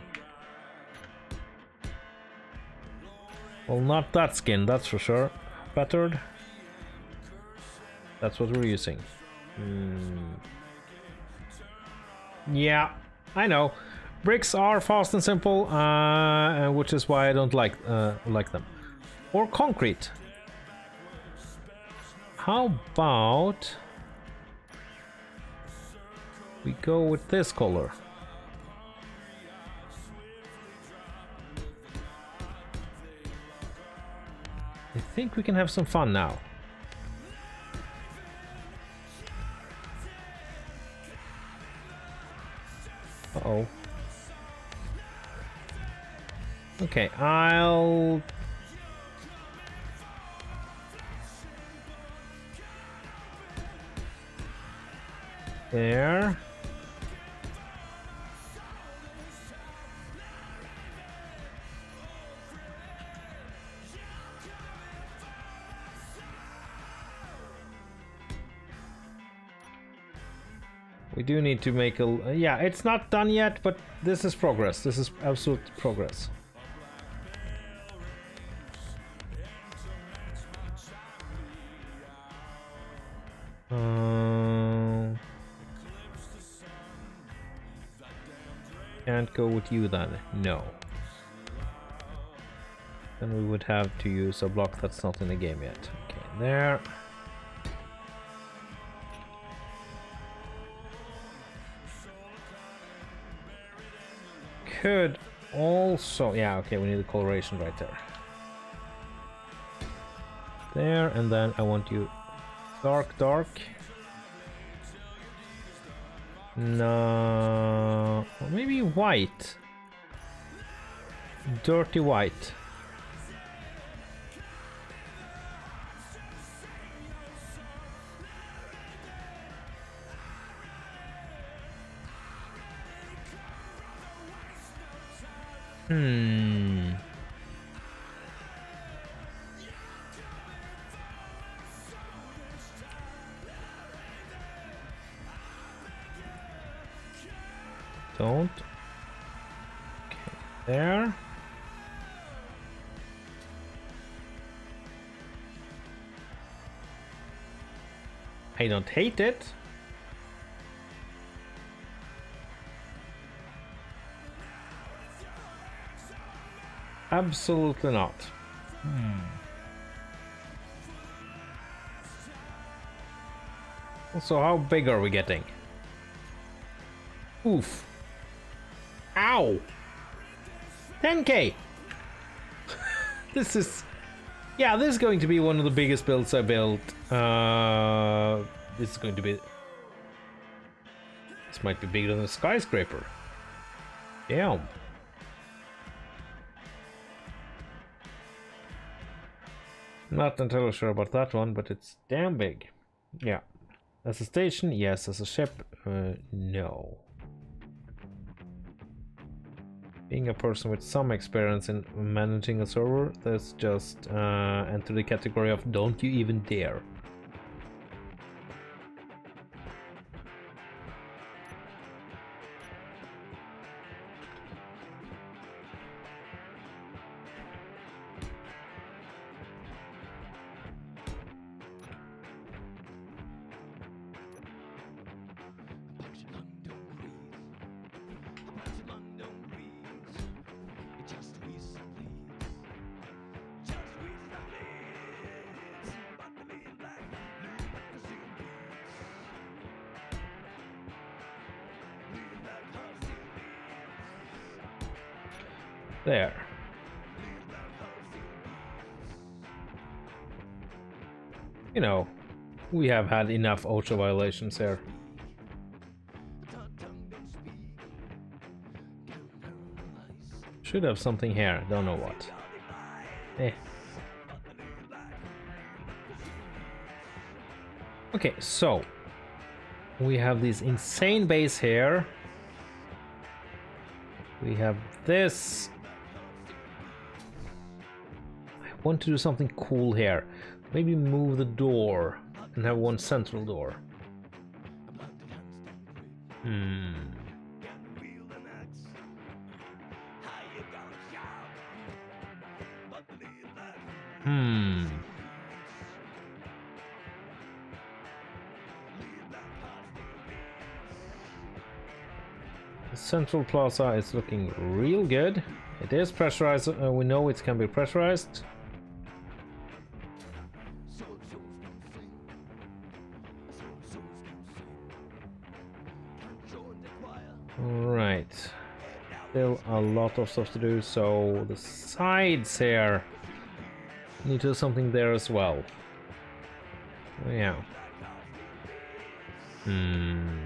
Well, not that skin, that's for sure. Battered. That's what we're using. Hmm. Yeah, I know. Bricks are fast and simple, uh, which is why I don't like uh, like them. Or concrete. How about we go with this color? I think we can have some fun now. Uh oh Okay, I'll... There. We do need to make a... Uh, yeah, it's not done yet, but this is progress. This is absolute progress. Uh, can't go with you then. No. Then we would have to use a block that's not in the game yet. Okay, there. Could also... Yeah, okay, we need the coloration right there. There, and then I want you dark, dark. No, maybe white. Dirty white. Hmm. don't. Okay, there. I don't hate it. Absolutely not. Hmm. So how big are we getting? Oof. Ow! 10k! [laughs] this is... Yeah, this is going to be one of the biggest builds I built. Uh, this is going to be... This might be bigger than a skyscraper. Damn. Not entirely sure about that one, but it's damn big. Yeah. As a station, yes. As a ship, uh, no. Being a person with some experience in managing a server, that's just uh, enter the category of don't you even dare. Have had enough OSHA violations here. Should have something here, don't know what. Eh. Okay, so we have this insane base here. We have this. I want to do something cool here. Maybe move the door and have one central door. Hmm. Hmm. The Central Plaza is looking real good. It is pressurized. Uh, we know it can be pressurized. Lot of stuff to do, so the sides here need to do something there as well. Yeah. Hmm.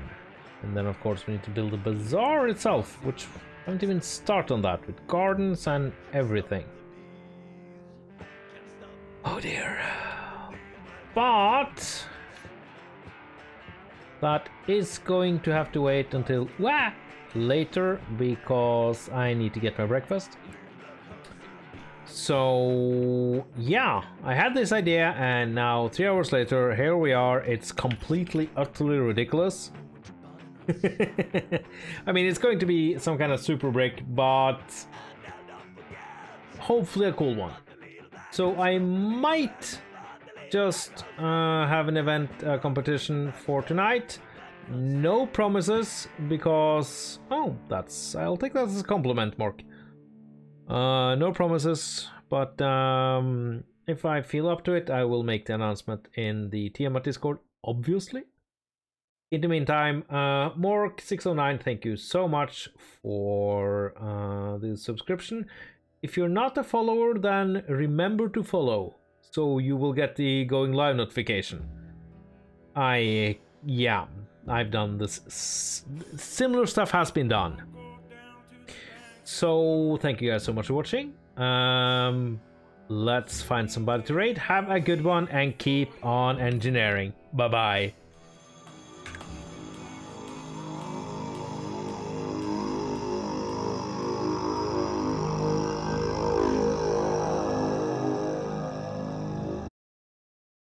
And then of course we need to build the bazaar itself, which I haven't even start on that, with gardens and everything. Oh dear. But that is going to have to wait until wah, later because I need to get my breakfast. So yeah, I had this idea and now three hours later, here we are. It's completely, utterly ridiculous. [laughs] I mean, it's going to be some kind of super break, but hopefully a cool one. So I might just uh, have an event uh, competition for tonight. No promises because oh, that's I'll take that as a compliment, Mark. Uh, no promises, but um, if I feel up to it, I will make the announcement in the Tiamat Discord, obviously. In the meantime, uh, Mork609, thank you so much for uh, the subscription. If you're not a follower, then remember to follow, so you will get the going live notification. I, yeah, I've done this. Similar stuff has been done. So, thank you guys so much for watching. Um, let's find somebody to raid. Have a good one and keep on engineering. Bye-bye.